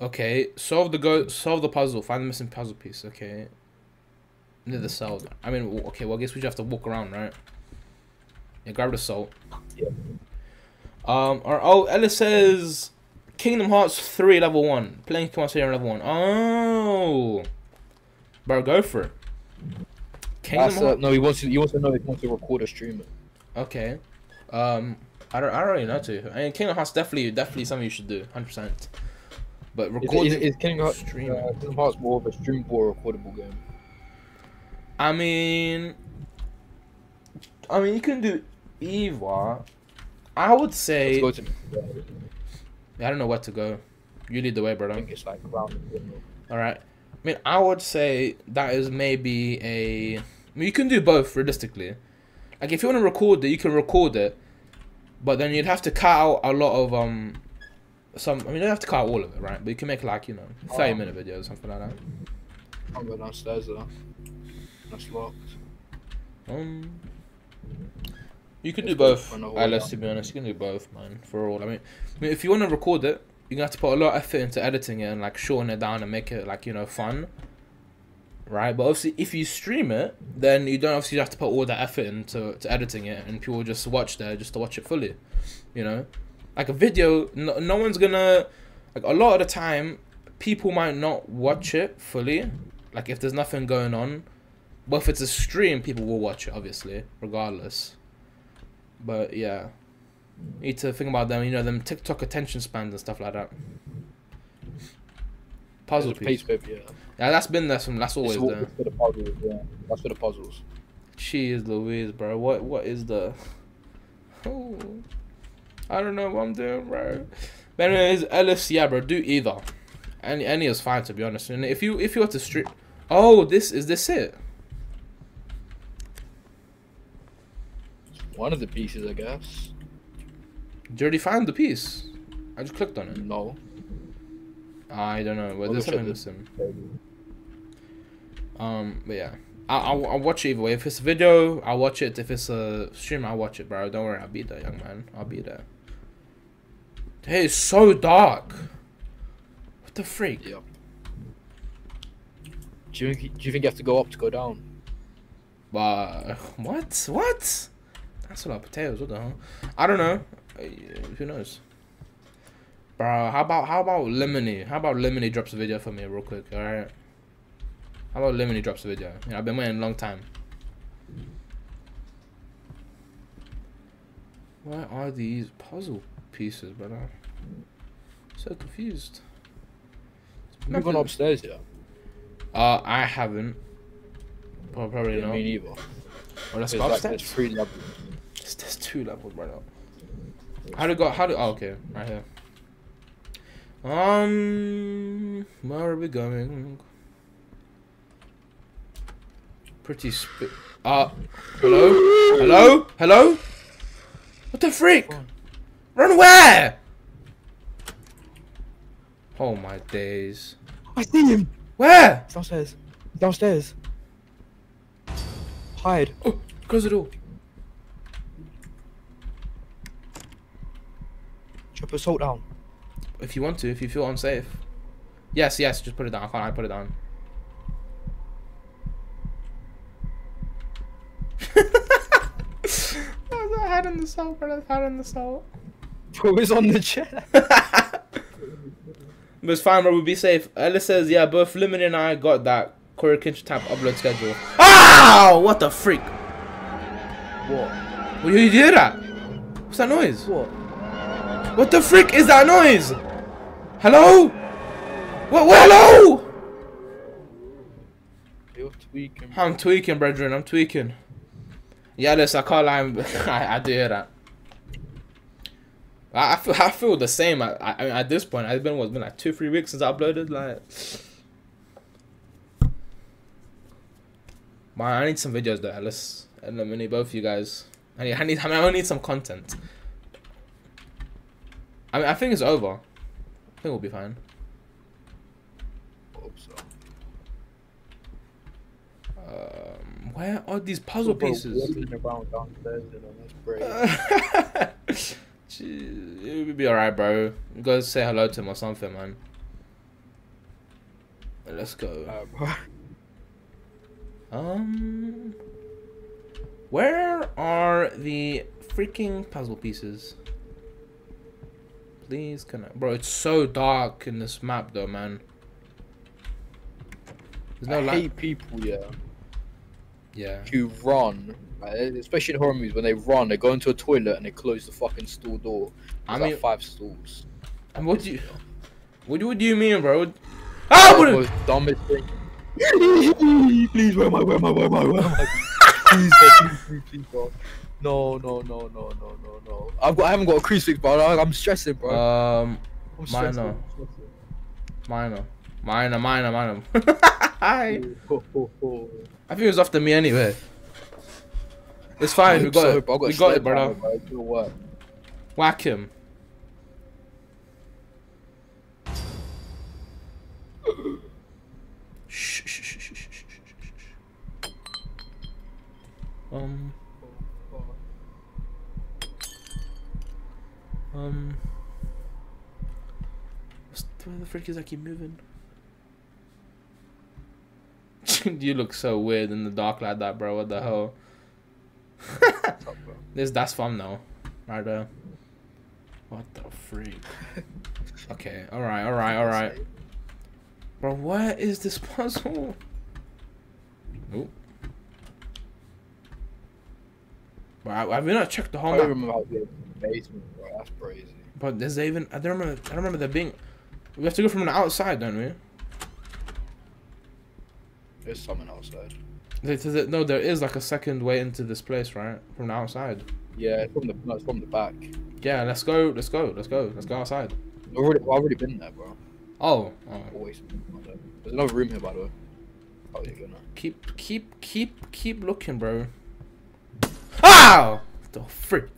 Okay, solve the go, solve the puzzle, find the missing puzzle piece. Okay, near the cell. I mean, okay, well, I guess we just have to walk around, right? Yeah, grab the salt. Yeah. Um. Or oh, Ellis says Kingdom Hearts three level one. Playing Kingdom Hearts three level one. Oh, bro, go for it. Kingdom That's, uh, Hearts. no, he wants to. He wants to know if he wants to record a stream. Okay. Um, I don't. I don't really know to. I mean, Kingdom Hearts definitely, definitely something you should do, hundred percent. But Is, recording. is, is Kingdom Hearts, streaming. uh, Kingdom Hearts more of a streamable or recordable game? I mean, I mean, you can do Eva. I would say. To. I don't know where to go. You lead the way, I brother. think it's like around the middle. All right. I mean, I would say that is maybe a. I mean, you can do both realistically. Like, if you want to record it, you can record it, but then you'd have to cut out a lot of um. Some. I mean, you don't have to cut out all of it, right? But you can make like you know, thirty Oh. minute videos, or something like that. Can't go downstairs though. That's locked. Um, you can do both. for another one let's now. to be honest, you can do both, man. For all, I mean, I mean, if you want to record it, you're gonna have to put a lot of effort into editing it and like shorten it down and make it like you know fun, right? But obviously, if you stream it, then you don't obviously have to put all that effort into to editing it, and people just watch there just to watch it fully, you know. Like a video, no, no one's gonna like a lot of the time, people might not watch it fully, like if there's nothing going on. But if it's a stream, people will watch it, obviously, regardless. But yeah, you need to think about them. You know, them TikTok attention spans and stuff like that. Puzzle a piece. yeah. Yeah, that's been there. From that's always It's there. for the puzzles, yeah. That's for the puzzles. Jeez Louise, bro. What what is the? Oh, I don't know what I'm doing, bro. But anyways, Ellis, yeah, bro. Do either. Any any is fine to be honest. And if you if you were to stream, oh, this is this it? One of the pieces, I guess. Did you already find the piece? I just clicked on it. No. I don't know. I'll there's something missing. Um, but yeah, I I'll, I'll watch it either way. If it's a video, I'll watch it. If it's a stream, I'll watch it, bro. Don't worry, I'll be there, young man. I'll be there. Hey, it's so dark. What the freak? Yep. Do you think do you think you have to go up to go down? But what? What? That's a lot of potatoes. What the hell? I don't know. Uh, Who knows? Bro, how about how about Lemony? How about Lemony drops a video for me real quick? All right. How about Lemony drops a video? Know, I've been waiting a long time. Where are these puzzle pieces, brother? So confused. We've gone upstairs, yeah. Uh, I haven't. Well, probably yeah not. me neither. Well, let's go like upstairs. there's There's, two levels, right now. How to go? How to? Oh, okay, right here. Um, where are we going? Pretty sp. Uh, hello, hello, hello. What the freak? Run. Where? Oh my days. I see him. Where? Downstairs. Downstairs. Hide. Oh, close the door. Chop a salt down. If you want to, if you feel unsafe. Yes, yes, just put it down. I can't. I put it down. I had in the salt, bro. I had in the salt. Bro, it's on the chair. But it's fine, bro. We'll be safe. Ellis says, yeah, both Lemon and I got that CoryxKenshin type upload schedule. Ow! What the freak? What? Well, you hear that? What's that noise? What? What the freak is that noise? Hello? What? what hello? Tweaking. I'm tweaking, brethren. I'm tweaking. Yeah, listen, I can't lie. I, I do hear that. I, I feel I feel the same. I, I, mean, at this point, I've been what's been like two, three weeks since I uploaded. Like, man, I need some videos though, I need both of you guys. I need, I need, I I need some content. I mean, I think it's over. I think we'll be fine. Hope so. Um, where are these puzzle pieces? Around downstairs, you know. Jeez, It'll be alright, bro. Go say hello to him or something, man. Let's go. Uh. Um, where are the freaking puzzle pieces? Please, can I? Bro, it's so dark in this map, though, man. There's no I light. hate people, yeah, Yeah. who run, especially in horror movies, when they run, they go into a toilet and they close the fucking store door. I mean, like five stalls. and what do you, what do, what do you mean, bro? Ah, the what? most dumbest thing. please, where am I? Where am I? Where am I? Where am I? please, bro, please, please, please, bro. No, no, no, no, no, no, no. I've got, I haven't got a crucifix, bro. I'm stressing, bro. Um, I'm minor. stressing, minor, minor, minor, minor. Hi. I think it was after me anyway. It's fine. We got so, it. bro. I We got it, brother. bro. It'll work. Whack him. Shh, shh, shh, shh, shh, shh, shh, shh. Um. Um. what's- Where the frick is I keep moving? you look so weird in the dark like that, bro. What the hell? What's up, bro? This that's fun though, right there. What the freak? Okay, all right, all right, all right, bro. Where is this puzzle? Oh. Bro, have we not checked the I whole don't map? Remember how to get to the basement, bro. That's crazy. But there's even I don't remember. I don't remember there being. We have to go from the outside, don't we? There's someone outside. No, there is like a second way into this place, right? From the outside. Yeah, from the no, from the back. Yeah, let's go. Let's go. Let's go. Let's go outside. I've already, I've already been there, bro. Oh, oh. Always. There's another room here, by the way. Oh, good now. Keep, keep, keep, keep looking, bro. Ow! The frick.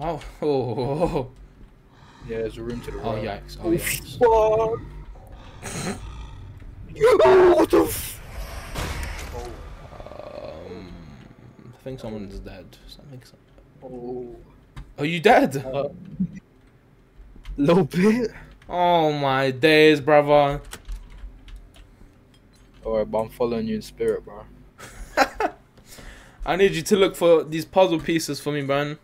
Oh, oh, oh, oh. Yeah, there's a room to the Oh, right. yikes. Oh, yikes. Fuck. oh, what the f- Um, I think someone's dead. Something. Oh. Are you dead? Uh, little bit. Oh my days, brother. Alright, but I'm following you in spirit, bro. I need you to look for these puzzle pieces for me, man.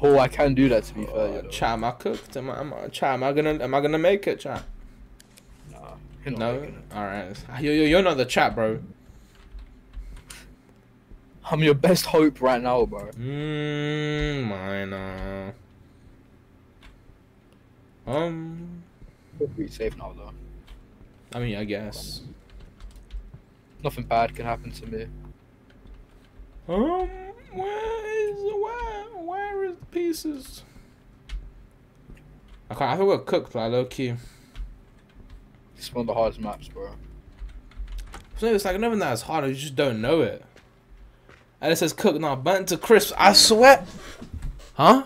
Oh, I can do that to be fair. Uh, you know. chat, am I cooked? Am I, am I, chat, am I gonna, am I gonna make it, chat? Nah, No. All right. You, you, you're not the chat, bro. I'm your best hope right now, bro. Mmm, minor. Um, We're pretty safe now, though. I mean, I guess. Nothing bad can happen to me. Um, where is where? Where is the pieces? I can't. I think we're cooked, like low key. It's one of the hardest maps, bro. So it's like nothing that's hard. You just don't know it. And it says cooked now, burnt to crisp. I swear. Huh?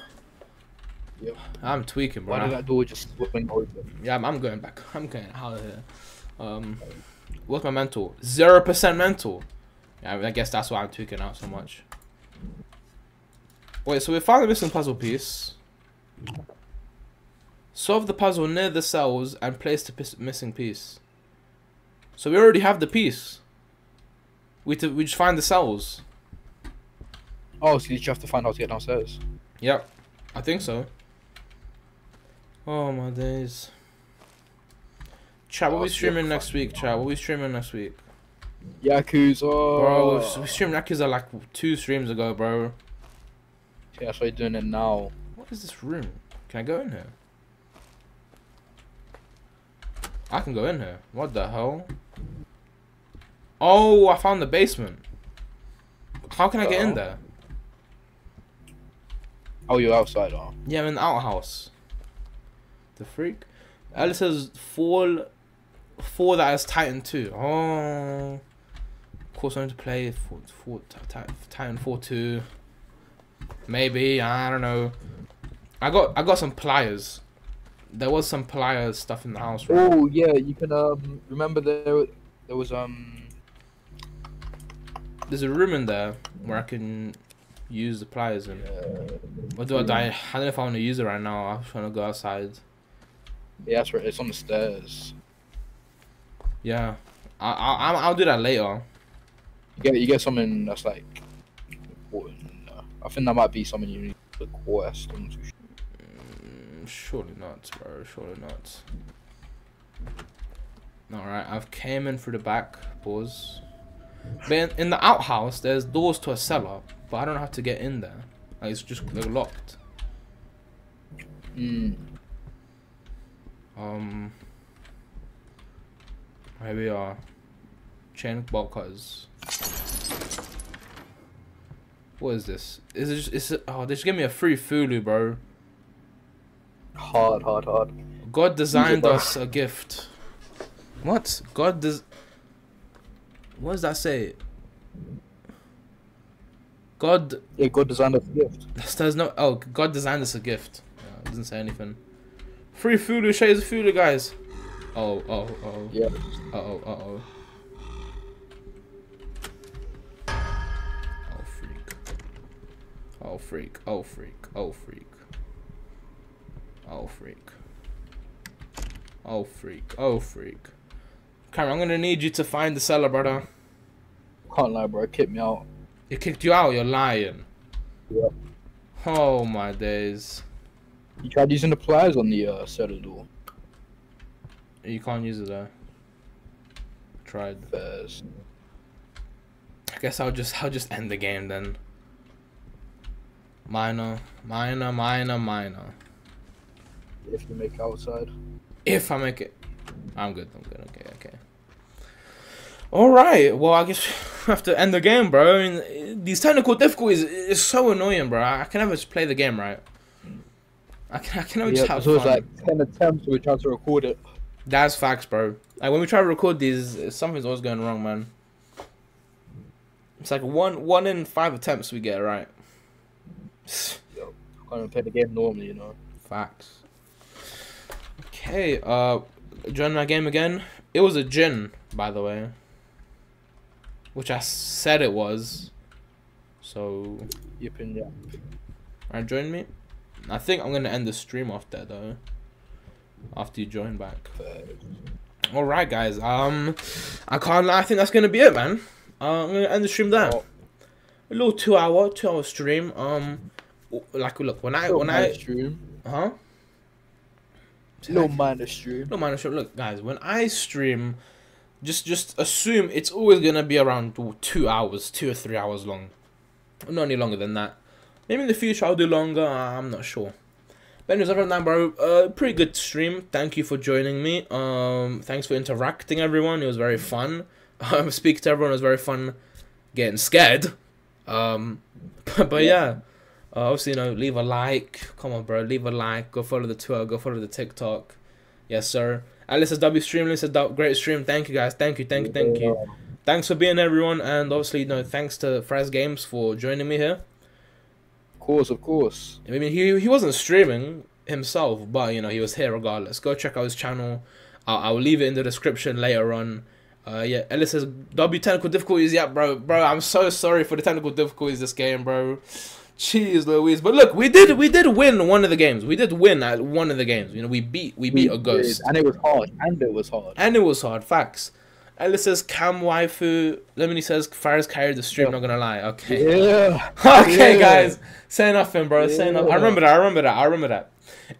Yep. I'm tweaking, bro. Why did that door just open? Yeah, I'm, I'm going back. I'm going out of here. Um, what's my mental? Zero percent mental. Yeah, I, mean, I guess that's why I'm tweaking out so much. Wait, so we found the missing puzzle piece. Solve the puzzle near the cells and place the missing piece. So we already have the piece. We we just find the cells. Oh, so you just have to find how to get downstairs. Yep, I think so. Oh my days. Chat, what Oh, we streaming next week, chat? What we streaming next week? Yakuza. Bro, we- we streamed Yakuza like two streams ago, bro. Why you're doing it now. What is this room? Can I go in here? I can go in here. What the hell? Oh, I found the basement. How can I get in there? Oh, you're outside, huh? Yeah, I'm in the outhouse. The freak? Alice says fall four that is Titan 2. Oh. Of course, I need to play for, for, Titanfall 2. Maybe, I don't know. I got I got some pliers. There was some pliers stuff in the house. Right? Oh yeah, you can um remember there there was um There's a room in there where I can use the pliers in. Or do I die? I don't know if I want to use it right now. I'm trying to go outside. yeah that's right it's on the stairs. Yeah. I, I, I'll- do that later. You get you get something that's like I think that might be something you need to quest. I'm too sure. Mm, Surely not, bro. Surely not. Alright, I've came in through the back, pause. But in, in the outhouse, there's doors to a cellar, but I don't have to get in there. Like, it's just they're locked. Mm. Um, here we are. Chain bolt cutters. What is this? Is it just? Is it? Oh, they just gave me a free Fulu, bro. Hard, hard, hard. God designed us a gift. What? God does. What does that say? God. Yeah, God designed us a gift. There's no. Oh, God designed us a gift. It doesn't say anything. Free Fulu, shades of Fulu, guys. Oh, oh, oh. Yeah. Uh oh, uh oh. Oh Oh freak. Oh freak. Oh freak. Oh freak. Oh freak. Oh freak. Cameron, I'm gonna need you to find the cellar, brother. Can't lie, bro. It kicked me out. It kicked you out, you're lying. Yeah. Oh my days. You tried using the pliers on the uh, cellar door. You can't use it there. Tried. Fairs. I guess I'll just I'll just end the game then. Minor, minor, minor, minor. If you make outside. If I make it, I'm good. I'm good. Okay, okay. All right. Well, I guess we have to end the game, bro. I mean, these technical difficulties is so annoying, bro. I can never just play the game right. I can I can never Yeah, just have so it's fun. like ten attempts we tried to record it. That's facts, bro. Like when we try to record these, something's always going wrong, man. It's like one one in five attempts we get it right. Can't play the game normally, you know. Facts. Okay, uh, join my game again. It was a Jinn, by the way. Which I said it was. So, Yep and yeah. alright, join me. I think I'm gonna end the stream off there though. After you join back. Alright, guys. Um, I can't. I think that's gonna be it, man. Uh, I'm gonna end the stream there. Oh. A little two hour, two hour stream. Um, like look when I when I stream. huh. Little minor stream. No man, stream. Look, guys, when I stream, just just assume it's always gonna be around two hours, two or three hours long. Not any longer than that. Maybe in the future I'll do longer. I'm not sure. But anyways, other than that, bro, uh, pretty good stream. Thank you for joining me. Um, thanks for interacting, everyone. It was very fun. Um, speak to everyone. It was very fun. Getting scared. Um, but, but yeah. Uh, obviously, you know, leave a like. Come on, bro. Leave a like. Go follow the Twitter. Go follow the TikTok. Yes, sir. Alice says W stream. Alice says "Dub- great stream. Thank you, guys. Thank you. Thank you. Thank you. Thanks for being everyone. And obviously, you know, thanks to Fraz Gamez for joining me here. Of course, of course. I mean, he he wasn't streaming himself, but you know, he was here regardless. Go check out his channel. I'll, I'll leave it in the description later on. Uh, yeah, Ellis says W technical difficulties. Yeah, bro, bro, I'm so sorry for the technical difficulties this game, bro. Jeez Louise, but look, we did we did win one of the games. We did win at one of the games. You know, we beat we beat a did, ghost, and it was hard. And it was hard. and it was hard. Facts. Ellis says Cam waifu. Lemony says Fraz carried the stream. Not gonna lie. Okay. Yeah. okay, Yeah. guys. Say nothing, bro. Say nothing. I remember that. I remember that. I remember that.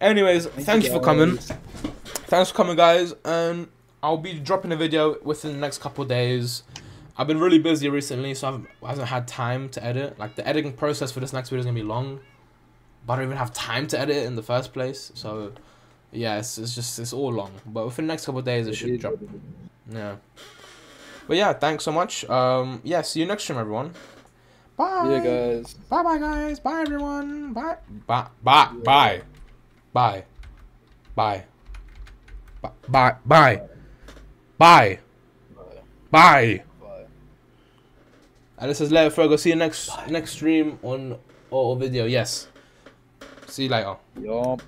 Anyways, thank, you for coming. Thanks for coming, guys. And I'll be dropping a video within the next couple of days. I've been really busy recently, so I haven't, I haven't had time to edit. Like the editing process for this next video is gonna be long, but I don't even have time to edit it in the first place. So, yeah, it's, it's just it's all long. But within the next couple of days, it should drop. Yeah. But yeah, thanks so much. Um, yeah, see you next stream, everyone. Bye. Yeah, guys. Bye, bye, guys. Bye, everyone. Bye. Bye. Bye. Bye. Bye. Bye. Bye. Bye. Bye. Bye. Bye. Bye. And this is Leo Fergo. See you next next stream on or video. Yes. See you later. Yup.